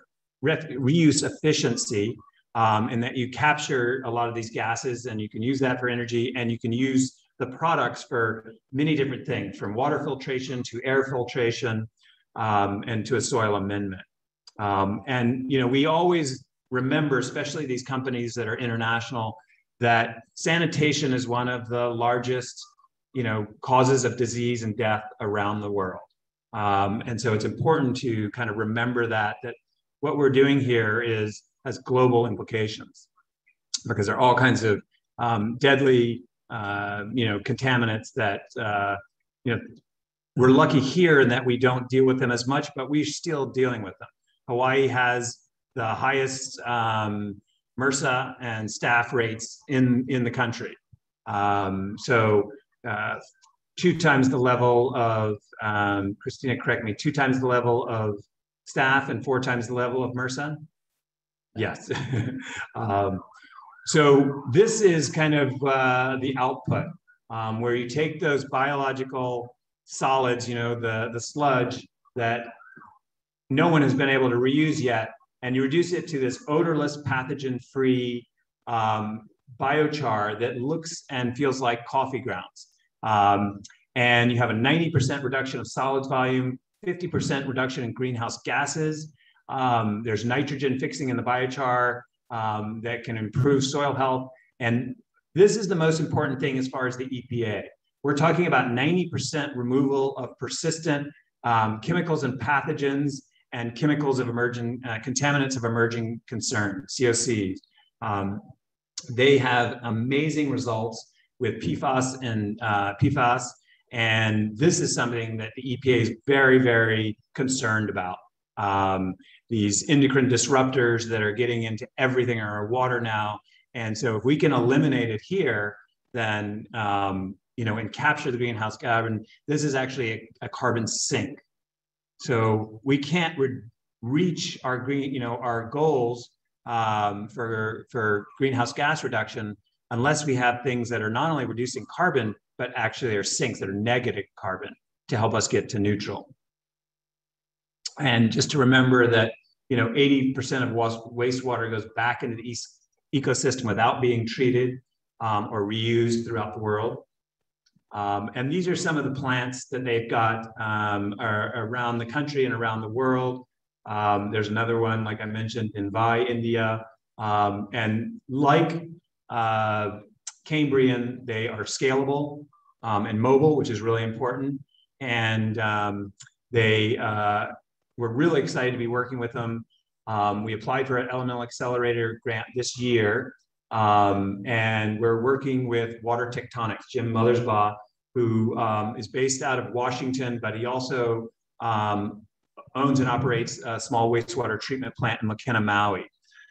reuse efficiency um, and that you capture a lot of these gases and you can use that for energy and you can use the products for many different things from water filtration to air filtration um, and to a soil amendment. Um, and, you know, we always remember, especially these companies that are international, that sanitation is one of the largest you know, causes of disease and death around the world. Um, and so it's important to kind of remember that, that what we're doing here is has global implications because there are all kinds of um, deadly, uh, you know, contaminants that, uh, you know, we're lucky here in that we don't deal with them as much, but we're still dealing with them. Hawaii has the highest um, MRSA and staph rates in, in the country. Um, so uh, two times the level of, um, Christina, correct me, two times the level of staph and four times the level of MRSA? Yes. um, so this is kind of uh, the output um, where you take those biological solids, you know, the, the sludge that no one has been able to reuse yet, and you reduce it to this odorless, pathogen-free um, biochar that looks and feels like coffee grounds. Um, and you have a 90% reduction of solids volume, 50% reduction in greenhouse gases. Um, there's nitrogen fixing in the biochar um, that can improve soil health. And this is the most important thing as far as the EPA. We're talking about 90% removal of persistent um, chemicals and pathogens and chemicals of emerging uh, contaminants of emerging concern, COCs. Um, they have amazing results with PFAS and uh, PFAS. And this is something that the EPA is very, very concerned about. um, these endocrine disruptors that are getting into everything in our water now. And so if we can eliminate it here, then um, you know, and capture the greenhouse carbon, this is actually a, a carbon sink. So we can't re reach our green, you know, our goals um, for for greenhouse gas reduction unless we have things that are not only reducing carbon but actually are sinks that are negative carbon to help us get to neutral. And just to remember that you know 80% of wastewater goes back into the ecosystem without being treated um, or reused throughout the world. Um, and these are some of the plants that they've got um, are, around the country and around the world. Um, there's another one, like I mentioned, in Wai, India. Um, and like uh, Cambrian, they are scalable um, and mobile, which is really important. And um, they, uh, we're really excited to be working with them. we applied for an elemental accelerator grant this year. Um, and we're working with Water Tectonics, Jim Mothersbaugh, who um, is based out of Washington, but he also um, owns and operates a small wastewater treatment plant in Makena, Maui.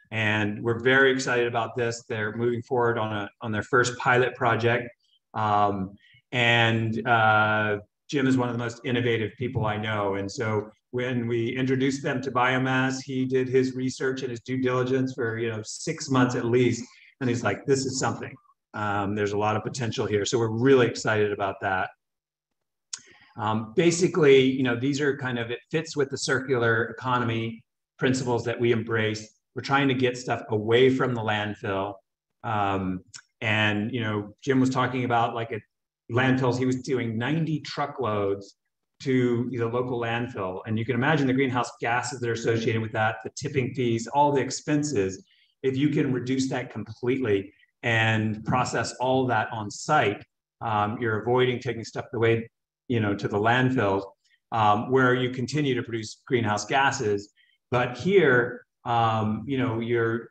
And we're very excited about this. They're moving forward on, a, on their first pilot project. Um, and uh, Jim is one of the most innovative people I know. And so when we introduced them to biomass, he did his research and his due diligence for you know six months at least and he's like, this is something. Um, there's a lot of potential here. So we're really excited about that. Um, basically, you know, these are kind of, it fits with the circular economy principles that we embrace. We're trying to get stuff away from the landfill. Um, and, you know, Jim was talking about like at landfills, he was doing 90 truckloads to the local landfill. And you can imagine the greenhouse gases that are associated with that, the tipping fees, all the expenses if you can reduce that completely and process all that on site, um, you're avoiding taking stuff away, you know, to the landfills um, where you continue to produce greenhouse gases. But here, um, you know, you're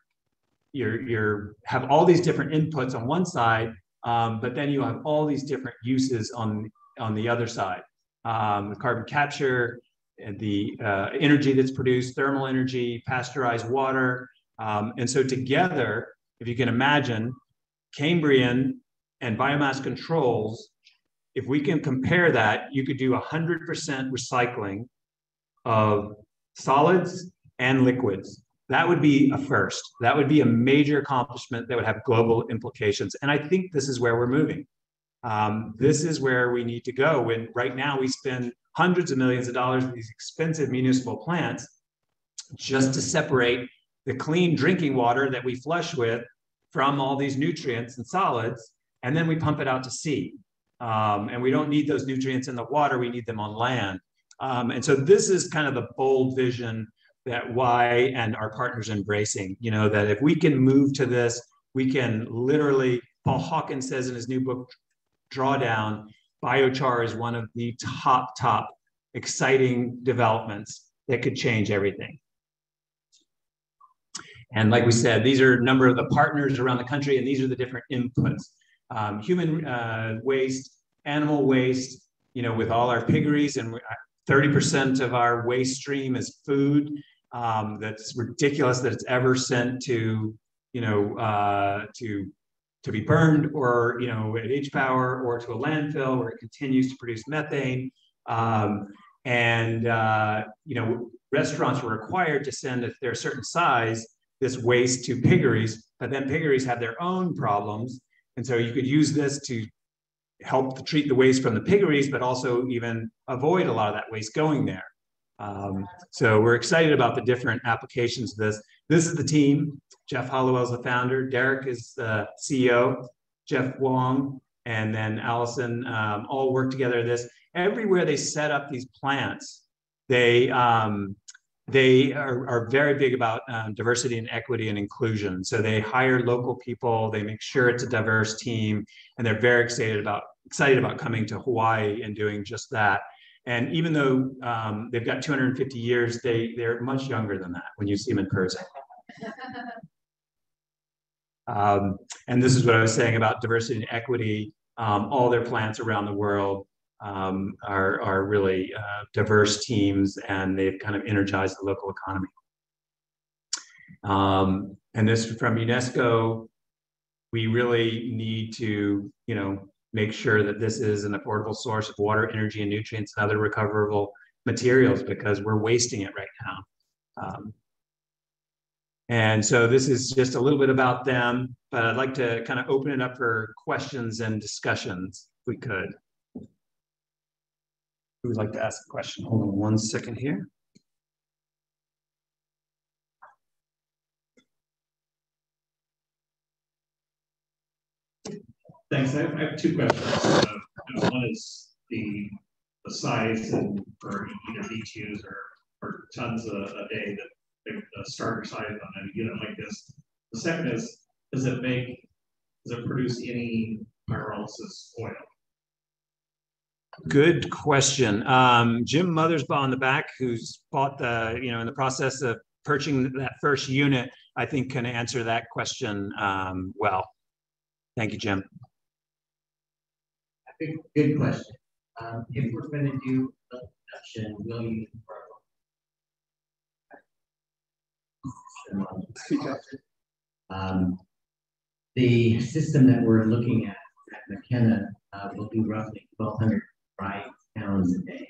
you're you're have all these different inputs on one side, um, but then you have all these different uses on on the other side. Um, carbon capture, the uh, energy that's produced, thermal energy, pasteurized water, um, and so together, if you can imagine, Cambrian and biomass controls, if we can compare that, you could do 100% recycling of solids and liquids. That would be a first. That would be a major accomplishment that would have global implications. And I think this is where we're moving. Um, this is where we need to go. When right now we spend hundreds of millions of dollars in these expensive municipal plants just to separate the clean drinking water that we flush with from all these nutrients and solids, and then we pump it out to sea. Um, and we don't need those nutrients in the water, we need them on land. Um, and so this is kind of the bold vision that WAI and our partners are embracing, you know, that if we can move to this, we can literally, Paul Hawkins says in his new book, Drawdown, biochar is one of the top, top exciting developments that could change everything. And like we said, these are a number of the partners around the country, and these are the different inputs. Um, human uh, waste, animal waste, you know, with all our piggeries, and 30% of our waste stream is food. Um, that's ridiculous that it's ever sent to, you know, uh, to to be burned or, you know, at H power or to a landfill where it continues to produce methane. Um, and, uh, you know, restaurants were required to send, if they're a certain size, this waste to piggeries, but then piggeries have their own problems. And so you could use this to help treat the waste from the piggeries, but also even avoid a lot of that waste going there. Um, so we're excited about the different applications of this. This is the team. Jeff Hallowell is the founder. Derek is the CEO. Jeff Wong and then Allison um, all work together. This everywhere they set up these plants, they um, they are, are very big about um, diversity and equity and inclusion. So they hire local people, they make sure it's a diverse team, and they're very excited about excited about coming to Hawaii and doing just that. And even though um, they've got 250 years, they they're much younger than that when you see them in person. Um, and this is what I was saying about diversity and equity. Um, all their plants around the world um, are, are really uh, diverse teams and they've kind of energized the local economy. Um, and this from UNESCO, we really need to, you know, make sure that this is an affordable source of water, energy, and nutrients and other recoverable materials because we're wasting it right now. Um, and so this is just a little bit about them, but I'd like to kind of open it up for questions and discussions if we could. Who would like to ask a question? Hold on one second here. Thanks. I have, I have two questions. Uh, one is the, the size and for either BTUs or, or tons a, a day that the starter size on a unit like this. The second is, does it make, does it produce any pyrolysis oil? Good question. Um, Jim Mothersbaugh in the back, who's bought the, you know, in the process of purchasing that first unit, I think can answer that question um, well. Thank you, Jim good, good question. Um, if we're going to do production, will you um, the system that we're looking at at Makena uh, will do roughly 1,200 dry pounds a day.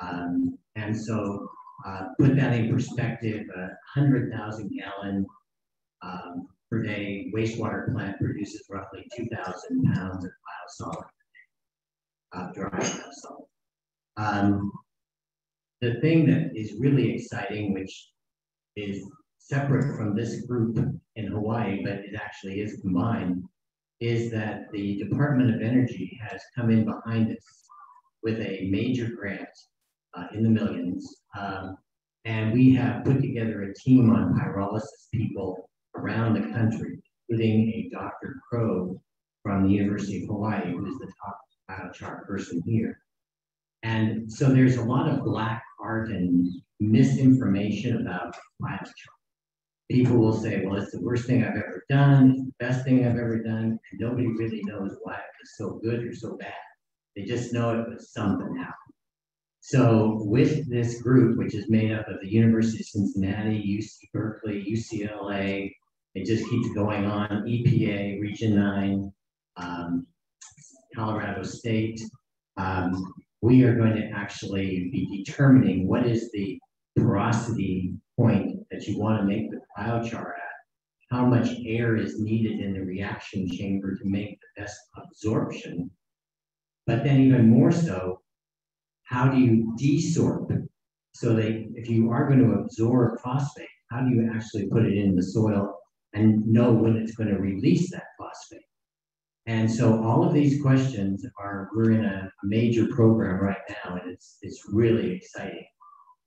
Um, and so uh, put that in perspective, a 100,000 gallon um, per day wastewater plant produces roughly 2,000 pounds of biosolid uh, dry salt. Um, the thing that is really exciting, which is separate from this group in Hawaii, but it actually is combined, is that the Department of Energy has come in behind us with a major grant uh, in the millions. Um, and we have put together a team on pyrolysis people around the country, including a Dr. Crow from the University of Hawaii, who is the top biochar person here. And so there's a lot of black art and misinformation about biochar. People will say, well, it's the worst thing I've ever done, best thing I've ever done, and nobody really knows why it was so good or so bad. They just know it was something happened. So with this group, which is made up of the University of Cincinnati, UC Berkeley, UCLA, it just keeps going on, EPA, Region 9, um, Colorado State, um, we are going to actually be determining what is the porosity point that you want to make the biochar at, how much air is needed in the reaction chamber to make the best absorption, but then even more so, how do you desorb? So that if you are going to absorb phosphate, how do you actually put it in the soil and know when it's going to release that phosphate? And so all of these questions are, we're in a major program right now, and it's it's really exciting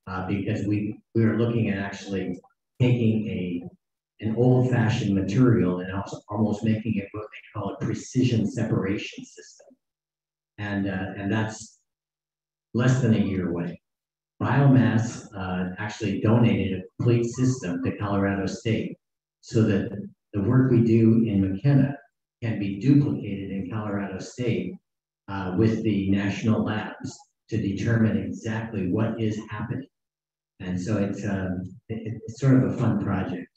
uh, because we we are looking at actually taking a an old-fashioned material and almost making it what they call a precision separation system, and uh, and that's less than a year away. Biomass uh, actually donated a complete system to Colorado State so that the work we do in Makena can be duplicated in Colorado State uh, with the national labs to determine exactly what is happening. And so it's um, it, it's sort of a fun project.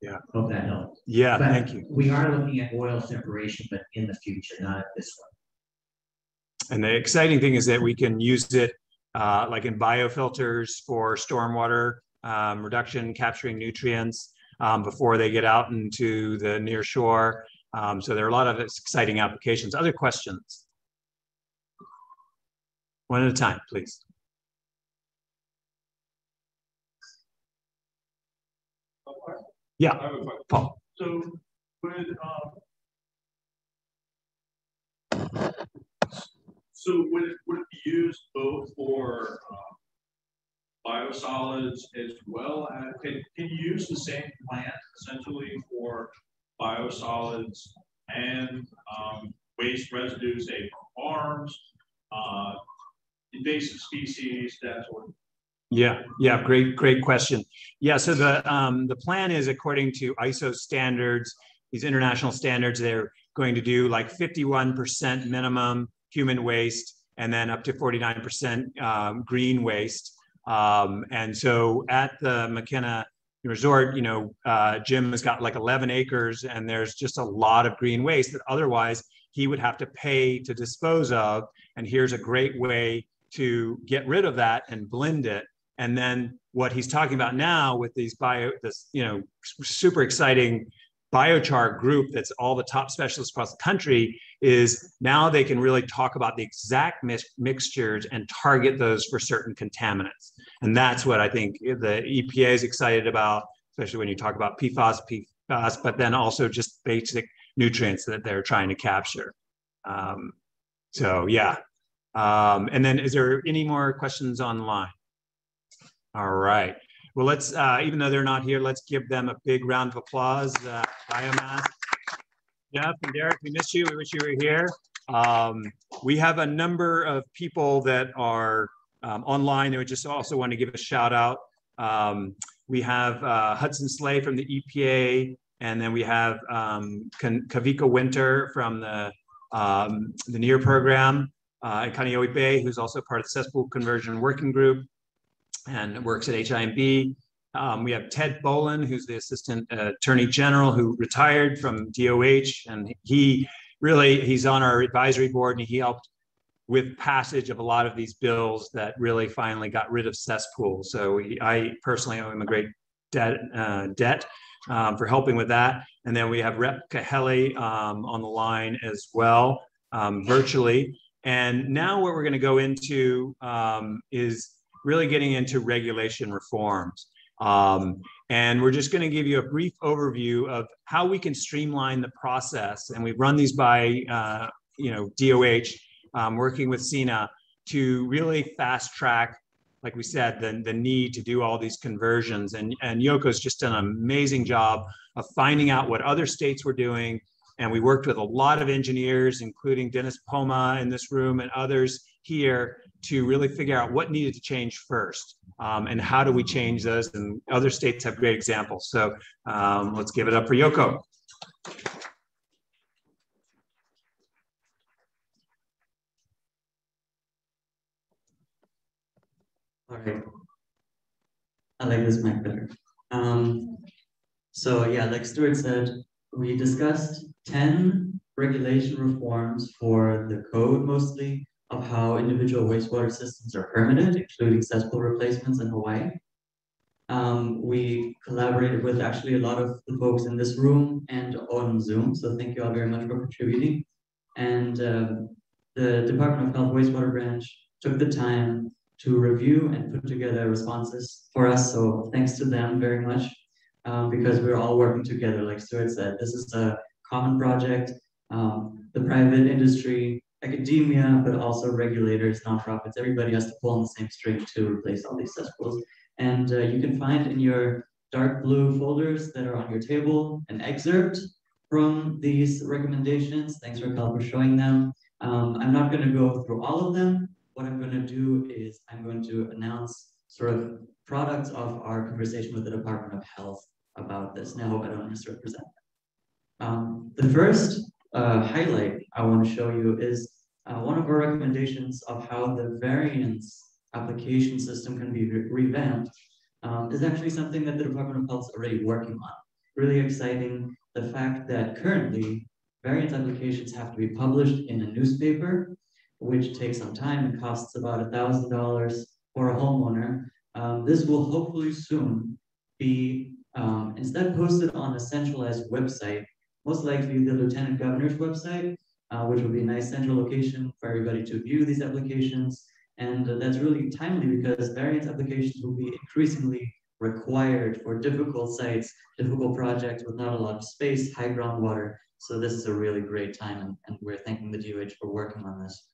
Yeah. Hope that helps. Yeah, but thank you. We are looking at oil separation, but in the future, not this one. And the exciting thing is that we can use it uh, like in biofilters for stormwater um, reduction, capturing nutrients um, before they get out into the near shore. Um, so there are a lot of exciting applications. Other questions? One at a time, please. Yeah, Paul. So would um, so would it would it be used both for uh, biosolids as well as can, can you use the same plant essentially for biosolids, and um, waste residues, say from farms, uh, invasive species, that sort of yeah, yeah, great, great question. Yeah, so the um, the plan is according to ISO standards, these international standards, they're going to do like 51% minimum human waste, and then up to 49% um, green waste. Um, and so at the Makena Resort, you know, uh, Jim has got like 11 acres, and there's just a lot of green waste that otherwise he would have to pay to dispose of. And here's a great way to get rid of that and blend it. And then what he's talking about now with these bio, this, you know, super exciting biochar group that's all the top specialists across the country is now they can really talk about the exact mixtures and target those for certain contaminants. And that's what I think the EPA is excited about, especially when you talk about PFAS, PFAS, but then also just basic nutrients that they're trying to capture. Um, so yeah. Um, and then is there any more questions online? All right. Well, let's, uh, even though they're not here, let's give them a big round of applause. Uh, biomass. Jeff and Derek, we miss you. We wish you were here. Um, we have a number of people that are um, online. I just also want to give a shout out. Um, we have uh, Hudson Slay from the EPA, and then we have um, Kawika Winter from the um, the NERR program, uh, and Kaneohe Bay, who's also part of the cesspool conversion working group and works at HIMB. Um, we have Ted Bohlen, who's the Assistant uh, Attorney General, who retired from DOH, and he really he's on our advisory board, and he helped with passage of a lot of these bills that really finally got rid of cesspools. So I personally owe him a great debt uh, debt um, for helping with that. And then we have Rep Kahele um, on the line as well, um, virtually. And now what we're going to go into um, is really getting into regulation reforms. Um, and we're just going to give you a brief overview of how we can streamline the process. And we've run these by, uh, you know, DOH, um, working with CENA to really fast track, like we said, the, the need to do all these conversions. And, and Yoko's just done an amazing job of finding out what other states were doing. And we worked with a lot of engineers, including Dennis Poma in this room and others here to really figure out what needed to change first um, and how do we change those and other states have great examples. So um, let's give it up for yoko. All right. I like this mic better. Um, so yeah like stuart said we discussed 10 regulation reforms for the code mostly of how individual wastewater systems are permitted, including cesspool replacements in Hawaii. Um, we collaborated with actually a lot of the folks in this room and on Zoom, so thank you all very much for contributing. And um, the Department of Health Wastewater Branch took the time to review and put together responses for us, so thanks to them very much, um, because we're all working together, like Stuart said. This is a common project. Um, the private industry academia, but also regulators, nonprofits, everybody has to pull on the same string to replace all these cesspools. And uh, you can find in your dark blue folders that are on your table an excerpt from these recommendations. Thanks Raquel for showing them. Um, I'm not going to go through all of them. What I'm going to do is I'm going to announce sort of products of our conversation with the Department of Health about this. Now, I don't misrepresent them. Um, the first uh, highlight I want to show you is uh, one of our recommendations of how the variance application system can be re revamped um, is actually something that the Department of Health is already working on. Really exciting, the fact that currently variance applications have to be published in a newspaper, which takes some time and costs about a $1,000 for a homeowner. Um, this will hopefully soon be um, instead posted on a centralized website most likely the lieutenant governor's website, uh, which will be a nice central location for everybody to view these applications. And uh, that's really timely because variance applications will be increasingly required for difficult sites, difficult projects with not a lot of space, high groundwater. So this is a really great time and, and we're thanking the DOH for working on this.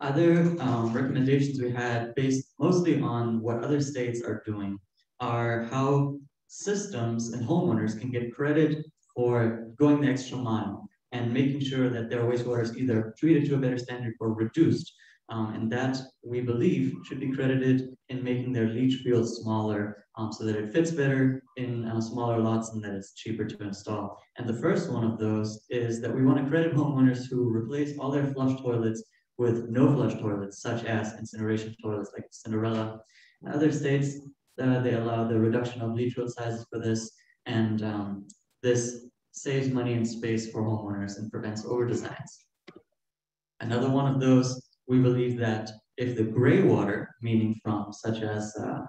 Other um, recommendations we had based mostly on what other states are doing are how systems and homeowners can get credit or going the extra mile and making sure that their wastewater is either treated to a better standard or reduced Um, and that we believe should be credited in making their leach field smaller um, so that it fits better in uh, smaller lots and that it's cheaper to install. And the first one of those is that we want to credit homeowners who replace all their flush toilets with no flush toilets, such as incineration toilets like Cinderella. In other states, uh, they allow the reduction of leach field sizes for this, and um, this saves money and space for homeowners and prevents over designs. Another one of those we believe that if the gray water, meaning from such as uh,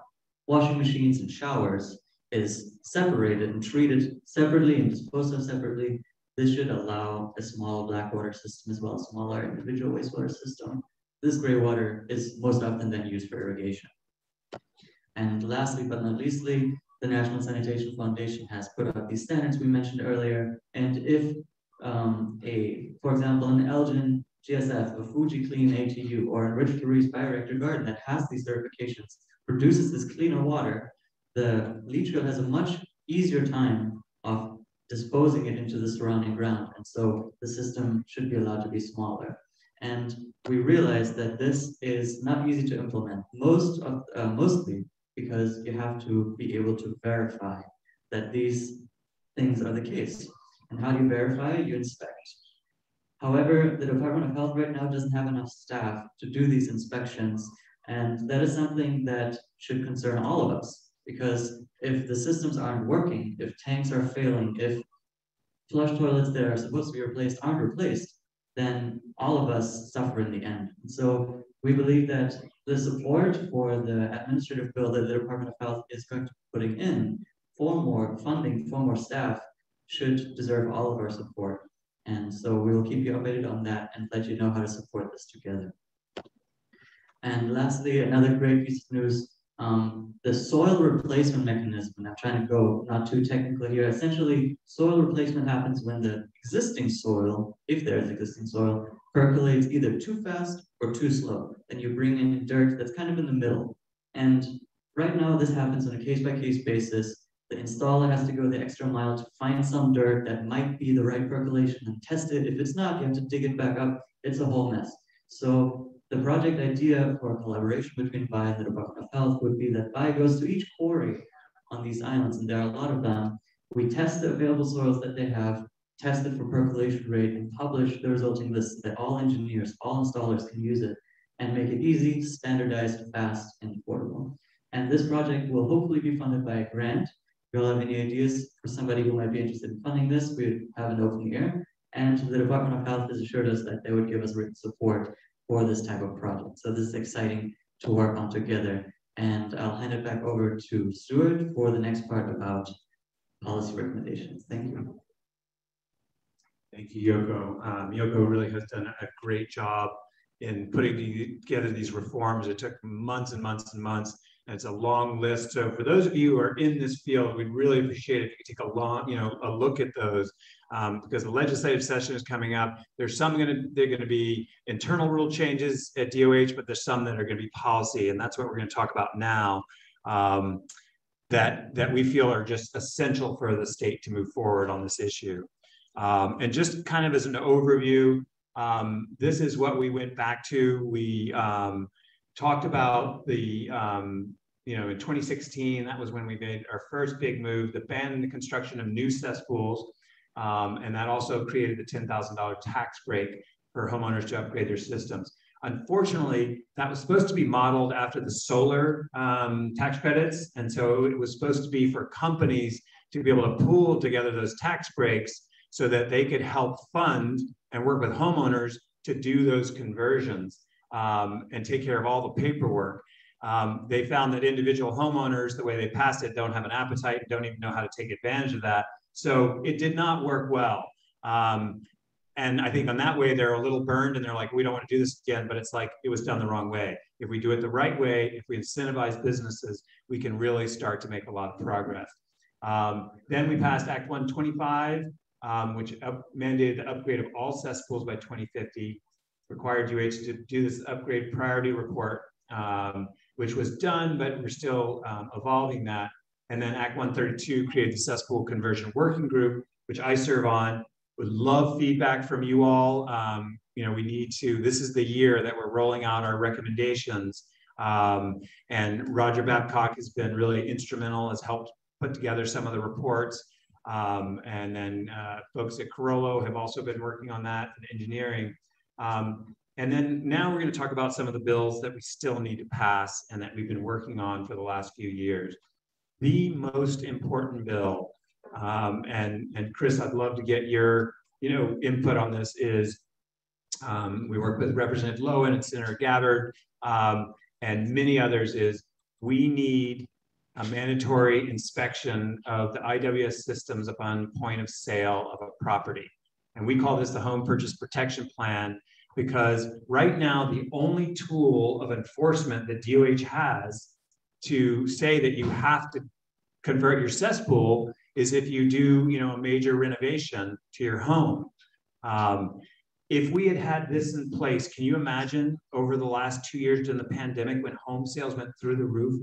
washing machines and showers, is separated and treated separately and disposed of separately, this should allow a small black water system as well as smaller individual wastewater system. This gray water is most often then used for irrigation. And lastly, but not leastly, the National Sanitation Foundation has put out these standards we mentioned earlier. And if um, a, for example, an Eljen GSF, a Fuji Clean ATU, or to reuse bioreactor garden that has these certifications, produces this cleaner water, the leach field has a much easier time of disposing it into the surrounding ground. And so the system should be allowed to be smaller. And we realize that this is not easy to implement, most of, uh, mostly because you have to be able to verify that these things are the case. And how do you verify? You inspect. However, the Department of Health right now doesn't have enough staff to do these inspections. And that is something that should concern all of us because if the systems aren't working, if tanks are failing, if flush toilets that are supposed to be replaced aren't replaced, then all of us suffer in the end. And so we believe that the support for the administrative bill that the Department of Health is going to be putting in for more funding, for more staff, should deserve all of our support. And so we will keep you updated on that and let you know how to support this together. And lastly, another great piece of news, um, the soil replacement mechanism, and I'm trying to go not too technical here. Essentially, soil replacement happens when the existing soil, if there is existing soil, percolates either too fast or too slow. Then you bring in dirt that's kind of in the middle. And right now, this happens on a case-by-case -case basis the installer has to go the extra mile to find some dirt that might be the right percolation and test it. If it's not, you have to dig it back up. It's a whole mess. So the project idea for collaboration between WAI and the Department of Health would be that WAI goes to each quarry on these islands, and there are a lot of them. We test the available soils that they have, test it for percolation rate, and publish the resulting list that all engineers, all installers can use it and make it easy, standardized, fast, and affordable. And this project will hopefully be funded by a grant If you all have any ideas for somebody who might be interested in funding this, we have an open ear. And the Department of Health has assured us that they would give us written support for this type of project. So this is exciting to work on together. And I'll hand it back over to Stuart for the next part about policy recommendations. Thank you. Thank you, Yoko. Um, Yoko really has done a great job in putting together these reforms. It took months and months and months it's a long list. So for those of you who are in this field, we'd really appreciate if you could take a long, you know, a look at those um, because the legislative session is coming up. There's some going to, they're going to be internal rule changes at DOH, but there's some that are going to be policy. And that's what we're going to talk about now um, that, that we feel are just essential for the state to move forward on this issue. Um, and just kind of as an overview, um, this is what we went back to. We, um, talked about the, um, you know, in 2016, that was when we made our first big move, the ban the construction of new cesspools. Um, and that also created the $10,000 tax break for homeowners to upgrade their systems. Unfortunately, that was supposed to be modeled after the solar um, tax credits. And so it was supposed to be for companies to be able to pool together those tax breaks so that they could help fund and work with homeowners to do those conversions um, and take care of all the paperwork. Um, they found that individual homeowners, the way they passed it, don't have an appetite, don't even know how to take advantage of that. So it did not work well. Um, and I think on that way, they're a little burned and they're like, we don't want to do this again, but it's like it was done the wrong way. If we do it the right way, if we incentivize businesses, we can really start to make a lot of progress. Um, then we passed Act 125, um, which up, mandated the upgrade of all cesspools by 2050 required UH to do this upgrade priority report, um, which was done, but we're still um, evolving that. And then Act 132 created the cesspool conversion working group, which I serve on. would love feedback from you all. Um, you know, we need to, this is the year that we're rolling out our recommendations. Um, and Roger Babcock has been really instrumental, has helped put together some of the reports. Um, and then uh, folks at Carollo have also been working on that and engineering. Um, and then now we're going to talk about some of the bills that we still need to pass and that we've been working on for the last few years. The most important bill, um, and, and Chris, I'd love to get your you know, input on this is um, we work with Representative Lowen and Senator Gabbard um, and many others is we need a mandatory inspection of the IWS systems upon point of sale of a property. And we call this the Home Purchase Protection Plan because right now the only tool of enforcement that DOH has to say that you have to convert your cesspool is if you do, you know, a major renovation to your home. Um, if we had had this in place, can you imagine over the last two years during the pandemic when home sales went through the roof,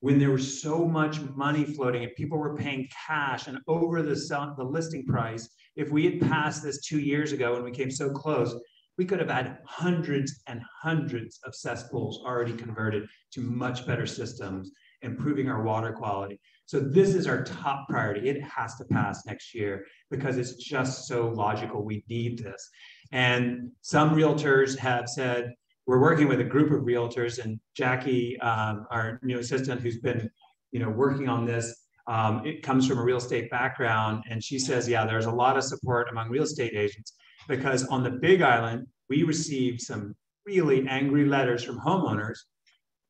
when there was so much money floating and people were paying cash and over the, sell, the listing price, if we had passed this two years ago and we came so close, we could have had hundreds and hundreds of cesspools already converted to much better systems, improving our water quality. So this is our top priority. It has to pass next year because it's just so logical. We need this. And some realtors have said, we're working with a group of realtors and Jackie, um, our new assistant who's been, you know, working on this, um, it comes from a real estate background. And she says, yeah, there's a lot of support among real estate agents because on the big island, we received some really angry letters from homeowners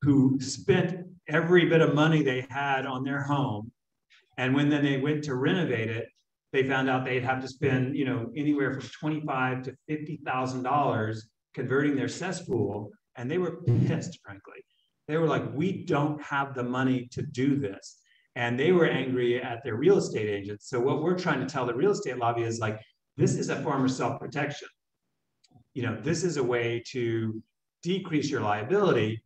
who spent every bit of money they had on their home. And when then they went to renovate it, they found out they'd have to spend, you know, anywhere from twenty-five to fifty thousand dollars converting their cesspool, and they were pissed, frankly. They were like, "We don't have the money to do this," and they were angry at their real estate agents. So what we're trying to tell the real estate lobby is like, this is a form of self-protection. You know, this is a way to decrease your liability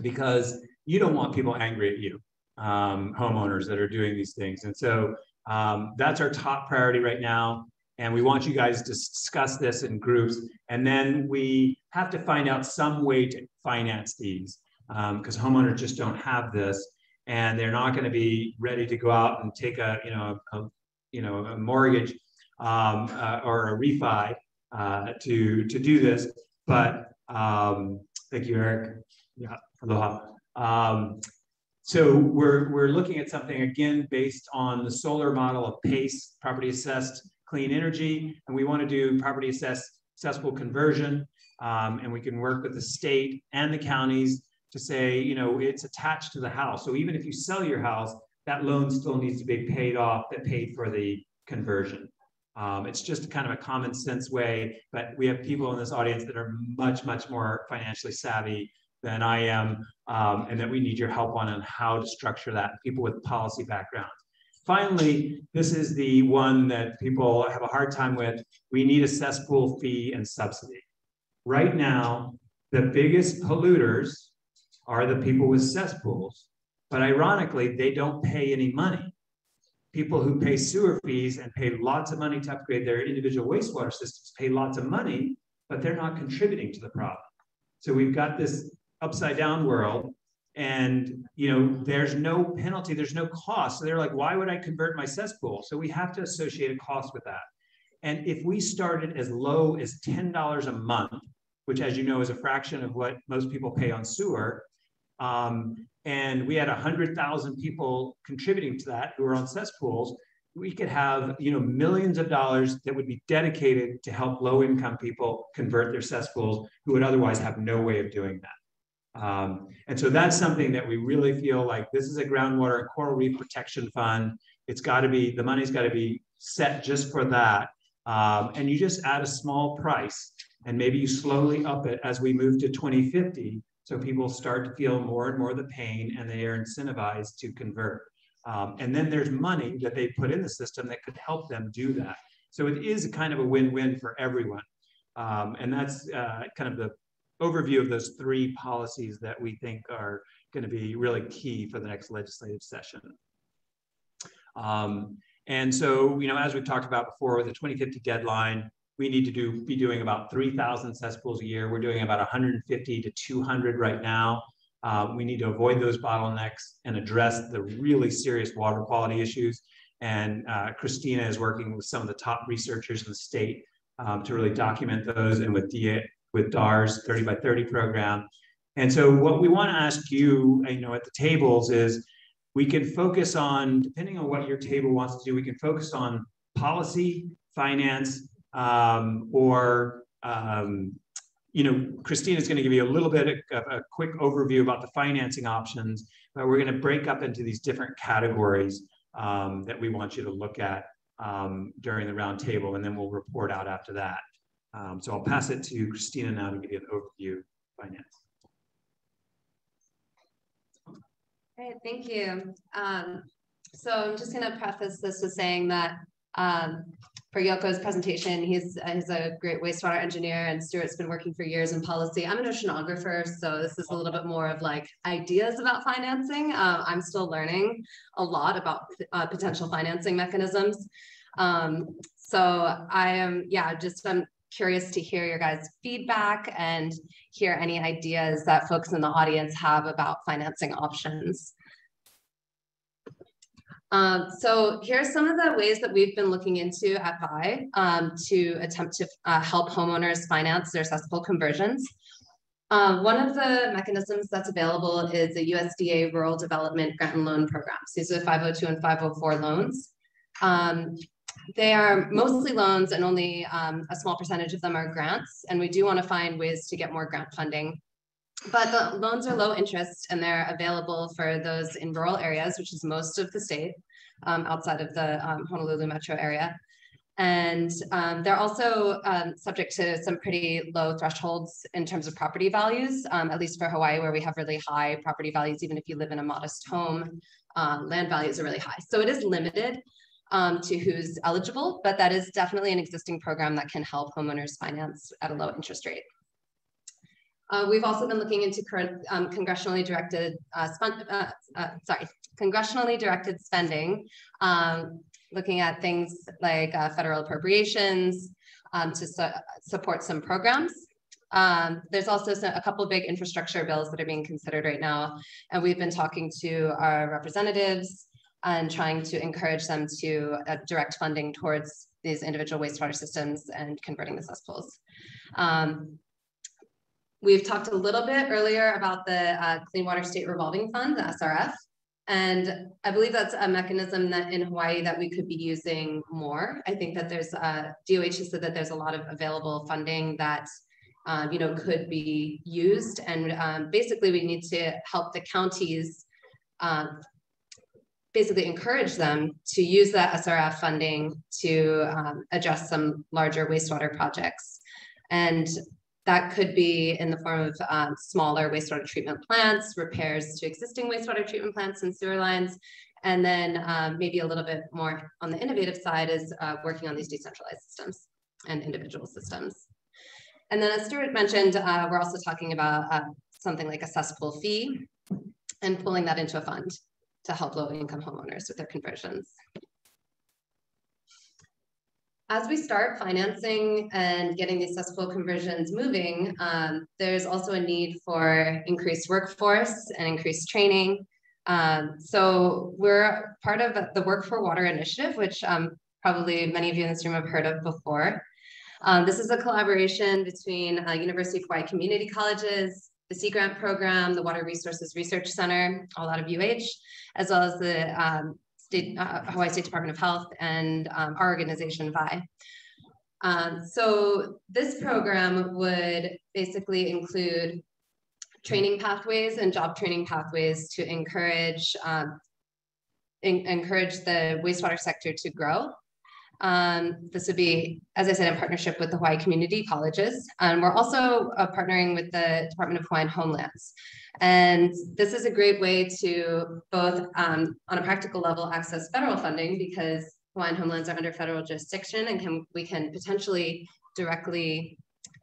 because you don't want people angry at you, um, homeowners that are doing these things. And so um, that's our top priority right now. And we want you guys to discuss this in groups. And then we have to find out some way to finance these because um, homeowners just don't have this and they're not going to be ready to go out and take a, you know, a, you know, a mortgage um, uh, or a refi uh, to, to do this. But um, thank you, Eric. Yeah, aloha. Um, so we're, we're looking at something again based on the solar model of PACE, property assessed clean energy, and we want to do property assessed accessible conversion. Um, and we can work with the state and the counties to say, you know, it's attached to the house. So even if you sell your house, that loan still needs to be paid off that paid for the conversion. Um, it's just kind of a common sense way, but we have people in this audience that are much, much more financially savvy than I am, um, and that we need your help on, on how to structure that, people with policy backgrounds. Finally, this is the one that people have a hard time with. We need a cesspool fee and subsidy. Right now, the biggest polluters are the people with cesspools, but ironically, they don't pay any money. People who pay sewer fees and pay lots of money to upgrade their individual wastewater systems pay lots of money, but they're not contributing to the problem. So we've got this upside down world and you know there's no penalty there's no cost. So they're like why would i convert my cesspool? So we have to associate a cost with that. And if we started as low as $10 a month which as you know is a fraction of what most people pay on sewer um, and we had 100000 people contributing to that who are on cesspools we could have you know millions of dollars that would be dedicated to help low income people convert their cesspools who would otherwise have no way of doing that um, and so that's something that we really feel like this is a groundwater and coral reef protection fund. It's got to be, the money's got to be set just for that. Um, and you just add a small price and maybe you slowly up it as we move to 2050. So people start to feel more and more the pain and they are incentivized to convert. Um, and then there's money that they put in the system that could help them do that. So it is kind of a win-win for everyone. Um, and that's uh, kind of the overview of those three policies that we think are going to be really key for the next legislative session. Um, And so, you know, as we've talked about before, with the 2050 deadline, we need to do be doing about 3,000 cesspools a year. We're doing about 150 to 200 right now. Uh, we need to avoid those bottlenecks and address the really serious water quality issues. And uh, Christina is working with some of the top researchers in the state um, to really document those and with, DA, with DAR's 30 by 30 program. And so what we want to ask you, you know, at the tables is we can focus on, depending on what your table wants to do, we can focus on policy, finance, um, or um, you know, Christina is going to give you a little bit of a quick overview about the financing options, but we're going to break up into these different categories um, that we want you to look at um, during the roundtable, and then we'll report out after that. Um, so I'll pass it to Christina now to give you an overview of finance. Great, thank you. Um, so I'm just going to preface this with saying that um, for Yoko's presentation. He's, he's a great wastewater engineer and Stuart's been working for years in policy. I'm an oceanographer, so this is a little bit more of like ideas about financing. Uh, I'm still learning a lot about uh, potential financing mechanisms. Um, so I am, yeah, just I'm curious to hear your guys' feedback and hear any ideas that folks in the audience have about financing options. Um, so here's some of the ways that we've been looking into at WAI um, to attempt to uh, help homeowners finance their cesspool conversions. Um, one of the mechanisms that's available is the USDA Rural Development Grant and Loan Programs. These are 502 and 504 loans. Um, they are mostly loans and only um, a small percentage of them are grants. And we do want to find ways to get more grant funding but the loans are low interest and they're available for those in rural areas, which is most of the state um, outside of the um, Honolulu metro area. And um, they're also um, subject to some pretty low thresholds in terms of property values, um, at least for Hawaii, where we have really high property values, even if you live in a modest home, um, land values are really high. So it is limited to who's eligible, but that is definitely an existing program that can help homeowners finance at a low interest rate. Uh, we've also been looking into um, congressionally directed, uh, uh, uh, sorry, congressionally directed spending, um, looking at things like uh, federal appropriations um, to su support some programs. Um, there's also some, a couple of big infrastructure bills that are being considered right now, and we've been talking to our representatives and trying to encourage them to uh, direct funding towards these individual wastewater systems and converting the cesspools. Um, We've talked a little bit earlier about the uh, Clean Water State Revolving Fund, the SRF. And I believe that's a mechanism that in Hawaii that we could be using more. I think that there's uh, DOH has said that there's a lot of available funding that um, you know could be used, and um, basically we need to help the counties um, basically encourage them to use that SRF funding to um, address some larger wastewater projects. And that could be in the form of um, smaller wastewater treatment plants, repairs to existing wastewater treatment plants and sewer lines, and then um, maybe a little bit more on the innovative side is uh, working on these decentralized systems and individual systems. And then as Stuart mentioned, uh, we're also talking about uh, something like a cesspool fee and pulling that into a fund to help low income homeowners with their conversions as we start financing and getting these cesspool conversions moving, um, there's also a need for increased workforce and increased training. Um, so we're part of the Work for Water initiative, which um, probably many of you in this room have heard of before. Um, this is a collaboration between uh, University of Hawaii Community Colleges, the Sea Grant Program, the Water Resources Research Center, all out of UH, as well as the um, State, uh, Hawaii State Department of Health and um, our organization, WAI. Um, so this program would basically include training pathways and job training pathways to encourage um, in, encourage the wastewater sector to grow. Um, this would be, as I said, in partnership with the Hawaii Community Colleges. And we're also uh, partnering with the Department of Hawaiian Homelands. And this is a great way to both, um, on a practical level, access federal funding because Hawaiian homelands are under federal jurisdiction and can we can potentially directly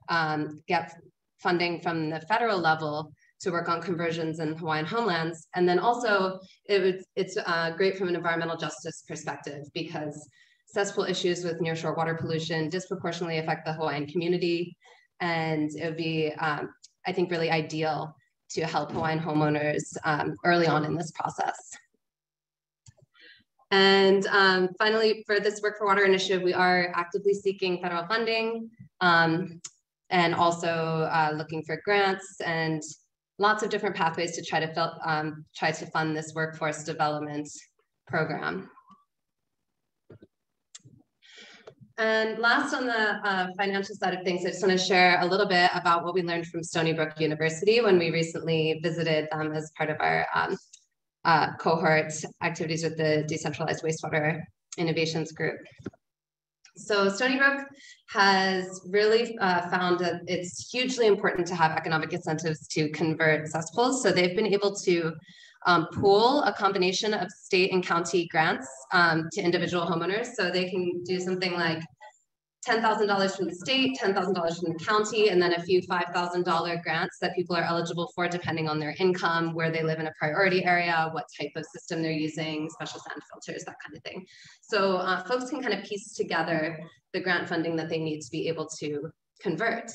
um, get funding from the federal level to work on conversions in Hawaiian homelands. And then also it was, it's uh, great from an environmental justice perspective because cesspool issues with nearshore water pollution disproportionately affect the Hawaiian community. And it would be, um, I think, really ideal to help Hawaiian homeowners um, early on in this process. And um, finally, for this Work for Water initiative, we are actively seeking federal funding um, and also uh, looking for grants and lots of different pathways to try to um, try to fund this workforce development program. And last on the uh, financial side of things, I just want to share a little bit about what we learned from Stony Brook University when we recently visited them as part of our um, uh, cohort activities with the Decentralized Wastewater Innovations Group. So Stony Brook has really uh, found that it's hugely important to have economic incentives to convert cesspools. So they've been able to um, pool a combination of state and county grants um, to individual homeowners. So they can do something like $10,000 from the state, $10,000 from the county, and then a few $5,000 grants that people are eligible for depending on their income, where they live in a priority area, what type of system they're using, special sand filters, that kind of thing. So uh, folks can kind of piece together the grant funding that they need to be able to convert.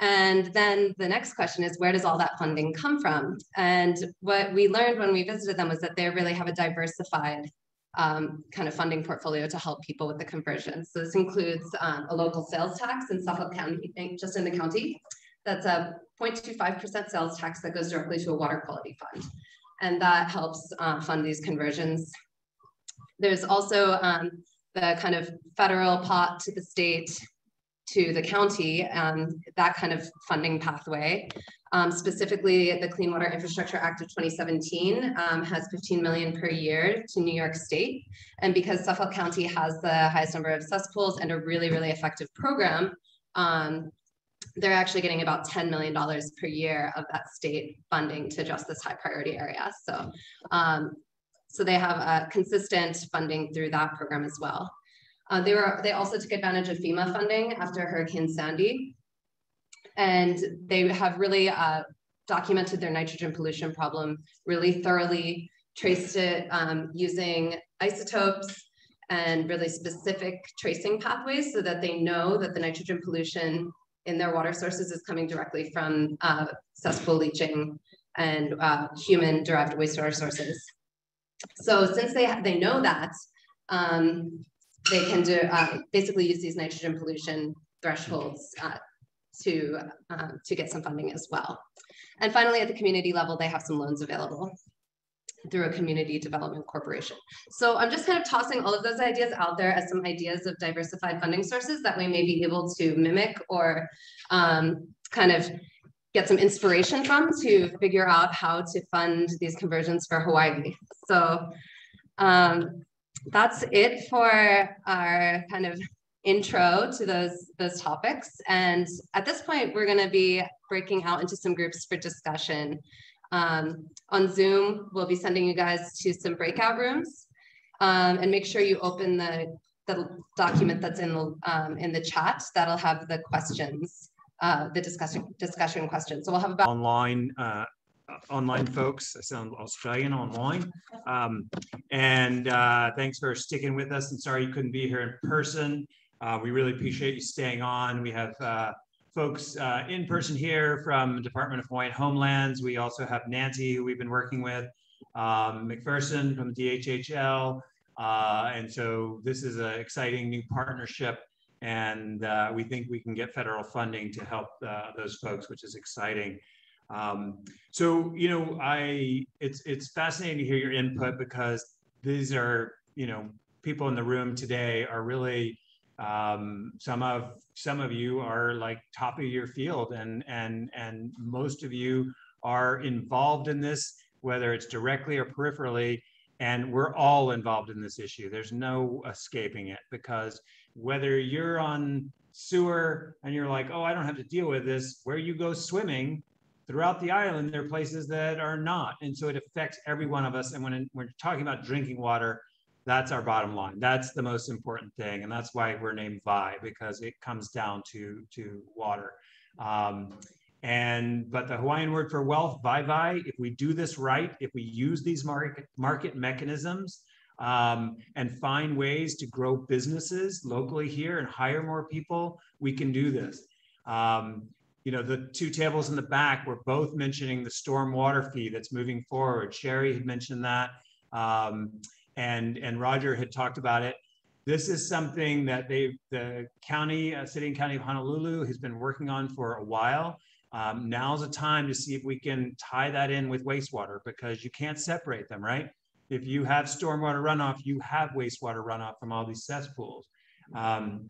And then the next question is, where does all that funding come from? And what we learned when we visited them was that they really have a diversified um, kind of funding portfolio to help people with the conversion. So this includes um, a local sales tax in Suffolk County, just in the county. That's a 0.25% sales tax that goes directly to a water quality fund. And that helps uh, fund these conversions. There's also um, the kind of federal pot to the state to the county, um, that kind of funding pathway. Um, specifically, the Clean Water Infrastructure Act of 2017 um, has 15 million per year to New York State. And because Suffolk County has the highest number of cesspools and a really, really effective program, um, they're actually getting about $10 million per year of that state funding to address this high priority area. So, um, so they have a consistent funding through that program as well. Uh, they were they also took advantage of FEMA funding after Hurricane Sandy, and they have really uh, documented their nitrogen pollution problem really thoroughly, traced it um, using isotopes and really specific tracing pathways so that they know that the nitrogen pollution in their water sources is coming directly from uh, cesspool leaching and uh, human derived wastewater sources. So since they, they know that, um, they can do uh, basically use these nitrogen pollution thresholds uh, to, um, to get some funding as well. And finally, at the community level, they have some loans available through a community development corporation. So I'm just kind of tossing all of those ideas out there as some ideas of diversified funding sources that we may be able to mimic or um, kind of get some inspiration from to figure out how to fund these conversions for Hawaii. So um, that's it for our kind of intro to those those topics. And at this point, we're going to be breaking out into some groups for discussion. Um, on Zoom, we'll be sending you guys to some breakout rooms, um, and make sure you open the the document that's in the um, in the chat. That'll have the questions, uh, the discussion discussion questions. So we'll have about online uh, online folks. I sound Australian online. Um, and uh, thanks for sticking with us. And sorry you couldn't be here in person. Uh, we really appreciate you staying on. We have uh, folks uh, in person here from Department of Hawaiian Homelands. We also have Nancy, who we've been working with, um, McPherson from DHHL. Uh, and so this is an exciting new partnership and uh, we think we can get federal funding to help those folks, which is exciting. Um, so you know, I it's it's fascinating to hear your input because these are you know people in the room today are really um, some of some of you are like top of your field and and and most of you are involved in this whether it's directly or peripherally. And we're all involved in this issue. There's no escaping it because whether you're on sewer and you're like oh i don't have to deal with this where you go swimming throughout the island, there are places that are not. And so it affects every one of us. And when we're talking about drinking water, that's our bottom line. That's the most important thing. And that's why we're named WAI, because it comes down to, to water. Um, And but the Hawaiian word for wealth, Wai Wai, if we do this right, if we use these market market mechanisms um, and find ways to grow businesses locally here and hire more people, we can do this. Um, you know, the two tables in the back were both mentioning the storm water fee that's moving forward. Sherry had mentioned that, um, and and Roger had talked about it. This is something that they, the county, uh, city and county of Honolulu has been working on for a while. Um, now's the time to see if we can tie that in with wastewater because you can't separate them, right? If you have stormwater runoff, you have wastewater runoff from all these cesspools. Um,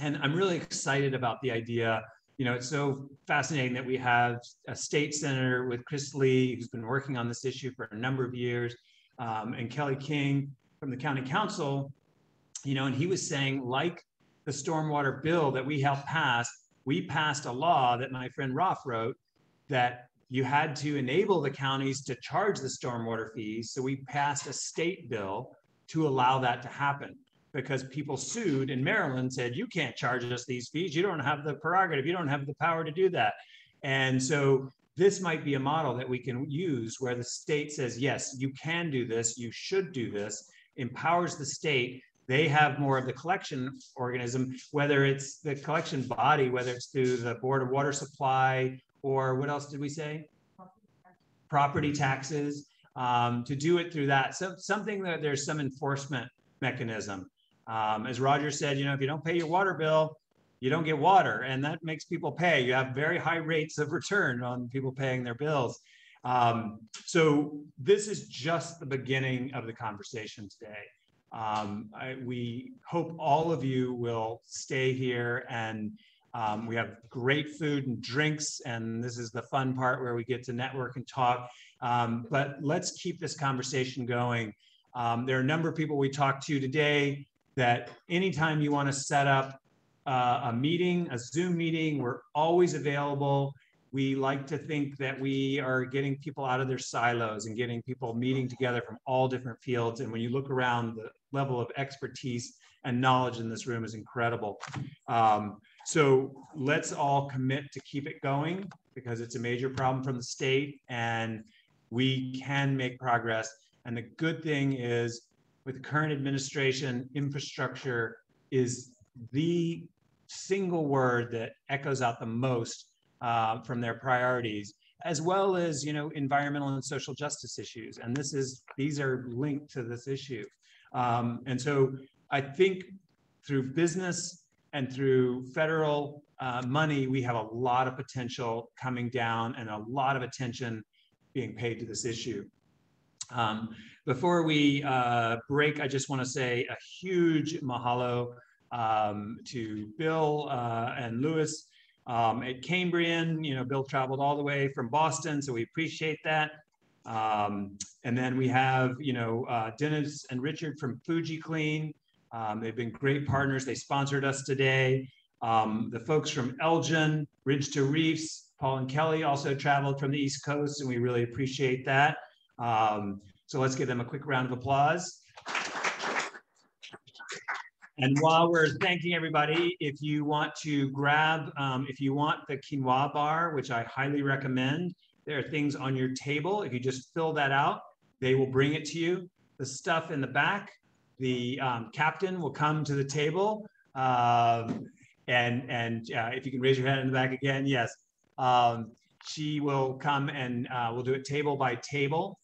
and I'm really excited about the idea. You know, it's so fascinating that we have a state senator with Chris Lee, who's been working on this issue for a number of years, um, and Kelly King from the county council, you know, and he was saying, like the stormwater bill that we helped pass, we passed a law that my friend Roth wrote that you had to enable the counties to charge the stormwater fees. So we passed a state bill to allow that to happen because people sued in Maryland said, you can't charge us these fees. You don't have the prerogative. You don't have the power to do that. And so this might be a model that we can use where the state says, yes, you can do this. You should do this, empowers the state. They have more of the collection organism, whether it's the collection body, whether it's through the Board of Water Supply or what else did we say? Property taxes, um, to do it through that. So something that there's some enforcement mechanism. Um, as Roger said, you know, if you don't pay your water bill, you don't get water, and that makes people pay. You have very high rates of return on people paying their bills. Um, so this is just the beginning of the conversation today. Um, I, we hope all of you will stay here and um, we have great food and drinks, and this is the fun part where we get to network and talk. Um, but let's keep this conversation going. Um, there are a number of people we talked to today that anytime you want to set up uh, a meeting, a Zoom meeting, we're always available. We like to think that we are getting people out of their silos and getting people meeting together from all different fields. And when you look around, the level of expertise and knowledge in this room is incredible. Um, so let's all commit to keep it going because it's a major problem from the state and we can make progress. And the good thing is with the current administration, infrastructure is the single word that echoes out the most uh, from their priorities, as well as you know environmental and social justice issues. And this is these are linked to this issue. Um, and so I think through business and through federal uh, money, we have a lot of potential coming down and a lot of attention being paid to this issue. Um, before we uh, break, I just want to say a huge mahalo um, to Bill uh, and Lewis um, at Cambrian. You know, Bill traveled all the way from Boston, so we appreciate that. Um, and then we have, you know, uh, Dennis and Richard from Fuji Clean. Um, they've been great partners. They sponsored us today. Um, the folks from Eljen, Ridge to Reefs, Paul and Kelly also traveled from the East Coast, and we really appreciate that. Um, so let's give them a quick round of applause. And while we're thanking everybody, if you want to grab, um, if you want the quinoa bar, which I highly recommend, there are things on your table. If you just fill that out, they will bring it to you. The stuff in the back, the um, captain will come to the table. Um, and and uh, if you can raise your hand in the back again, yes. Um, she will come and uh, we'll do it table by table.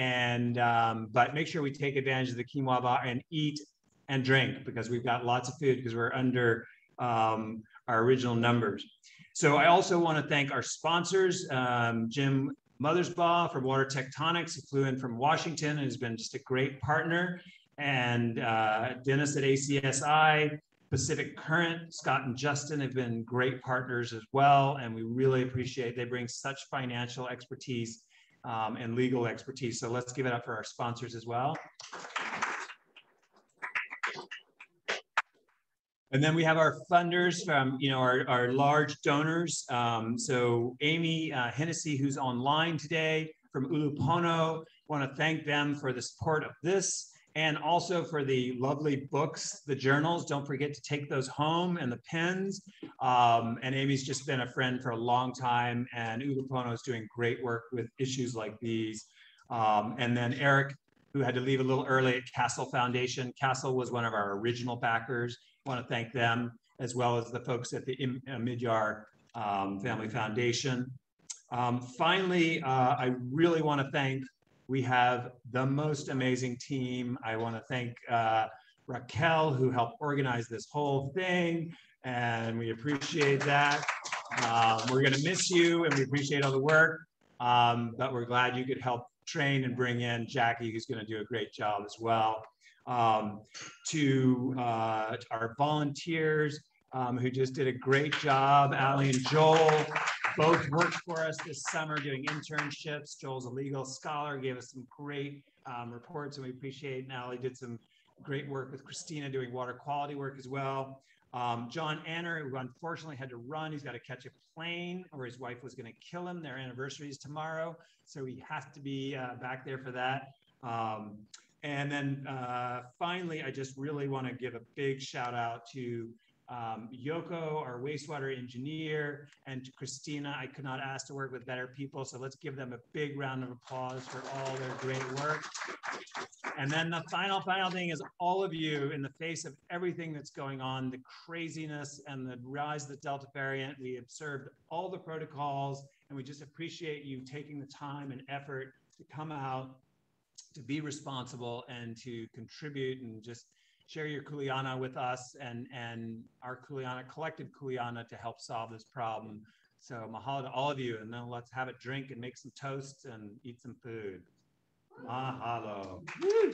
And um, but make sure we take advantage of the quinoa bar and eat and drink because we've got lots of food because we're under um, our original numbers. So I also want to thank our sponsors, um, Jim Mothersbaugh from Water Tectonics, who flew in from Washington and has been just a great partner and uh, Dennis at ACSI, Pacific Current, Scott and Justin have been great partners as well, and we really appreciate they bring such financial expertise um, and legal expertise. So let's give it up for our sponsors as well. And then we have our funders from, you know, our, our large donors. Um, so Amy uh, Hennessy, who's online today from Ulupono, want to thank them for the support of this and also for the lovely books, the journals. Don't forget to take those home and the pens. Um, and Amy's just been a friend for a long time, and Ulupono is doing great work with issues like these. Um, and then Eric, who had to leave a little early at Castle Foundation. Castle was one of our original backers. I want to thank them as well as the folks at the uh, Omidyar um, Family Foundation. Um, finally, uh, I really want to thank, we have the most amazing team. I want to thank uh, Raquel, who helped organize this whole thing, and we appreciate that. Um, we're going to miss you, and we appreciate all the work, um, but we're glad you could help train and bring in Jackie, who's going to do a great job as well. Um, to, uh, to our volunteers, um, who just did a great job. Ali and Joel both worked for us this summer doing internships. Joel's a legal scholar, gave us some great um, reports, and we appreciate. And Ali did some great work with Christina doing water quality work as well. Um, John Anner, who unfortunately had to run, he's got to catch a plane, or his wife was going to kill him. Their anniversary is tomorrow, so he has to be uh, back there for that. Um, and then uh, finally, I just really want to give a big shout out to um, Yoko, our wastewater engineer, and Christina. I could not ask to work with better people, so let's give them a big round of applause for all their great work. And then the final, final thing is all of you, in the face of everything that's going on, the craziness and the rise of the Delta variant, we observed all the protocols, and we just appreciate you taking the time and effort to come out, to be responsible, and to contribute and just share your kuleana with us and, and our kuleana, collective kuleana to help solve this problem. So mahalo to all of you, and then let's have a drink and make some toasts and eat some food. Mahalo. Woo.